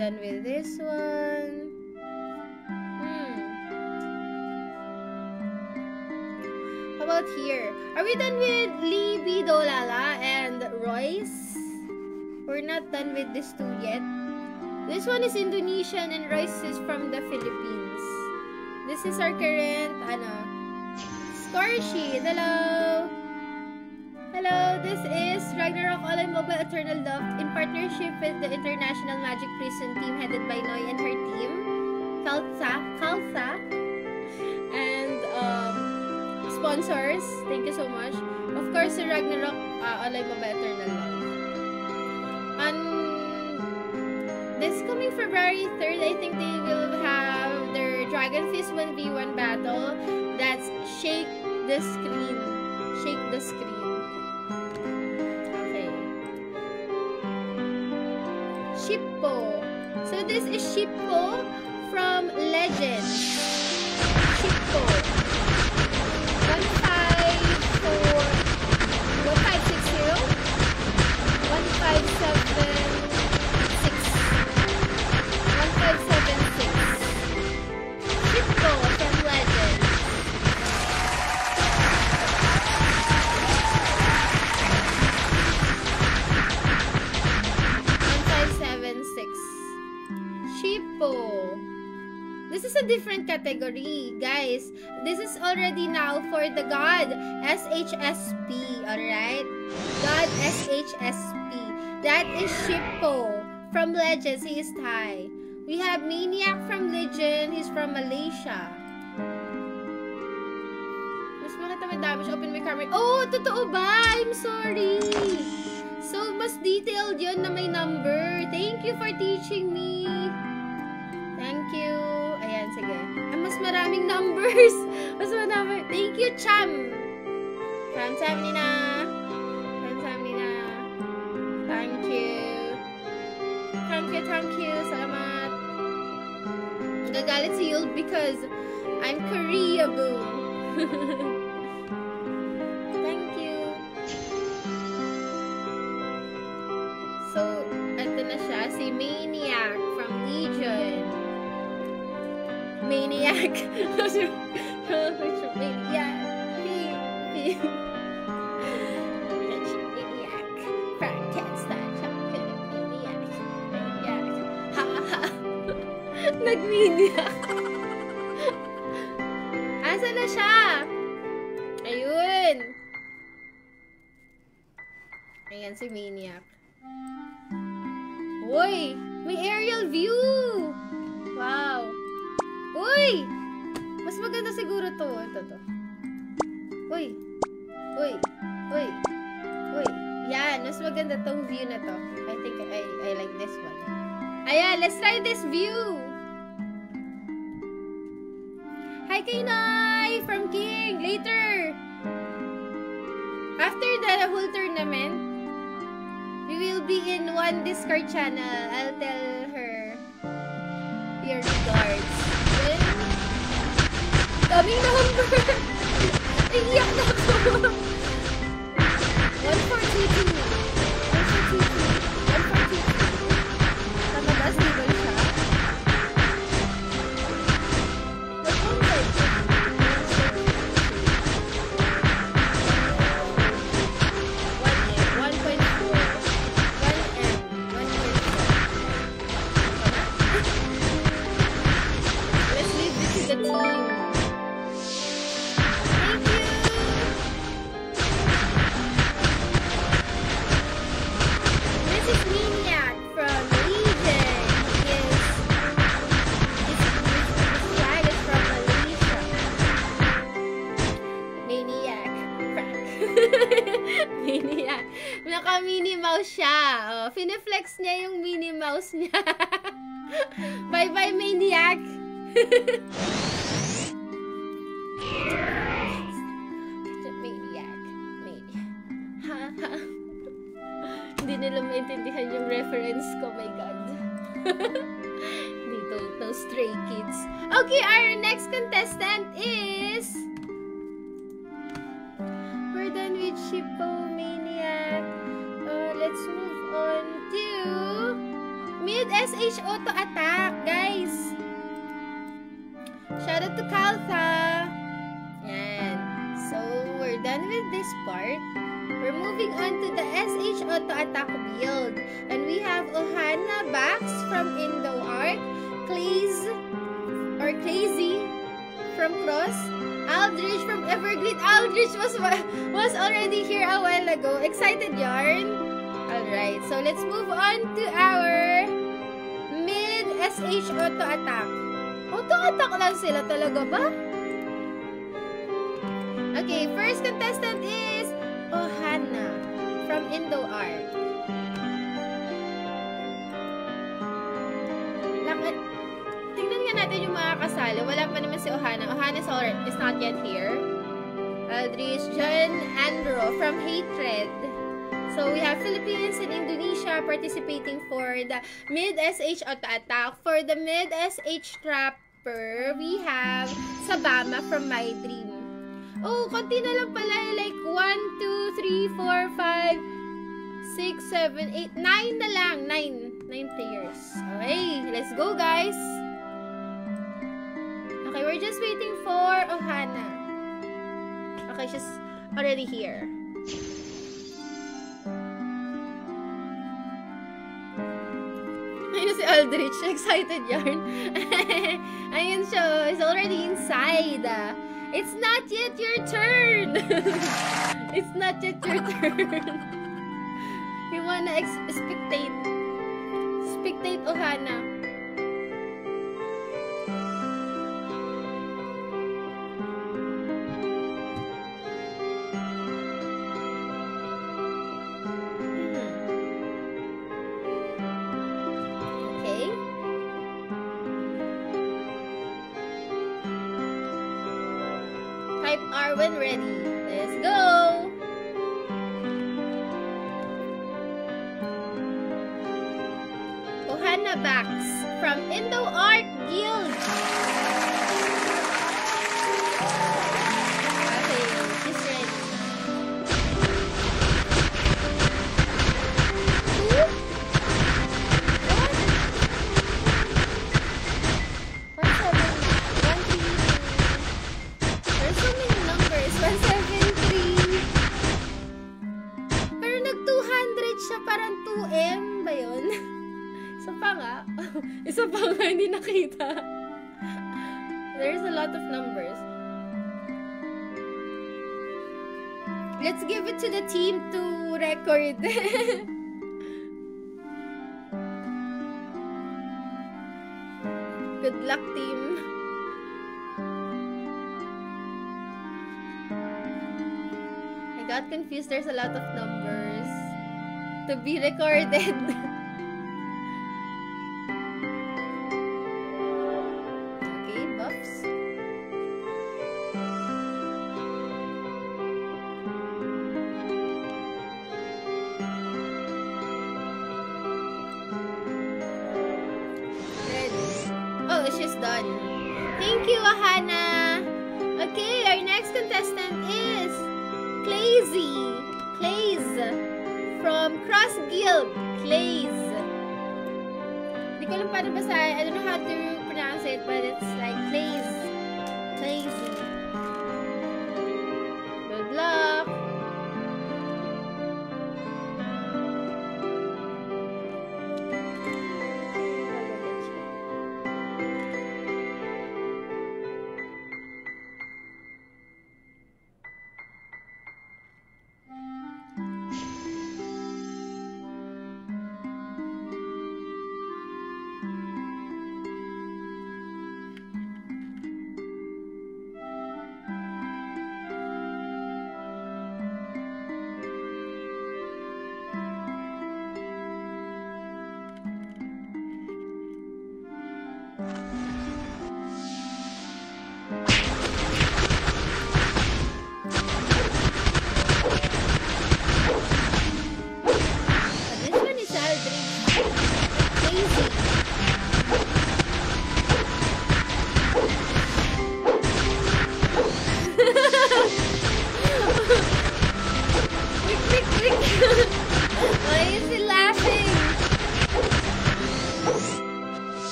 Done with this one. Hmm. How about here? Are we done with Lee Bidolala and Royce? We're not done with this two yet. This one is Indonesian and Royce is from the Philippines. This is our current, ano, score sheet. Hello! Hello, this is Ragnarok Mobile Eternal Love in partnership with the International Magic Prison team headed by Noy and her team. Kalsa, Kalsa, and sponsors. Thank you so much. Of course, Ragnarok, uh, alay mo ba Eternal Love. On this coming February 3rd, I think they will have their Dragon Fist 1v1 battle. That's Shake the Screen. Shake the Screen. This is Shippo from Legends. Category, guys. This is already now for the God SHSP, alright? God SHSP. That is Shippo from Legends. He is Thai. We have Maniac from Legend. He's from Malaysia. Mas makita may damage. Open my camera. Oh, totoo ba? I'm sorry. So, mas detailed yun na may number. Thank you for teaching me. Thank you. Sige. Ah, mas maraming numbers. *laughs* Mas maraming. Thank you, Cham. Cham, Cham, Nina. Cham, Cham, Nina. Thank you. Thank you, thank you. Salamat. Nagagalit si Yul because I'm Korea, boo. *laughs* si Maniac from Legion. Maniac. *laughs* Maniac. Maniac. Frankenstein. Maniac. Maniac. Nag-maniac. Asa na siya? Ayun. Ayan si Maniac. Uy! May aerial view! Wow! Uy! Mas maganda siguro to. Ito to. Uy! Uy! Uy! Uy! Yan! Mas maganda tong view na to. I think I, I like this one. Ayan! Let's try this view! Hi kay Nay! From King! Later! After the whole tournament, We will be in one Discord channel. I'll tell your regards. Daming number! *laughs* Iiyak na *laughs* ako! 1422. 1422. bye bye maniac. *laughs* SH auto attack, guys. Shout out to Kaltha. Yan. So, we're done with this part. We're moving on to the SH auto attack build. And we have Ohana Bax from Indo Art, Clays or Crazy from Cross, Aldrich from Evergreen. Aldrich was was already here a while ago. Excited yarn? Alright, so let's move on to our SH auto attack. Auto attack lang sila talaga ba? Okay, first contestant is Ohana from Indo Art. Lakad. Tingnan nga natin yung mga kasali. Wala pa naman si Ohana. Ohana is, is not yet here. Aldrich John Andro from Hatred. So, we have Philippines and Indonesia participating for the mid-SH auto attack. For the mid-SH trapper, we have Sabama from My Dream. Oh, konti na lang pala. Like, 1, 2, 3, 4, 5, 6, 7, 8, 9 na lang. 9. 9 players. Okay, let's go, guys. Okay, we're just waiting for Ohana. Okay, she's already here. Aldrich. *laughs* Excited yarn. *laughs* Ayun siya. He's already inside. It's not yet your turn. *laughs* it's not yet your turn. you wanna spectate. Spectate Ohana. Ready. Confused. There's a lot of numbers to be recorded. *laughs*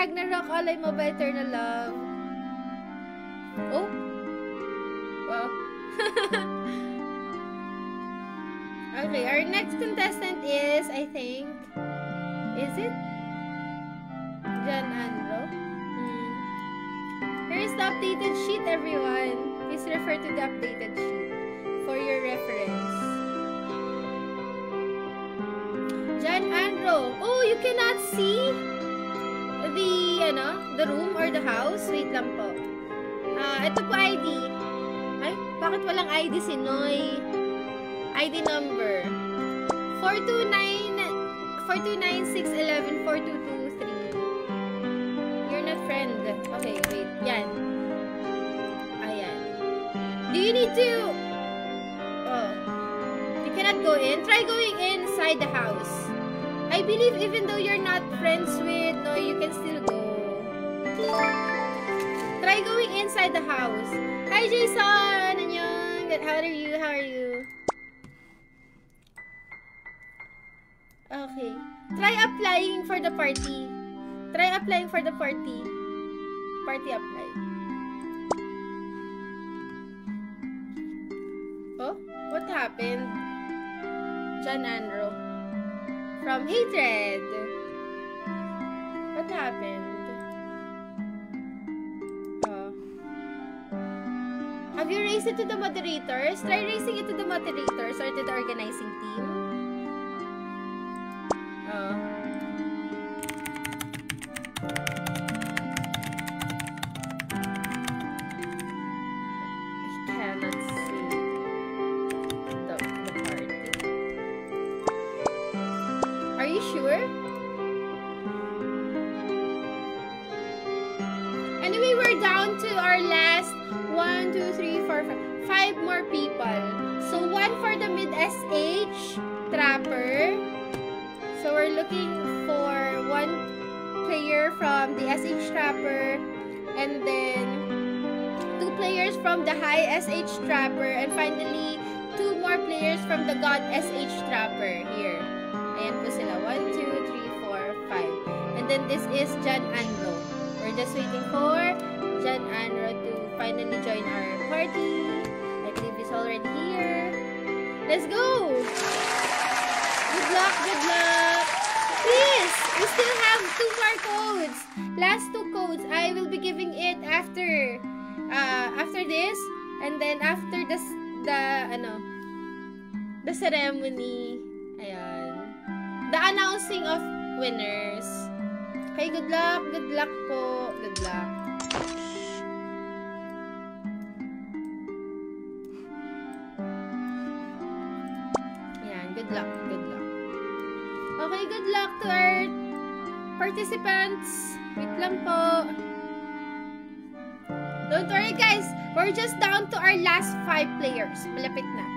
We're playing Ragnarok Online Eternal Love. Oh? Wow. *laughs* okay, our next contestant is, I think, is it? Jan Andro? Hmm. Here's the updated sheet, everyone. Please refer to the updated sheet for your reference. Jan Andro. Oh, you cannot see the, ano, the room or the house? Wait lang po. Ah, uh, ito po ID. Ay, bakit walang ID si Noy? ID number. 429 429 611 4223. You're not friend. Okay, wait. Yan. Ayan. Do you need to... Oh. You cannot go in? Try going inside the house. I believe even though you're not friends with no, you can still go. Try going inside the house. Hi, Jason! Annyeong! How are you? How are you? Okay. Try applying for the party. Try applying for the party. Party apply. Oh? What happened? John Anro. From Hatred. What happened? Have you raised it to the moderators? Try raising it to the moderators or to the organizing team. Participants. Wait lang po. Don't worry guys, we're just down to our last five players. Malapit na.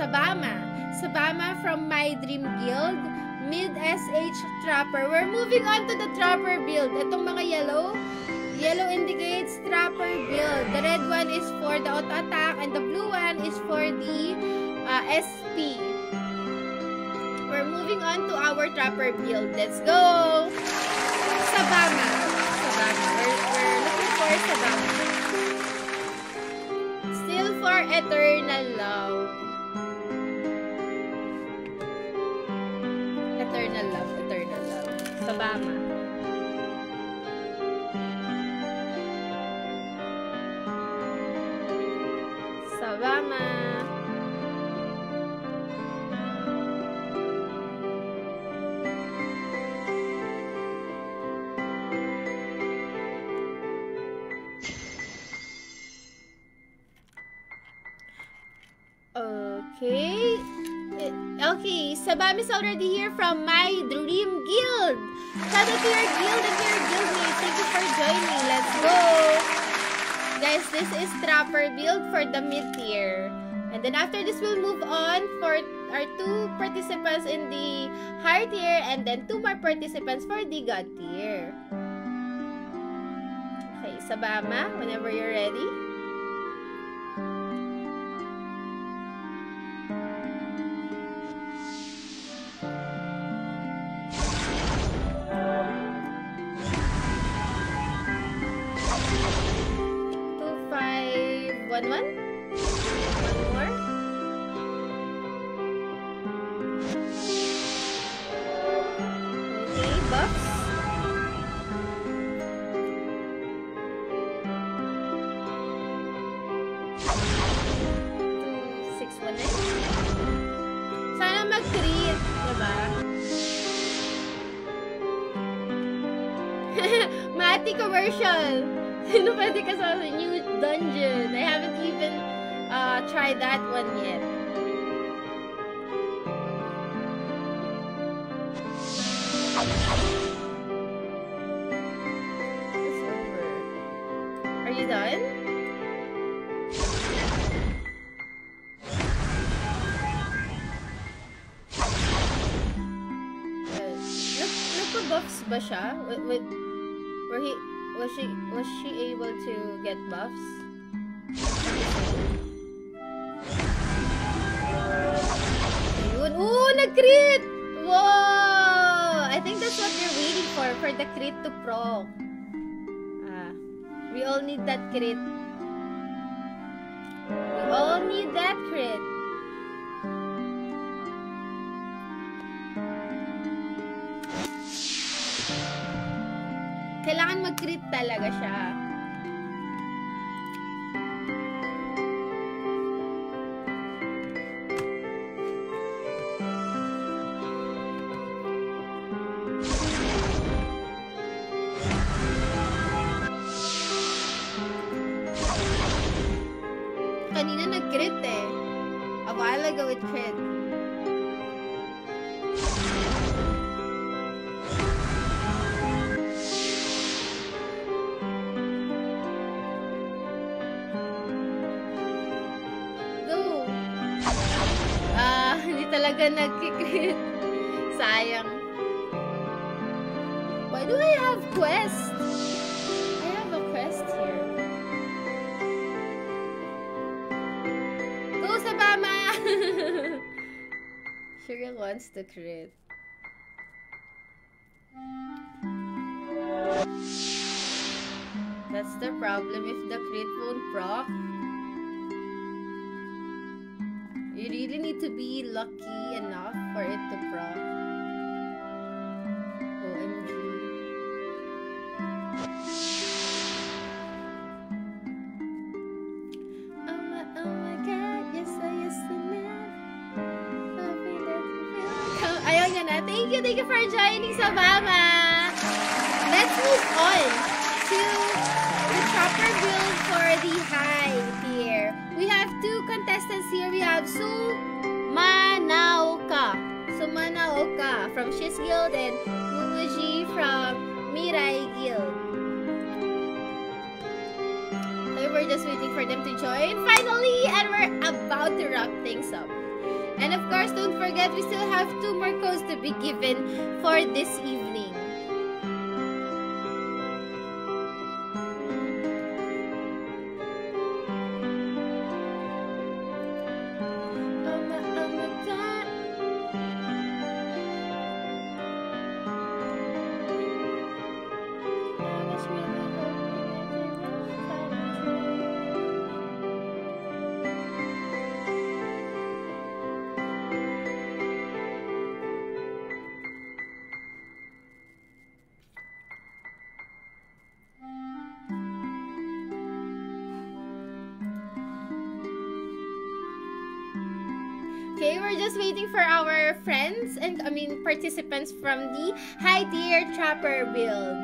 Sabama. Sabama from My Dream Guild. Mid SH Trapper. We're moving on to the Trapper build. Itong mga yellow, Yellow indicates trapper build. The red one is for the auto attack and the blue one is for the uh, SP. We're moving on to our trapper build. Let's go! Sabama. Sabama. We're, we're looking for Sabama. Still for Eternal Love. Okay, Sabam is already here from my Dream Guild. Shout out to your guild and your guildmates. Thank you for joining. Let's go! Guys, this is Trapper build for the mid-tier. And then after this, we'll move on for our two participants in the higher tier and then two more participants for the God tier. Okay, Sabama, whenever you're ready. One one? One more? Okay, diba? *laughs* Mati commercial! *laughs* Sino pwede ka sa new dungeon? I haven't even uh, tried that one yet. Are you done? Siya? Wait, where he was she was she able to get buffs? Ayun. Oh, nag-crit! Whoa! I think that's what you're waiting for, for the crit to proc. Ah. We all need that crit. We all need that crit. Mag-crit talaga siya. Crit. That's the problem if the crit won't proc. You really need to be lucky enough for it to proc. Thank you, for joining sa Mama. Let's move on to the chopper build for the high tier. We have two contestants here. We have Su Manaoka. Su Manaoka from Shiz Guild and Mumuji from Mirai Guild. So we're just waiting for them to join finally and we're about to wrap things up. And of course, don't forget we still have two more codes to be given for this evening. Participants from the high tier trapper build.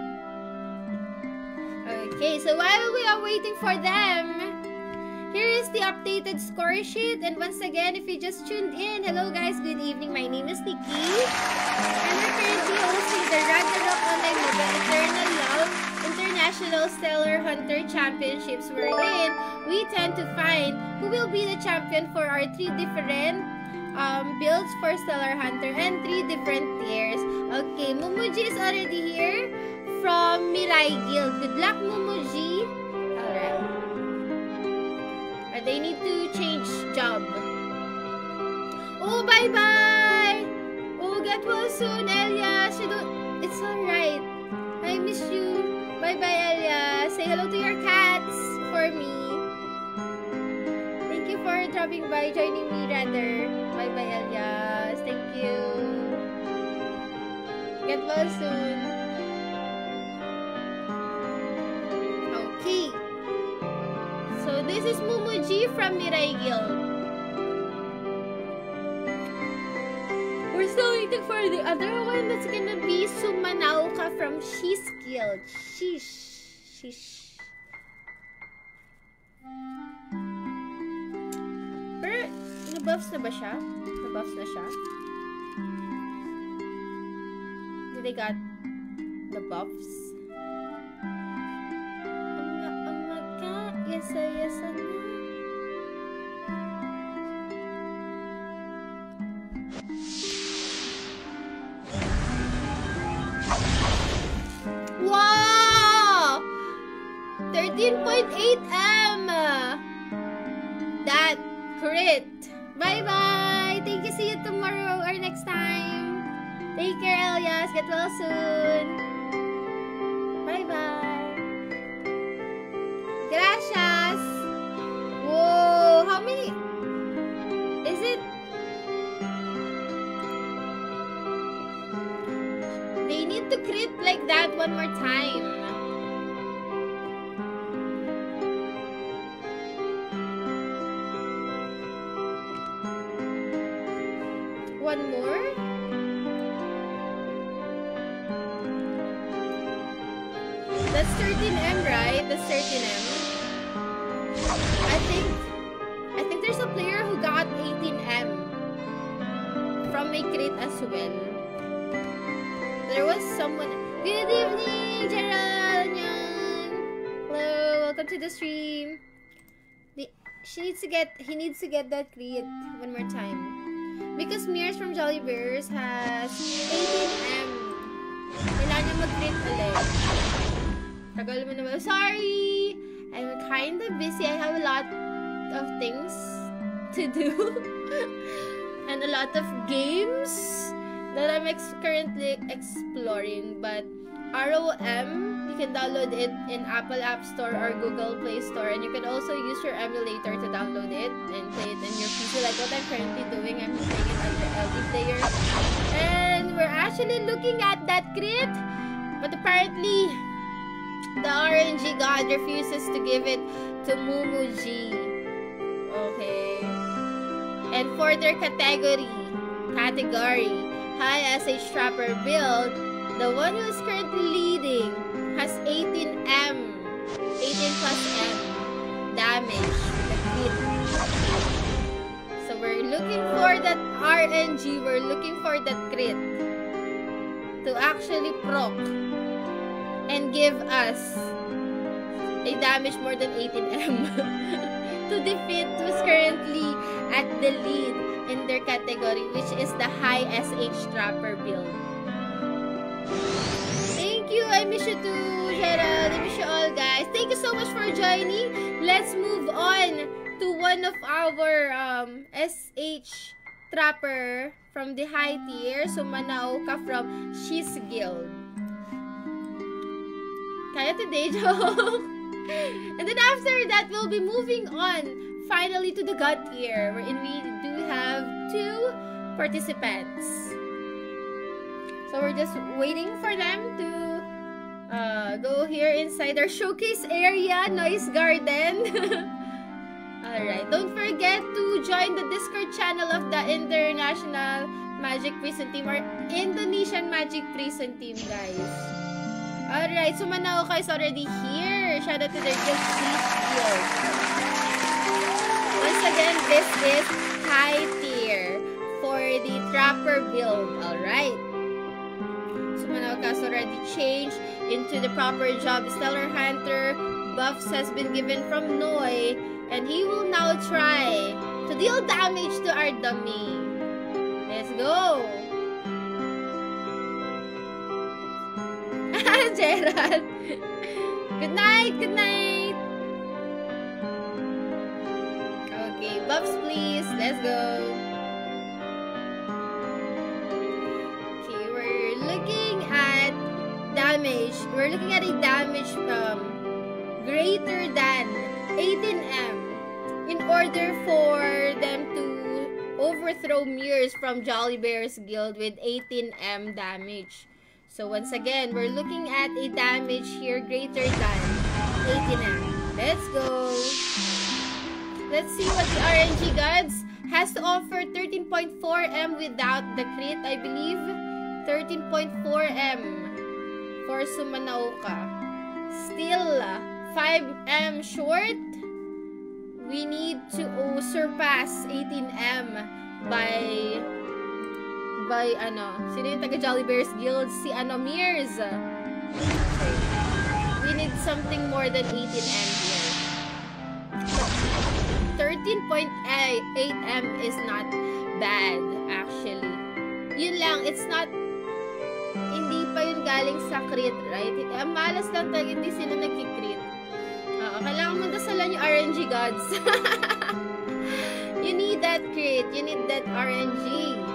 Okay, so while we are waiting for them, here is the updated score sheet. And once again, if you just tuned in, hello guys, good evening. My name is Nikki. And we're currently hosting the Ragnarok Online Mobile Eternal Love International Stellar Hunter Championships wherein we tend to find who will be the champion for our three different um, builds for Stellar Hunter and three different tiers. Okay, Mumuji is already here from Mirai Guild. Good luck, Mumuji. Alright. They need to change job. Oh, bye-bye! Oh, get well soon, Elias. You don't... It's alright. I miss you. Bye-bye, Elias. Say hello to your cats for me. Thank you for dropping by, joining me rather. Bye-bye, Elias. Thank you. Get well soon. Okay. So, this is Mumuji from Mirai Guild. We're still waiting for the other one that's gonna be Sumanauka from Shiz Guild. Shish. Shish. buffs na ba siya? Na-buffs na siya? Did they got the buffs? Yes, sir, yes, sir. Wow! 13.8 M! That crit Bye-bye! Thank you. See you tomorrow or next time. Take care, Elias. Get well soon. Bye-bye. Gracias. Whoa! How many? Is it? They need to crit like that one more time. That's 13M, right? That's 13M. I think I think there's a player who got 18M from a crit as well. There was someone. Good evening, Gerald. Hello, welcome to the stream. The, she needs to get. He needs to get that crit one more time. Because Mears from Jolly Bears has 18M. Kailangan mag-crit ulit. Sorry! I'm kind of busy. I have a lot of things to do. *laughs* and a lot of games that I'm ex currently exploring. But ROM, you can download it in Apple App Store or Google Play Store. And you can also use your emulator to download it and play it in your PC. Like what I'm currently doing, I'm playing it under LD Player. And we're actually looking at that crit. But apparently, the RNG god refuses to give it to Mumuji. Okay. And for their category, category, high SH Trapper build, the one who is currently leading has 18M, 18 plus M damage. So we're looking for that RNG, we're looking for that crit. to actually proc and give us a damage more than 18M *laughs* to defeat who's currently at the lead in their category, which is the high SH Trapper build. Thank you! I miss you too, Gerald. I miss you all, guys. Thank you so much for joining. Let's move on to one of our um, SH Trapper from the high tier. So, Manaoka from She's Guild. Kaya today, *laughs* joke! and then after that, we'll be moving on finally to the God tier, wherein we do have two participants. So we're just waiting for them to uh, go here inside our showcase area, Noise Garden. *laughs* Alright, don't forget to join the Discord channel of the International Magic Prison Team or Indonesian Magic Prison Team, guys. Alright, so Manaoka is already here. Shout out to their guild, guild. Once again, this is high tier for the Trapper build. Alright. So Manaoka has already changed into the proper job. Stellar Hunter buffs has been given from Noi and he will now try to deal damage to our dummy. Let's go! Gerald! *laughs* Good night! Good night! Okay, buffs please. Let's go. Okay, we're looking at damage. We're looking at a damage um, greater than 18M in order for them to overthrow Mears from Jolly Bears Guild with 18M damage. So once again, we're looking at a damage here greater than 18M. Let's go! Let's see what the RNG Gods has to offer 13.4M without the crit, I believe. 13.4M for Sumanaoka. Still, 5M short. We need to oh, surpass 18M by by ano, sino yung taga Jolly Bears Guild? Si ano, Mears. We need something more than 18M here. 13.8M is not bad, actually. Yun lang, it's not hindi pa yun galing sa crit, right? Ang malas lang talaga, hindi sila nagkikrit. Oo, kailangan mo dasalan yung RNG gods. *laughs* you need that crit. You need that RNG.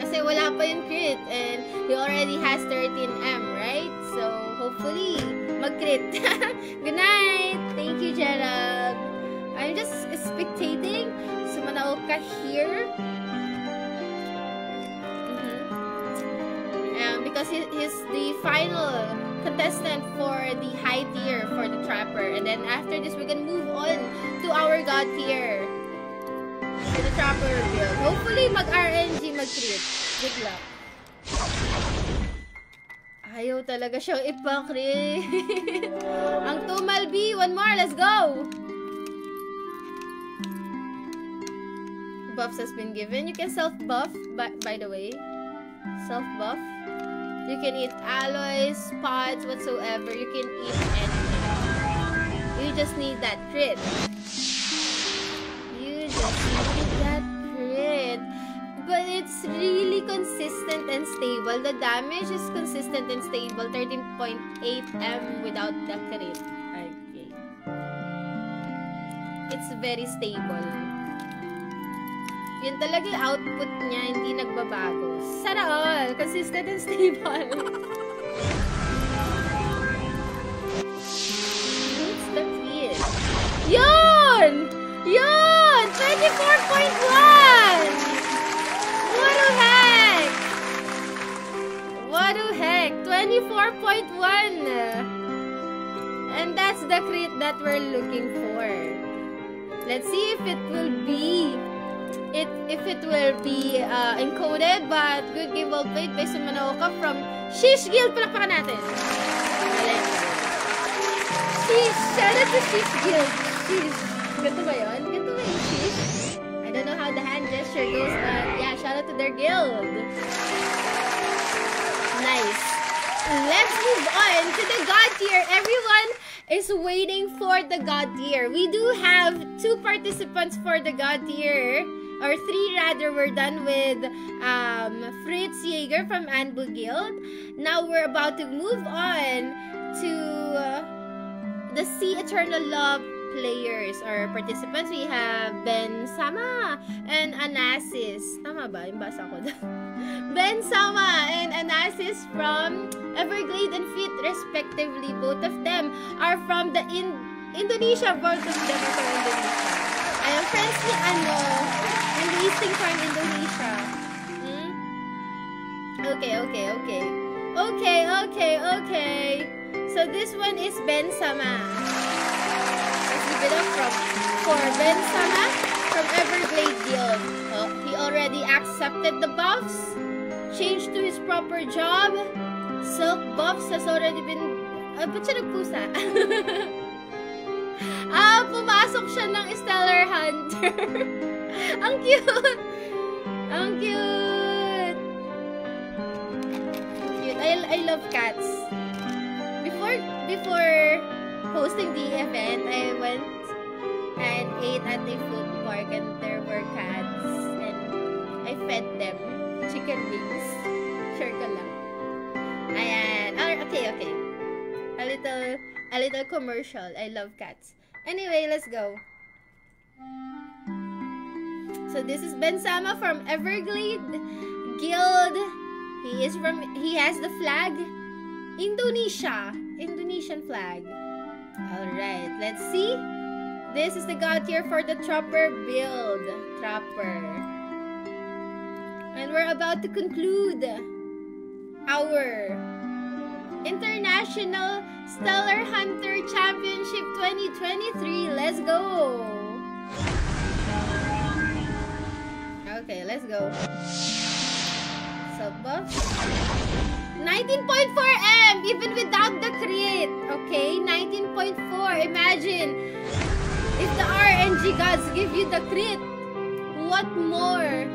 Kasi wala pa yung crit and he already has 13M, right? So, hopefully, mag-crit. *laughs* Good night! Thank you, Gerald. I'm just spectating. Sumanaw ka here. Mm-hmm. Um, because he, he's the final contestant for the high tier for the trapper. And then after this, we're gonna move on to our god tier the trapper build. Hopefully, mag-RNG, mag-crit. Good luck. Ayaw talaga siyang ipakrit. *laughs* Ang tumal B. One more. Let's go! Buffs has been given. You can self-buff, by, by the way. Self-buff. You can eat alloys, pods, whatsoever. You can eat anything. You just need that crit. That crit. But it's really consistent and stable. The damage is consistent and stable. 13.8M without the crit. Okay. It's very stable. Yun talaga yung output niya, hindi nagbabago. Sana all! Consistent and stable. *laughs* What's the feel? Yun! Yun! 24.1! What the heck? What the heck? 24.1! And that's the crit that we're looking for. Let's see if it will be it if it will be uh, encoded, but good game well played by Sumanaoka from Shish Guild. Palakpakan natin. Shish! Shout out to Shish Guild. Shish. Ganto ba yun? But yeah, shout out to their guild. Nice. Let's move on to the God tier. Everyone is waiting for the God tier. We do have two participants for the God tier. Or three rather, we're done with um, Fritz Jaeger from Anbu Guild. Now we're about to move on to uh, the Sea Eternal Love players or participants. We have Ben Sama and Anasis. Tama ba? Yung basa ko *laughs* Ben Sama and Anasis from Everglade and Fit respectively. Both of them are from the in Indonesia. Both of them are from Indonesia. I am friends ni ano, in the Eastern Indonesia. Hmm? Okay, okay, okay. Okay, okay, okay. So this one is Ben Sama. Up from for Ben Sama from Everglade Guild. Oh, he already accepted the buffs, changed to his proper job. Silk buffs has already been... Uh, ba't siya nagpusa? *laughs* ah, pumasok siya ng Stellar Hunter. *laughs* Ang cute! Ang cute! Cute. I, I love cats. Before, before hosting the event, I went and ate at the food park and there were cats and I fed them chicken wings. Sure ko lang. Ayan. Oh, okay, okay. A little, a little commercial. I love cats. Anyway, let's go. So this is Ben Sama from Everglade Guild. He is from he has the flag Indonesia. Indonesian flag. Alright, let's see. This is the god tier for the Trapper build. Trapper. And we're about to conclude our International Stellar Hunter Championship 2023. Let's go! Okay, let's go. So, buff. 19.4M! Even without the crit. Okay, 19.4. Imagine, if the RNG gods give you the crit, what more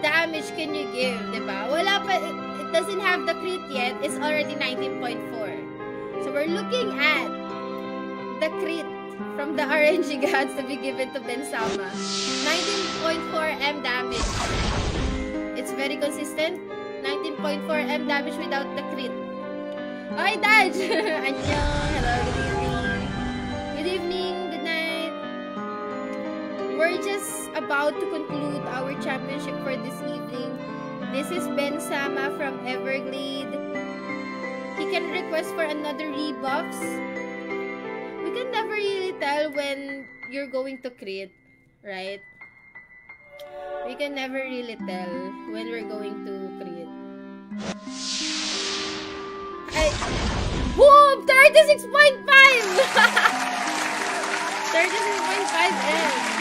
damage can you give, diba? Wala pa, it, it doesn't have the crit yet. It's already 19.4. So, we're looking at the crit from the RNG gods to be given to Bensama. 19.4 M damage. It's very consistent. 19.4 M damage without the crit. Okay, Daj! *laughs* Annyeong! Hello, good evening. Good evening, good night. We're just about to conclude our championship for this evening. This is Ben Sama from Everglade. He can request for another rebuffs. We can never really tell when you're going to crit, right? We can never really tell when we're going to crit. Boom! 36.5! 36.5M.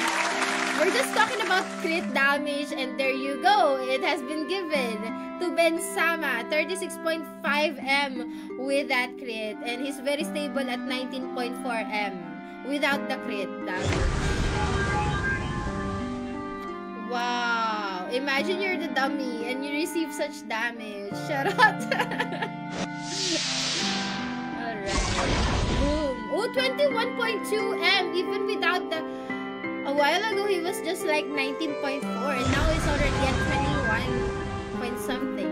We're just talking about crit damage and there you go. It has been given to Ben Sama. 36.5M with that crit. And he's very stable at 19.4M without the crit damage. Wow! Imagine you're the dummy and you receive such damage. Shut up! *laughs* Alright. Boom! Oh, 21.2M even without the... A while ago, he was just like 19.4 and now he's already at 21 point something.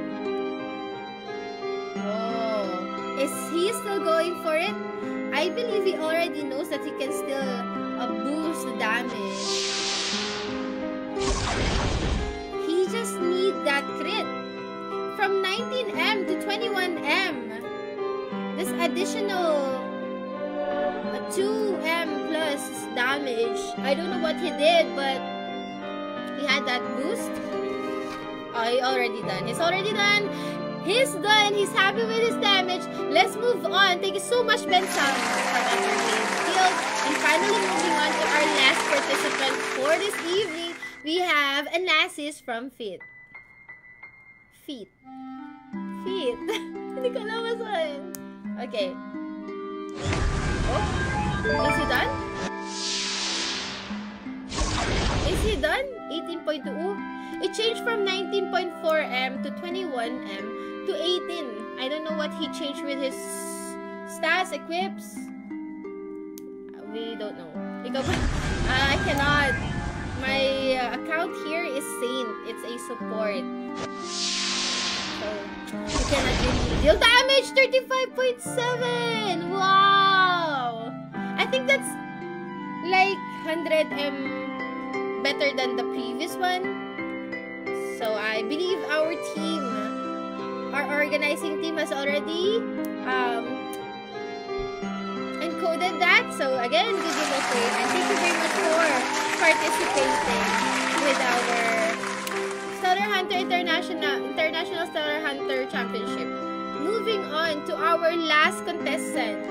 Oh. Is he still going for it? I believe he already knows that he can still uh, boost the damage. He just need that crit. From 19M to 21M. This additional uh, 2M plus damage. I don't know what he did, but he had that boost. Oh, he already done. He's already done. He's done. He's happy with his damage. Let's move on. Thank you so much, Ben for Field. And finally, moving on to our last participant for this evening, we have Anasis from Fit. Feet. Feet. *laughs* Hindi ko alam masahin. Okay. Oh. Is he done? Is he done? 18.2. It changed from 19.4M to 21M to 18. I don't know what he changed with his stats, equips. We don't know. Ba? Uh, *laughs* I cannot. My account here is Saint. It's a support. So, you cannot really deal damage! 35.7! Wow! I think that's like 100M better than the previous one. So I believe our team, our organizing team has already um, encoded that. So again, good luck and thank you very much for participating with our Stellar Hunter International International Stellar Hunter Championship. Moving on to our last contestant.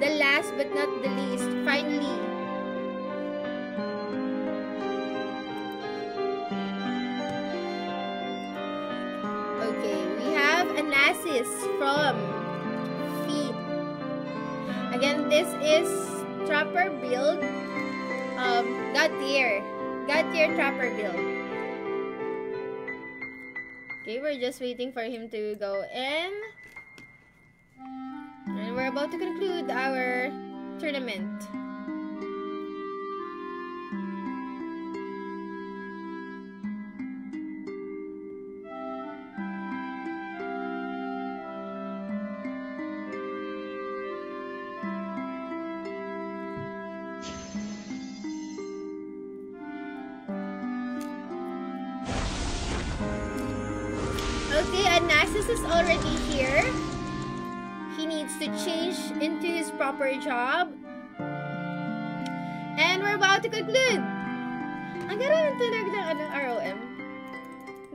The last but not the least, finally, Okay, we have Anasis from this is Trapper build. Um, God tier. God tier Trapper build. Okay, we're just waiting for him to go in. And we're about to conclude our tournament. Already here. He needs to change into his proper job. And we're about to conclude. Ang gano'n tunog ng ano, ROM.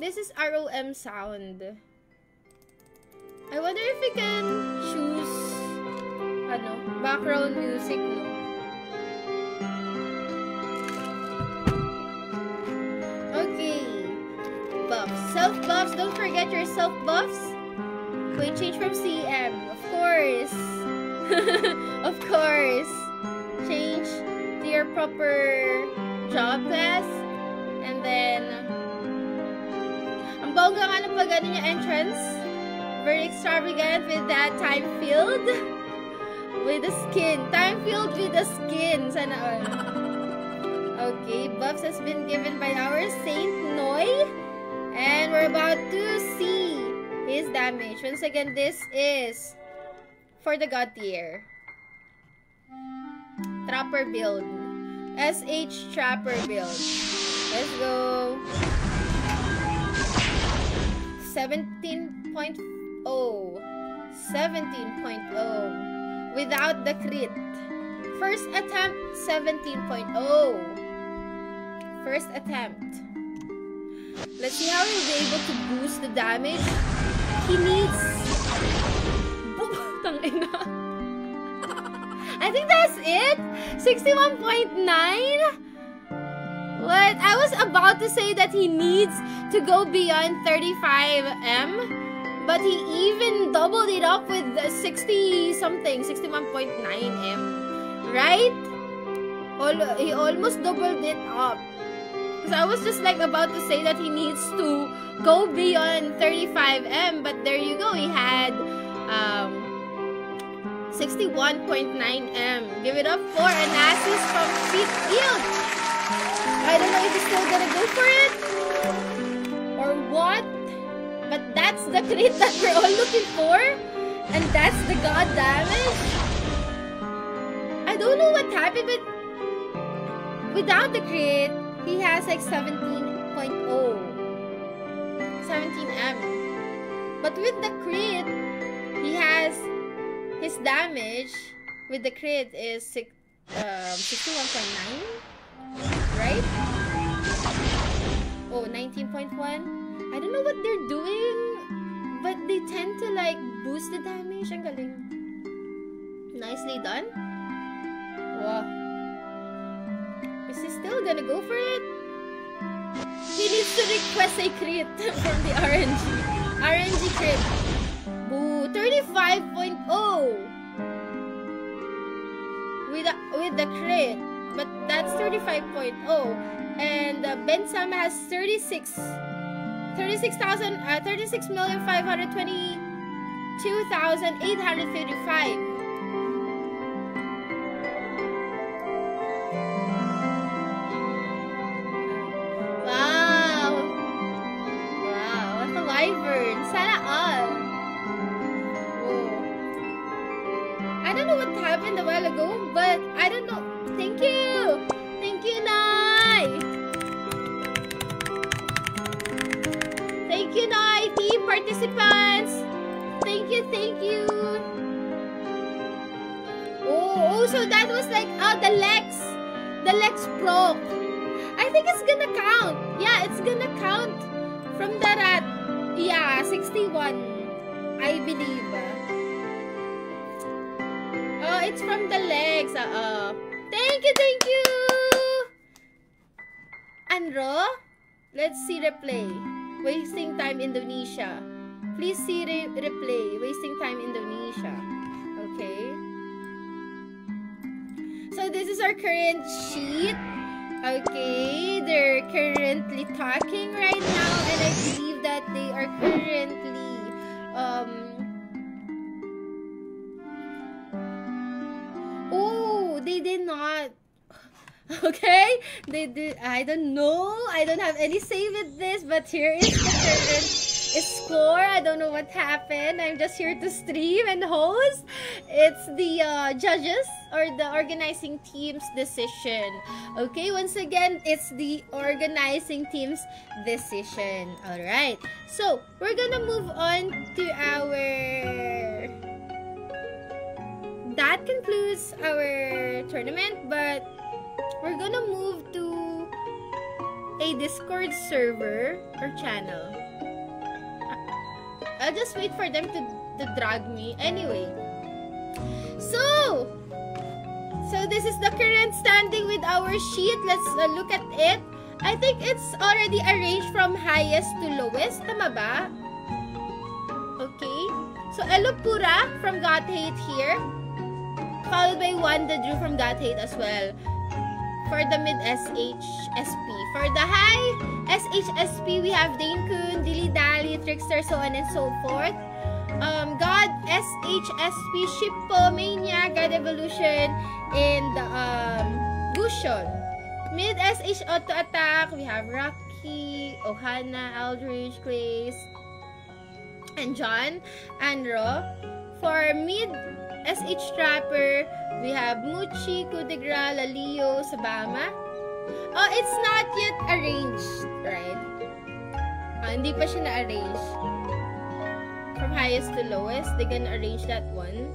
This is ROM sound. I wonder if we can choose ano, background music, no? Okay. Buffs. Self buffs. Don't forget your self change from CM. Of course. *laughs* of course. Change to your proper job class. And then, ang bongga nga ng pag niya entrance. Very extravagant with that time field. *laughs* With the skin. Time field with the skin. Sana all. *laughs* Okay, buffs has been given by our Saint Noy. And we're about to see his damage. Once again, this is for the God tier. Trapper build. SH Trapper build. Let's go. 17.0. 17.0. Without the crit. First attempt, 17.0. First attempt. Let's see how he'll be able to boost the damage. He needs... *laughs* I think that's it? 61.9? What? I was about to say that he needs to go beyond 35M. But he even doubled it up with 60 something, 61.9M. Right? He almost doubled it up. I was just like about to say that he needs to go beyond 35M, but there you go. He had um, 61.9M. Give it up for an from Feet Field. I don't know if he's still gonna go for it or what, but that's the crit that we're all looking for, and that's the god damage. I don't know what happened, but without the crit, he has like 17.0. 17M. But with the crit, he has his damage with the crit is six, um, 61.9, right? Oh, 19.1. I don't know what they're doing, but they tend to like boost the damage. Ang galing. Nicely done. Wow. Is he still gonna go for it? He needs to request a crit *laughs* from the RNG. RNG crit. Boo! 35.0! With, a, with the crit. But that's 35.0. And uh, Ben Sam has 36. 36,000, uh, 36,522,855. Happened a while ago, but I don't know. Thank you! Thank you, Nai! Thank you, Nai! Team participants! Thank you, thank you! Oh, oh, so that was like, oh, the Lex! The Lex broke. I think it's gonna count. Yeah, it's gonna count from the rat. Yeah, 61. I believe. Oh, it's from the legs. Uh, uh. Thank you, thank you! Anro? Let's see the replay. Wasting time Indonesia. Please see re replay. Wasting time Indonesia. Okay. So this is our current sheet. Okay, they're currently talking right now and I believe that they are currently um they did not *laughs* Okay? They did I don't know. I don't have any say with this, but here is the score. I don't know what happened. I'm just here to stream and host. It's the uh, judges or the organizing team's decision. Okay, once again, it's the organizing team's decision. All right. So, we're gonna move on to our... concludes our tournament, but we're gonna move to a Discord server or channel. I'll just wait for them to, to drag me. Anyway. So, so this is the current standing with our sheet. Let's uh, look at it. I think it's already arranged from highest to lowest. Tama ba? Okay. So, Elupura from God Hate here. Followed by Wanda Drew from God Hate as well. For the mid SHSP. For the high SHSP, we have Dane Kun, Dilly Dally, Trickster, so on and so forth. Um, God SHSP, Shippo, Mania, God Evolution, and um, Gushon. Mid SH Auto Attack, we have Rocky, Ohana, Aldridge, Grace, and John, Anro. For mid SH Trapper, we have Muchi, Kudigra, Lalio, Sabama. Oh, it's not yet arranged, right? Ah, hindi pa siya na-arrange. From highest to lowest, they gonna arrange that one.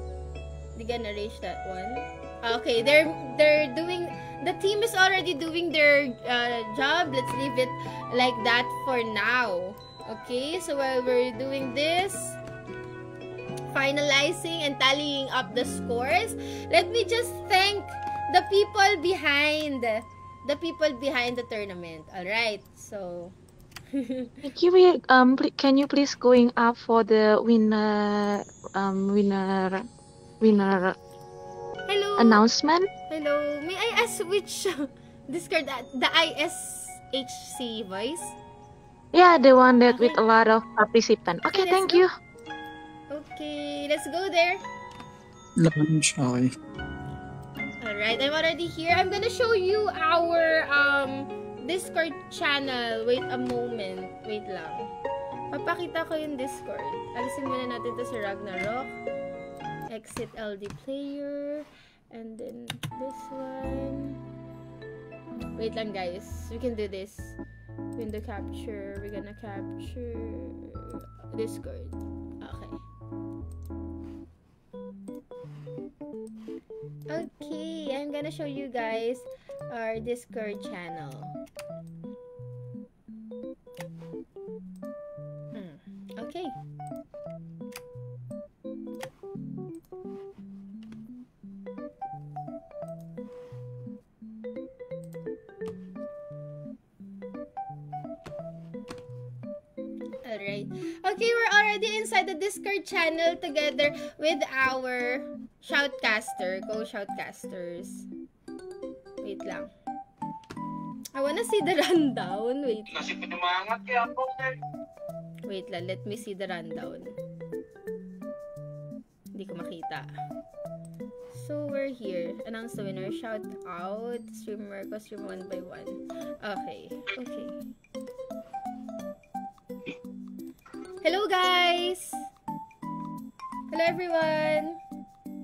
They gonna arrange that one. Ah, okay, they're they're doing the team is already doing their uh, job. Let's leave it like that for now. Okay, so while we're doing this, finalizing and tallying up the scores, let me just thank the people behind the people behind the tournament. All right. So *laughs* Thank you. Um, can you please going up for the winner, um, winner, winner Hello. announcement? Hello. May I ask which *laughs* Discord the ISHC voice? Yeah, the one that okay. with a lot of participants. Okay, okay thank go. you. Okay, let's go there. Lunch, okay. Alright, I'm already here. I'm gonna show you our um, Discord channel. Wait a moment. Wait lang. Papakita ko yung Discord. Alisin muna natin to sa Ragnarok. Exit LD player. And then this one. Wait lang guys. We can do this. Window capture. We're gonna capture Discord. Okay. Okay, I'm gonna show you guys our Discord channel. Hmm. Okay. Okay, we're already inside the Discord channel together with our Shoutcaster. Go Shoutcasters. Wait lang. I wanna see the *laughs* rundown. Wait. Kasi pinamangat kaya po, Wait lang, let me see the rundown. Hindi ko makita. So, we're here. Announce the winner. Shout out. Streamer ko. Stream one by one. Okay. Okay. Hello, guys! Hello, everyone!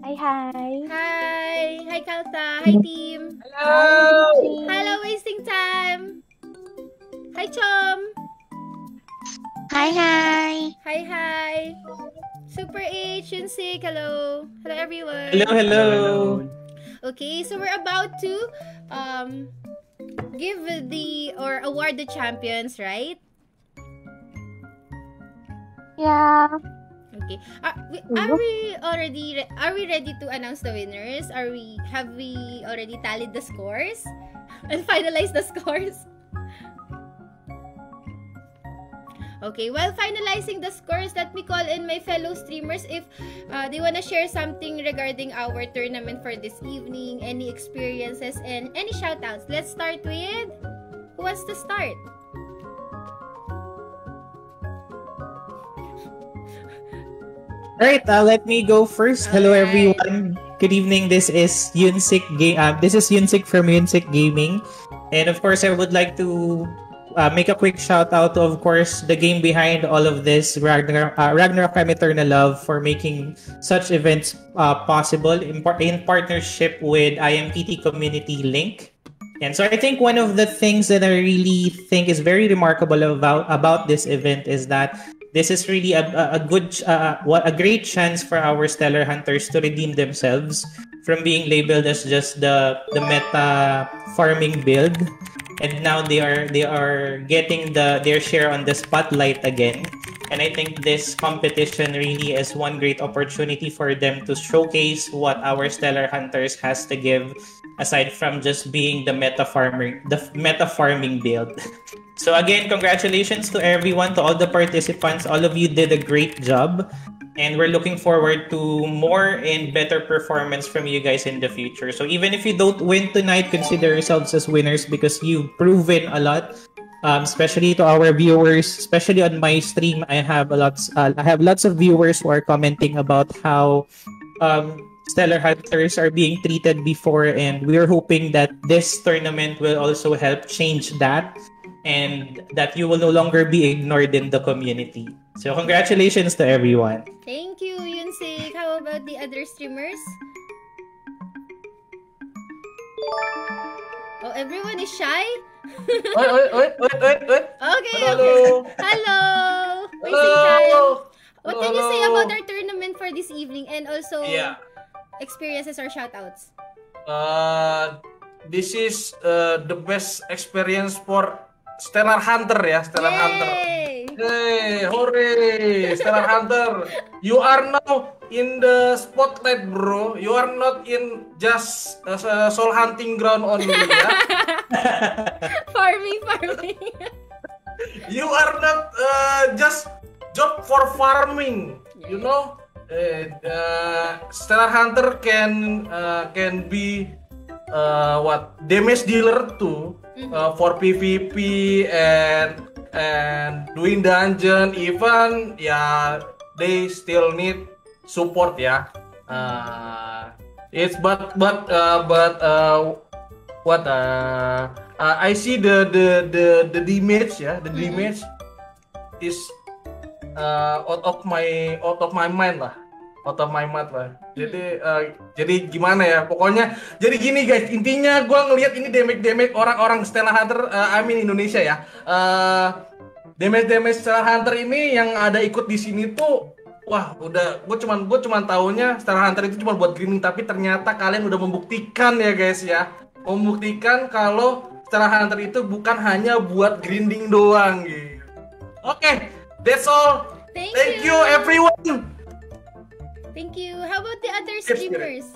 Hi, hi. Hi! Hi, Kalta! Hi, team! Hello! Hello, wasting time! Hi, Chom! Hi, hi. Hi, hi! Super H, Yunsik, hello! Hello, everyone! Hello, hello. Okay, so we're about to um give the or award the champions, right? Yeah. Okay. Are we, are we already re- are we ready to announce the winners? Are we have we already tallied the scores *laughs* and finalized the scores? Okay, while finalizing the scores, let me call in my fellow streamers if uh, they want to share something regarding our tournament for this evening, any experiences, and any shoutouts. Let's start with who wants to start? Alright, uh, let me go first. Hello, Alright. everyone. Good evening. This is Yunsik Ga- uh, This is Yunsik from Yunsik Gaming, and of course, I would like to uh, make a quick shout out to, of course, the game behind all of this, Ragnarok, uh, Ragnarok I'm Eternal Love, for making such events uh, possible in, par- in partnership with IMPT Community Link. And so I think one of the things that I really think is very remarkable about about this event is that this is really a, a, good uh, a great chance for our stellar hunters to redeem themselves from being labeled as just the the meta farming build. And now they are they are getting the their share on the spotlight again. And i think this competition really is one great opportunity for them to showcase what our stellar hunters has to give aside from just being the meta farming the meta farming build *laughs* so again congratulations to everyone to all the participants all of you did a great job and we're looking forward to more and better performance from you guys in the future. So even if you don't win tonight, consider yourselves as winners because you've proven a lot. Um, especially to our viewers, especially on my stream, I have a lot. Uh, I have lots of viewers who are commenting about how um, stellar hunters are being treated before, and we're hoping that this tournament will also help change that, and that you will no longer be ignored in the community. So congratulations to everyone. Thank you, Yunsik. How about the other streamers? Oh, everyone is shy? Wait, wait, wait, wait, wait, wait. Okay, Hello, okay. Hello! Wasting time. Hello. What Hello, can you say about our tournament for this evening and also Yeah. experiences or shoutouts? Uh, this is uh, the best experience for Stellar Hunter ya, Stellar Hunter. Yay! Hey, hooray! Stellar Hunter, you are now in the spotlight, bro. You are not in just a soul hunting ground only, ya. *laughs* farming, farming. *laughs* You are not uh, just job for farming, you know. Uh, uh, Stellar Hunter can uh, can be uh, what damage dealer too uh, for PvP and and doing dungeon even ya they still need support ya. Uh, it's but but uh, but uh, what uh, uh, I see the the the the damage ya. The damage is uh, out of my out of my mind lah out of my mind lah. Jadi uh, jadi gimana ya? Pokoknya jadi gini guys intinya gue ngelihat ini damage damage orang-orang Stellar Hunter uh, I mean Indonesia ya. Uh, damage damage Stellar Hunter ini yang ada ikut di sini tuh wah udah gue cuman gue cuman taunya Stellar Hunter itu cuma buat grinding tapi ternyata kalian udah membuktikan ya guys ya. Membuktikan kalau Stellar Hunter itu bukan hanya buat grinding doang gitu. Oke that's all. Thank, thank you. you. everyone Thank you. How about the other Yes, streamers?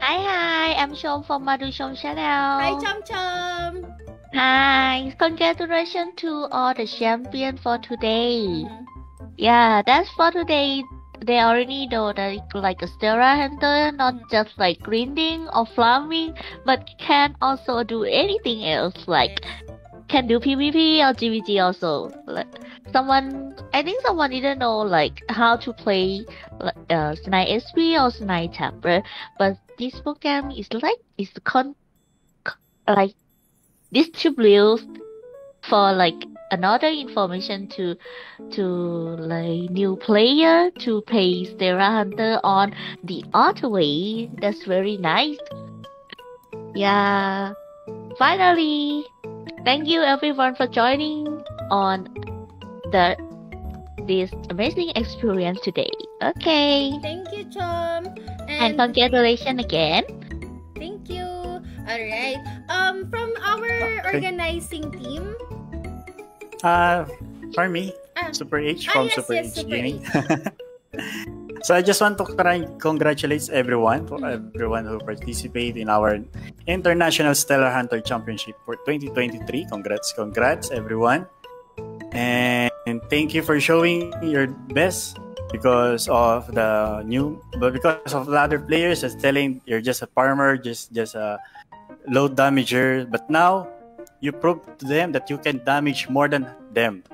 Hi, hi. I'm Shom from Madu Shom Channel. Hi, Chom Chom. Hi. Congratulations to all the champions for today. Mhm. Yeah, that's for today. They already know that like a Stellar Hunter, not just like grinding or farming, but can also do anything else like can do PvP or GVG also. Like someone, I think someone didn't know like how to play uh, Snipe SP or Snipe Tapper, but this program is like is con, like distribute for like another information to to like new player to play Stella Hunter on the other way. That's very nice. Yeah. Finally, thank you everyone for joining on the this amazing experience today. Okay. Thank you, Chom. And congratulations again. Thank you. All right. Um, from our Okay. organizing team. Uh, for me, Ah. Super H Ah, from yes, Super yes, H Super *laughs* Gaming. So I just want to congratulate everyone everyone who participated in our International Stellar Hunter Championship for 2023. Congrats, congrats everyone. And, and thank you for showing your best because of the new but because of the other players that's telling you're just a farmer, just just a low damager. But now you prove to them that you can damage more than them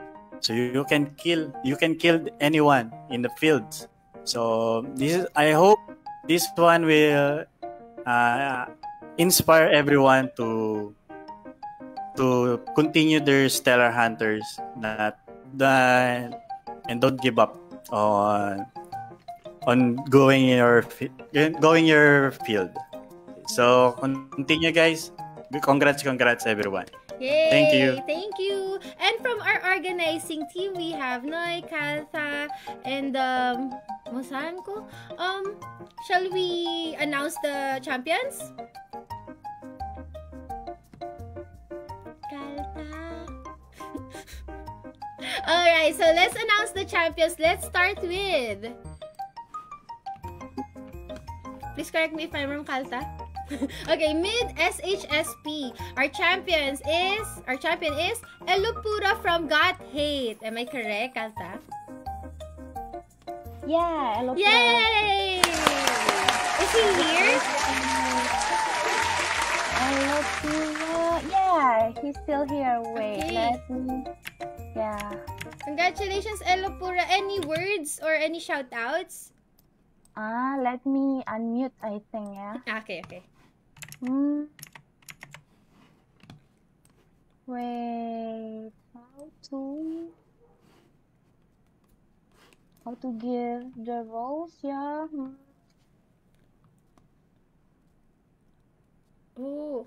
so you, you can kill you can kill anyone in the fields so this is i hope this one will uh, inspire everyone to to continue their stellar hunters not the and don't give up on on going your going your field. So continue guys. Congrats congrats everyone Yay! Thank you. Thank you. And from our organizing team, we have Noy, Kaltha, and um? Um, shall we announce the champions? *laughs* Alright, so let's announce the champions. Let's start with. Please correct me if I'm wrong, Kalta. *laughs* okay, mid SHSP. Our champions is our champion is Elupura from Got Hate. Am I correct, Kalta? Yeah, hello. Yay! Is he here? Hello, Yeah, he's still here. Wait, Okay. let me. Yeah. Congratulations, Elupura. Any words or any shout outs? Ah, let me unmute. I think. Yeah. Okay, okay. Hmm. Wait. How to? How to give the roles? Yeah. Hmm. Oh,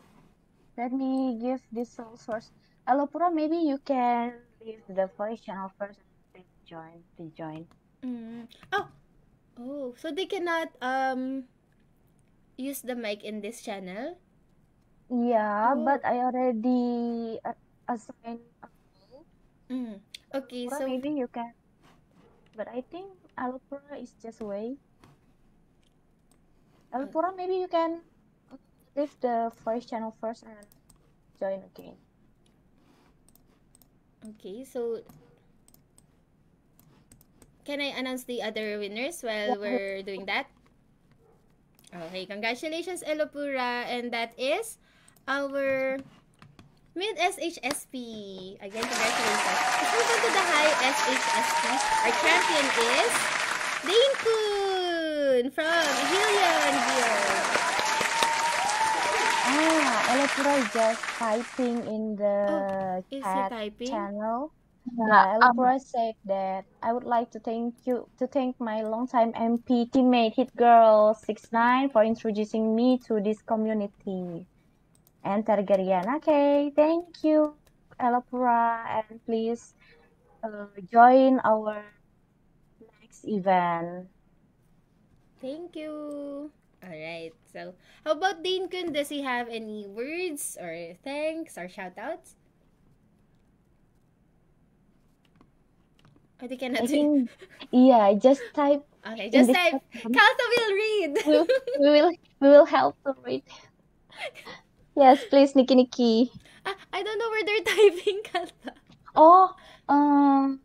Let me give this role first. Alopura, maybe you can leave the voice channel first and join. Please join. mm. oh, oh. So they cannot um use the mic in this channel. Yeah, Oh. but I already uh, assigned a role. Mm. Okay, Alopura, so maybe you can. But I think Alopura is just away. Alopura, maybe you can leave the voice channel first and join again. okay, so can I announce the other winners while we're doing that? Okay, congratulations, Elopura, and that is our mid SHSP. Again, congratulations. Let's move on to the high SHSP. Our champion is Dane Kun from Helion Guild. Ah, Alopura is just typing in the Oh, Is he chat typing? channel. Yeah, Yeah, um, said that I would like to thank you to thank my longtime MP teammate Hit Girl 69 for introducing me to this community. And Targaryen. Okay, thank you, Elapura, and please uh, join our next event. Thank you. Alright, so how about Dane Kun? Does he have any words or thanks or shoutouts? Or I cannot say? think, yeah, just type. *laughs* Okay, just type. Kalsa will read. we, we will we will help to read. Yes, please, Nikki Nikki. *laughs* Ah, I don't know where they're *laughs* typing, Kalsa. Oh, um,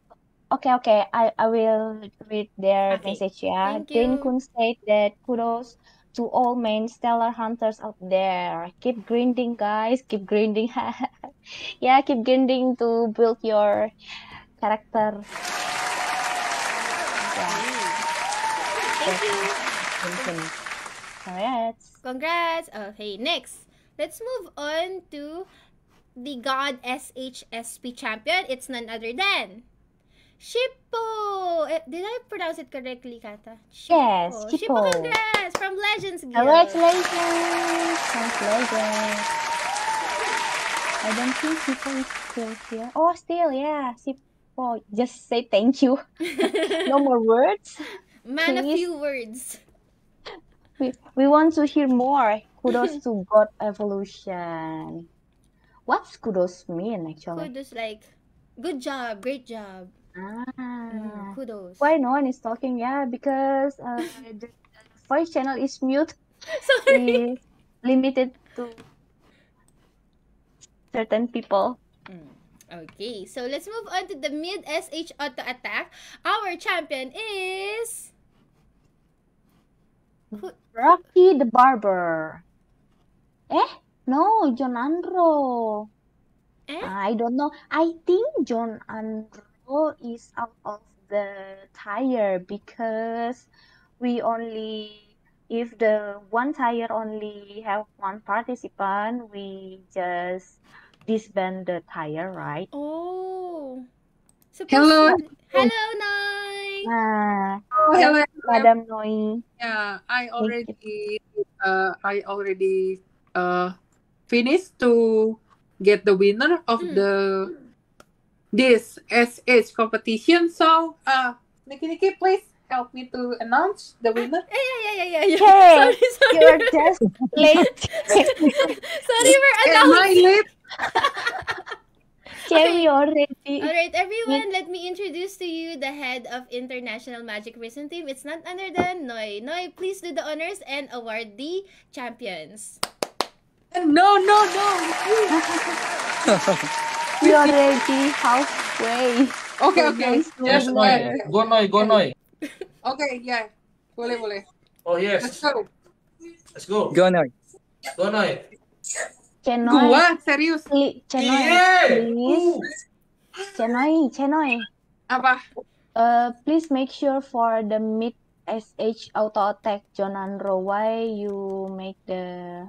okay, okay. I, I will read their Okay. message, yeah. Thank Jane you. Kun said that kudos to all main stellar hunters out there. Keep grinding, guys. Keep grinding. yeah, keep grinding to build your character. Thank you. Congrats. Congrats. Okay, next. Let's move on to the God SHSP champion. It's none other than Shippo. Eh, did I pronounce it correctly, Kata? Yes, Shippo. Shippo. congrats from Legends Guild. Congratulations. Congratulations. I don't think Sipo is still here. Oh, still, yeah. Sipo. Just say thank you. no *laughs* more words. Man, a few words. We, we want to hear more. Kudos *laughs* to God Evolution. What's kudos mean actually? Kudos like, good job, great job. Ah. Mm, kudos. Why no one is talking? Yeah, because uh, the voice channel is mute. *laughs* Sorry. Is limited to certain people. Okay, so let's move on to the mid SH auto attack. Our champion is Who- Rocky the Barber. Eh? No, John Andro. Eh? I don't know. I think John Andro is out of the tire because we only if the one tire only have one participant, we just disband the tire, right? Oh. Hello. Hello, Noi. Ah, Oh, hello. Madam Noi. Yeah, I already uh I already uh finished to get the winner of Mm. the this SH competition. So uh Nikki Nikki please help me to announce the winner. Yeah, yeah, yeah, yeah, yeah. Hey, *laughs* Sorry, sorry. you're just *laughs* late. sorry for Am I late? Can we already? Alright, everyone, let me introduce to you the head of International Magic Prison Team. It's not other than Noi. Noi, please do the honors and award the champions. No, no, no. *laughs* We already halfway. Okay, for okay. Yes, Noy. Go, Noy. Go, Noy. *laughs* Okay, yeah. Boleh, boleh. Oh, Let's go. Let's go. Go now. Go, Noy. Chenoy, Gua serius. pli- Chenoy, Yeah. please. Chenoy, Chenoy. Apa? Uh, please make sure for the mid SH auto attack Jonandro. Why you make the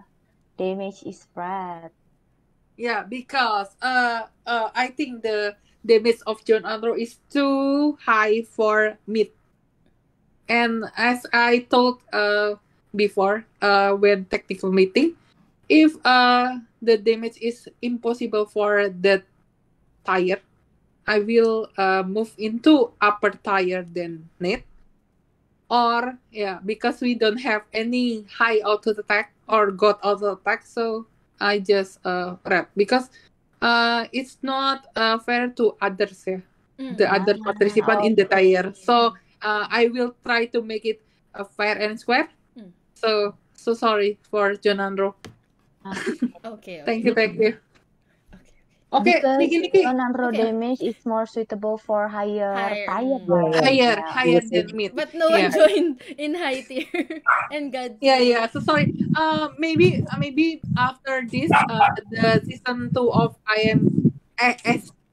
damage is spread? Yeah, because uh uh I think the damage of John Andro is too high for mid. And as I told uh before uh when technical meeting, if uh the damage is impossible for that tire, I will uh move into upper tire than net. Or yeah, because we don't have any high auto attack or god auto attack, so I just uh rep because uh it's not uh fair to others yeah Mm. the other participant in the tire so uh I will try to make it uh, fair and square Mm. so so sorry for John Andro Okay, *laughs* okay. thank you thank you Okay, okay Because Niki Niki Jonandro Okay. damage is more suitable for higher Higher, tire. higher Yeah. higher than mid But no one joined in high tier. *laughs* and God. yeah yeah so sorry uh maybe uh, maybe after this uh the season two of I am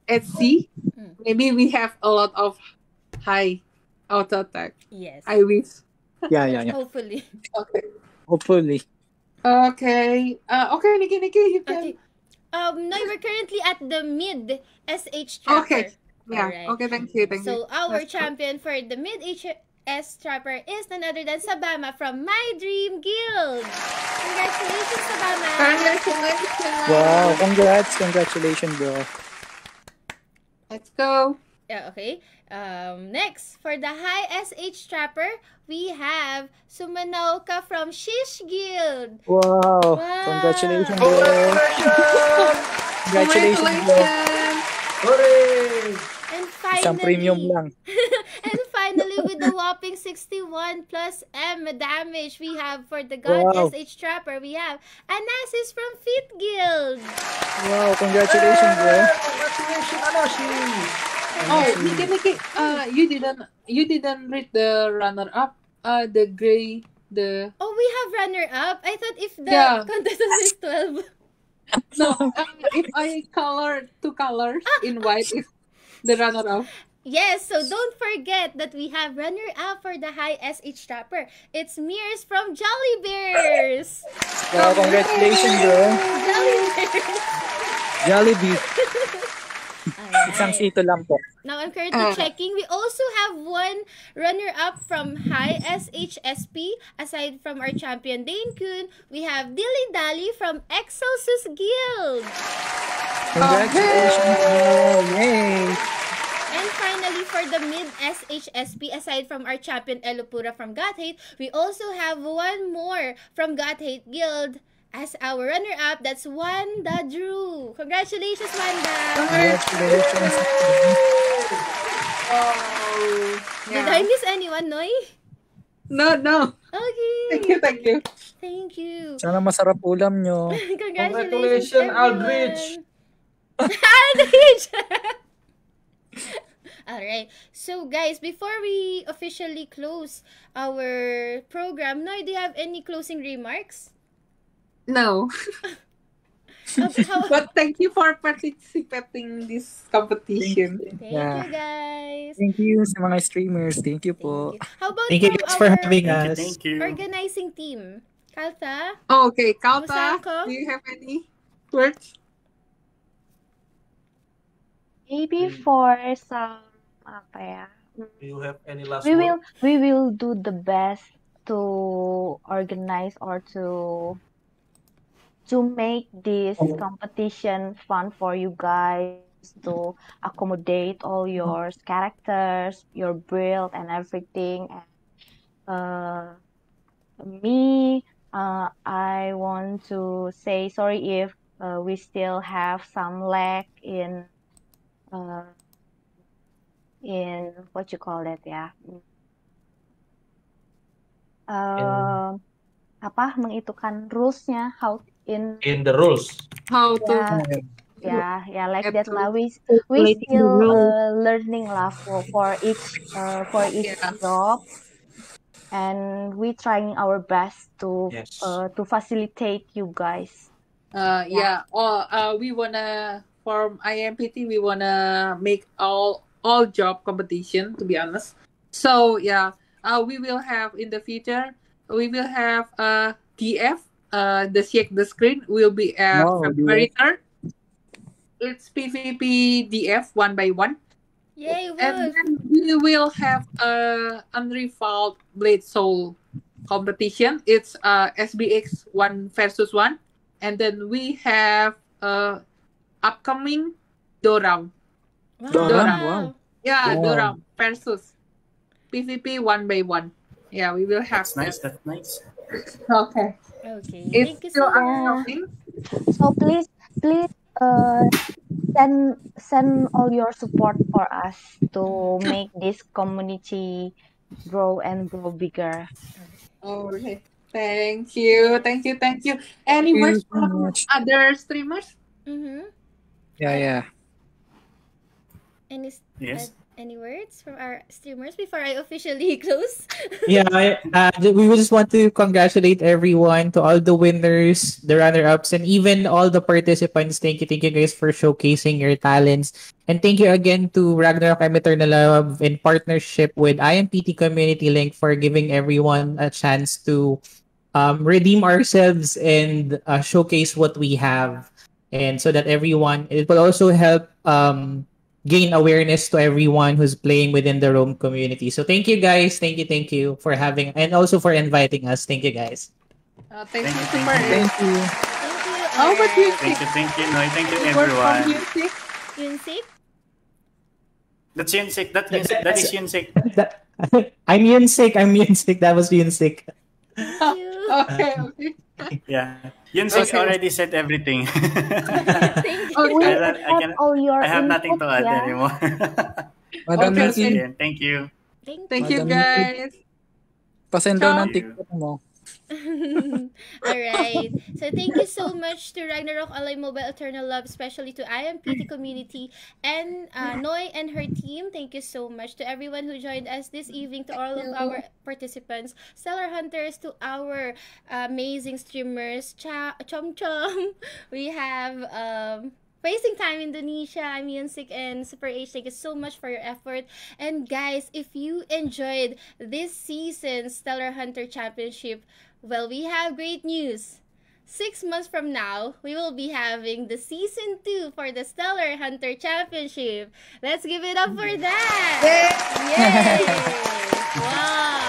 SC Mm. maybe we have a lot of high auto attack Yes. I wish Yeah, yeah, yeah. Hopefully. *laughs* okay Hopefully. Okay uh okay Nikki Nikki you can Okay. Um, no, we're currently at the mid SH trapper. Okay. Yeah. Alright. Okay. Thank you. Thank you. So our Let's go. champion for the mid HS trapper is none other than Sabama from My Dream Guild. Congratulations, Sabama. Congratulations. Wow, congrats, congratulations, bro. Let's go. Yeah, okay. Um, next, for the high SH trapper, we have Sumanoka from Shish Guild. Wow, Wow. congratulations, bro. Congratulations! Congratulations, bro. Hooray! And finally, Isang premium lang. *laughs* and finally, with the whopping 61 plus M damage we have for the God Wow. SH Trapper, we have Anasis from Fit Guild. Wow, congratulations, bro. Congratulations, Anoshi! Oh, Nikki, Nikki. Uh, you didn't you didn't read the runner up. Uh, the gray the Oh, we have runner up. I thought if the Yeah. contestant is 12. *laughs* No, uh, if I color two colors in white, is the runner-up. Yes, so don't forget that we have runner-up for the high SH Trapper. It's Mears from Jolly Bears. Wow, congratulations, bro. Jolly Bears. Jollibee. *laughs* Alright. Isang sito lang po. Now I'm currently Ah. checking. We also have one runner-up from High SHSP. Aside from our champion Dane Kun, we have Dilly Dally from Excelsus Guild. Congratulations, bro. Yay. And finally, for the mid SHSP, aside from our champion Elupura from God Hate, we also have one more from God Hate Guild as our runner-up. That's Wanda Drew. Congratulations, Wanda! Congratulations. Oh, Did I miss anyone, Noy? No, no. Okay. Thank you, thank you. Thank you. Sana masarap ulam nyo. *laughs* Congratulations, Congratulations, Aldrich. Aldrich! *laughs* Alright. So, guys, before we officially close our program, Noy, do you have any closing remarks? No. How- how- *laughs* But thank you for participating in this competition. Thank Yeah. you, guys. Thank you sa mga streamers. Thank you po. Thank you. How about Thank you guys for our having Thank you, us. thank you. organizing team? Kalta? Oh, okay, Kauta, Musako? do you have any words? Maybe for some apa ya? mm, Do you have any last We word? will we will do the best to organize or to to make this competition fun for you guys to accommodate all your characters, your build and everything. And uh, me, uh, I want to say sorry if uh, we still have some lag in uh, in what you call it ya uh, apa mengitukan rulesnya how in In the rules. How to ya ya ya like have that lah we we still uh, learning lah for for each uh, for each Yeah. job and we trying our best to Yes. uh, to facilitate you guys Uh, yeah. Or uh, we wanna from IMPT we wanna make all all job competition to be honest. So yeah, uh, we will have in the future we will have uh DF uh the shake the screen will be at Wow, February third. It's PvP DF one by one. Yay, And then we will have a unrevolved Blade Soul competition. It's uh SBX one versus one, and then we have uh upcoming Doram. Doram, wow. Yeah, Wow. Doram versus PvP one by one. Yeah, we will have That's nice. That's nice. Okay, Okay, it's thank you still so much. upcoming. so please please uh send send all your support for us to make this community grow and grow bigger Okay. Thank you, thank you, thank you. Any words so from much. other streamers? Mm-hmm. Yeah, yeah. Any, Yes. Any words from our streamers before I officially *laughs* close? yeah, I- uh, we just want to congratulate everyone to all the winners, the runner-ups, and even all the participants. Thank you, thank you guys for showcasing your talents, and thank you again to Ragnarok Eternal Love in partnership with IMPT Community Link for giving everyone a chance to um, redeem ourselves and uh, showcase what we have, and so that everyone it will also help um, gain awareness to everyone who's playing within the Rome community. So thank you guys. Thank you, thank you for having and also for inviting us. Thank you guys. Uh, thank, Thank you, you, so thank much. you. Thank you. Thank you. How about you? Thank you, thank you, Noy. Thank you, Any word from everyone. you, Sis? Yunsik? That's Yunsik. That, Yunsik. that is Yunsik. That- *laughs* I'm Yunsik. I'm Yunsik. That was Yunsik. *laughs* Okay, okay. Yeah. Yunsik Okay. already said everything. *laughs* Thank you. Okay. I I have can- all your I have nothing to input, add ya. anymore. *laughs* Madam Okay, Nikki, okay. Again, thank you. Thank Thank you. you, guys. pasend daw ng Thank you. TikTok mo. *laughs* All right. So thank you so much to Ragnarok Online Mobile Eternal Love, especially to IMPT community and uh, Noy and her team. Thank you so much to everyone who joined us this evening, to all of our participants, Stellar Hunters, to our amazing streamers, Cha Chom Chom. *laughs* We have um Facing Time Indonesia, I'm Yunsik and Super H. Thank you so much for your effort. And guys, if you enjoyed this season's Stellar Hunter Championship, well, we have great news. Six months from now, we will be having the season two for the Stellar Hunter Championship. Let's give it up for that! Yay! wow!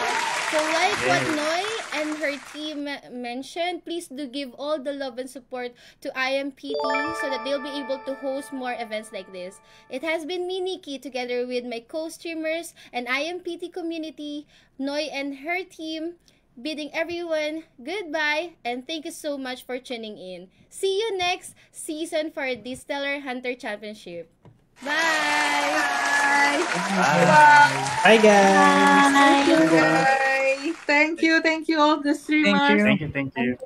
So like what Noi and her team mentioned, please do give all the love and support to IMPT so that they'll be able to host more events like this. It has been me, Nikki, together with my co-streamers and IMPT community, Noi and her team, bidding everyone goodbye and thank you so much for tuning in. See you next season for the Stellar Hunter Championship. Bye! Bye, Bye, guys. Bye. Thank you, guys. thank you thank you all the streamers. you. Thank you, thank you.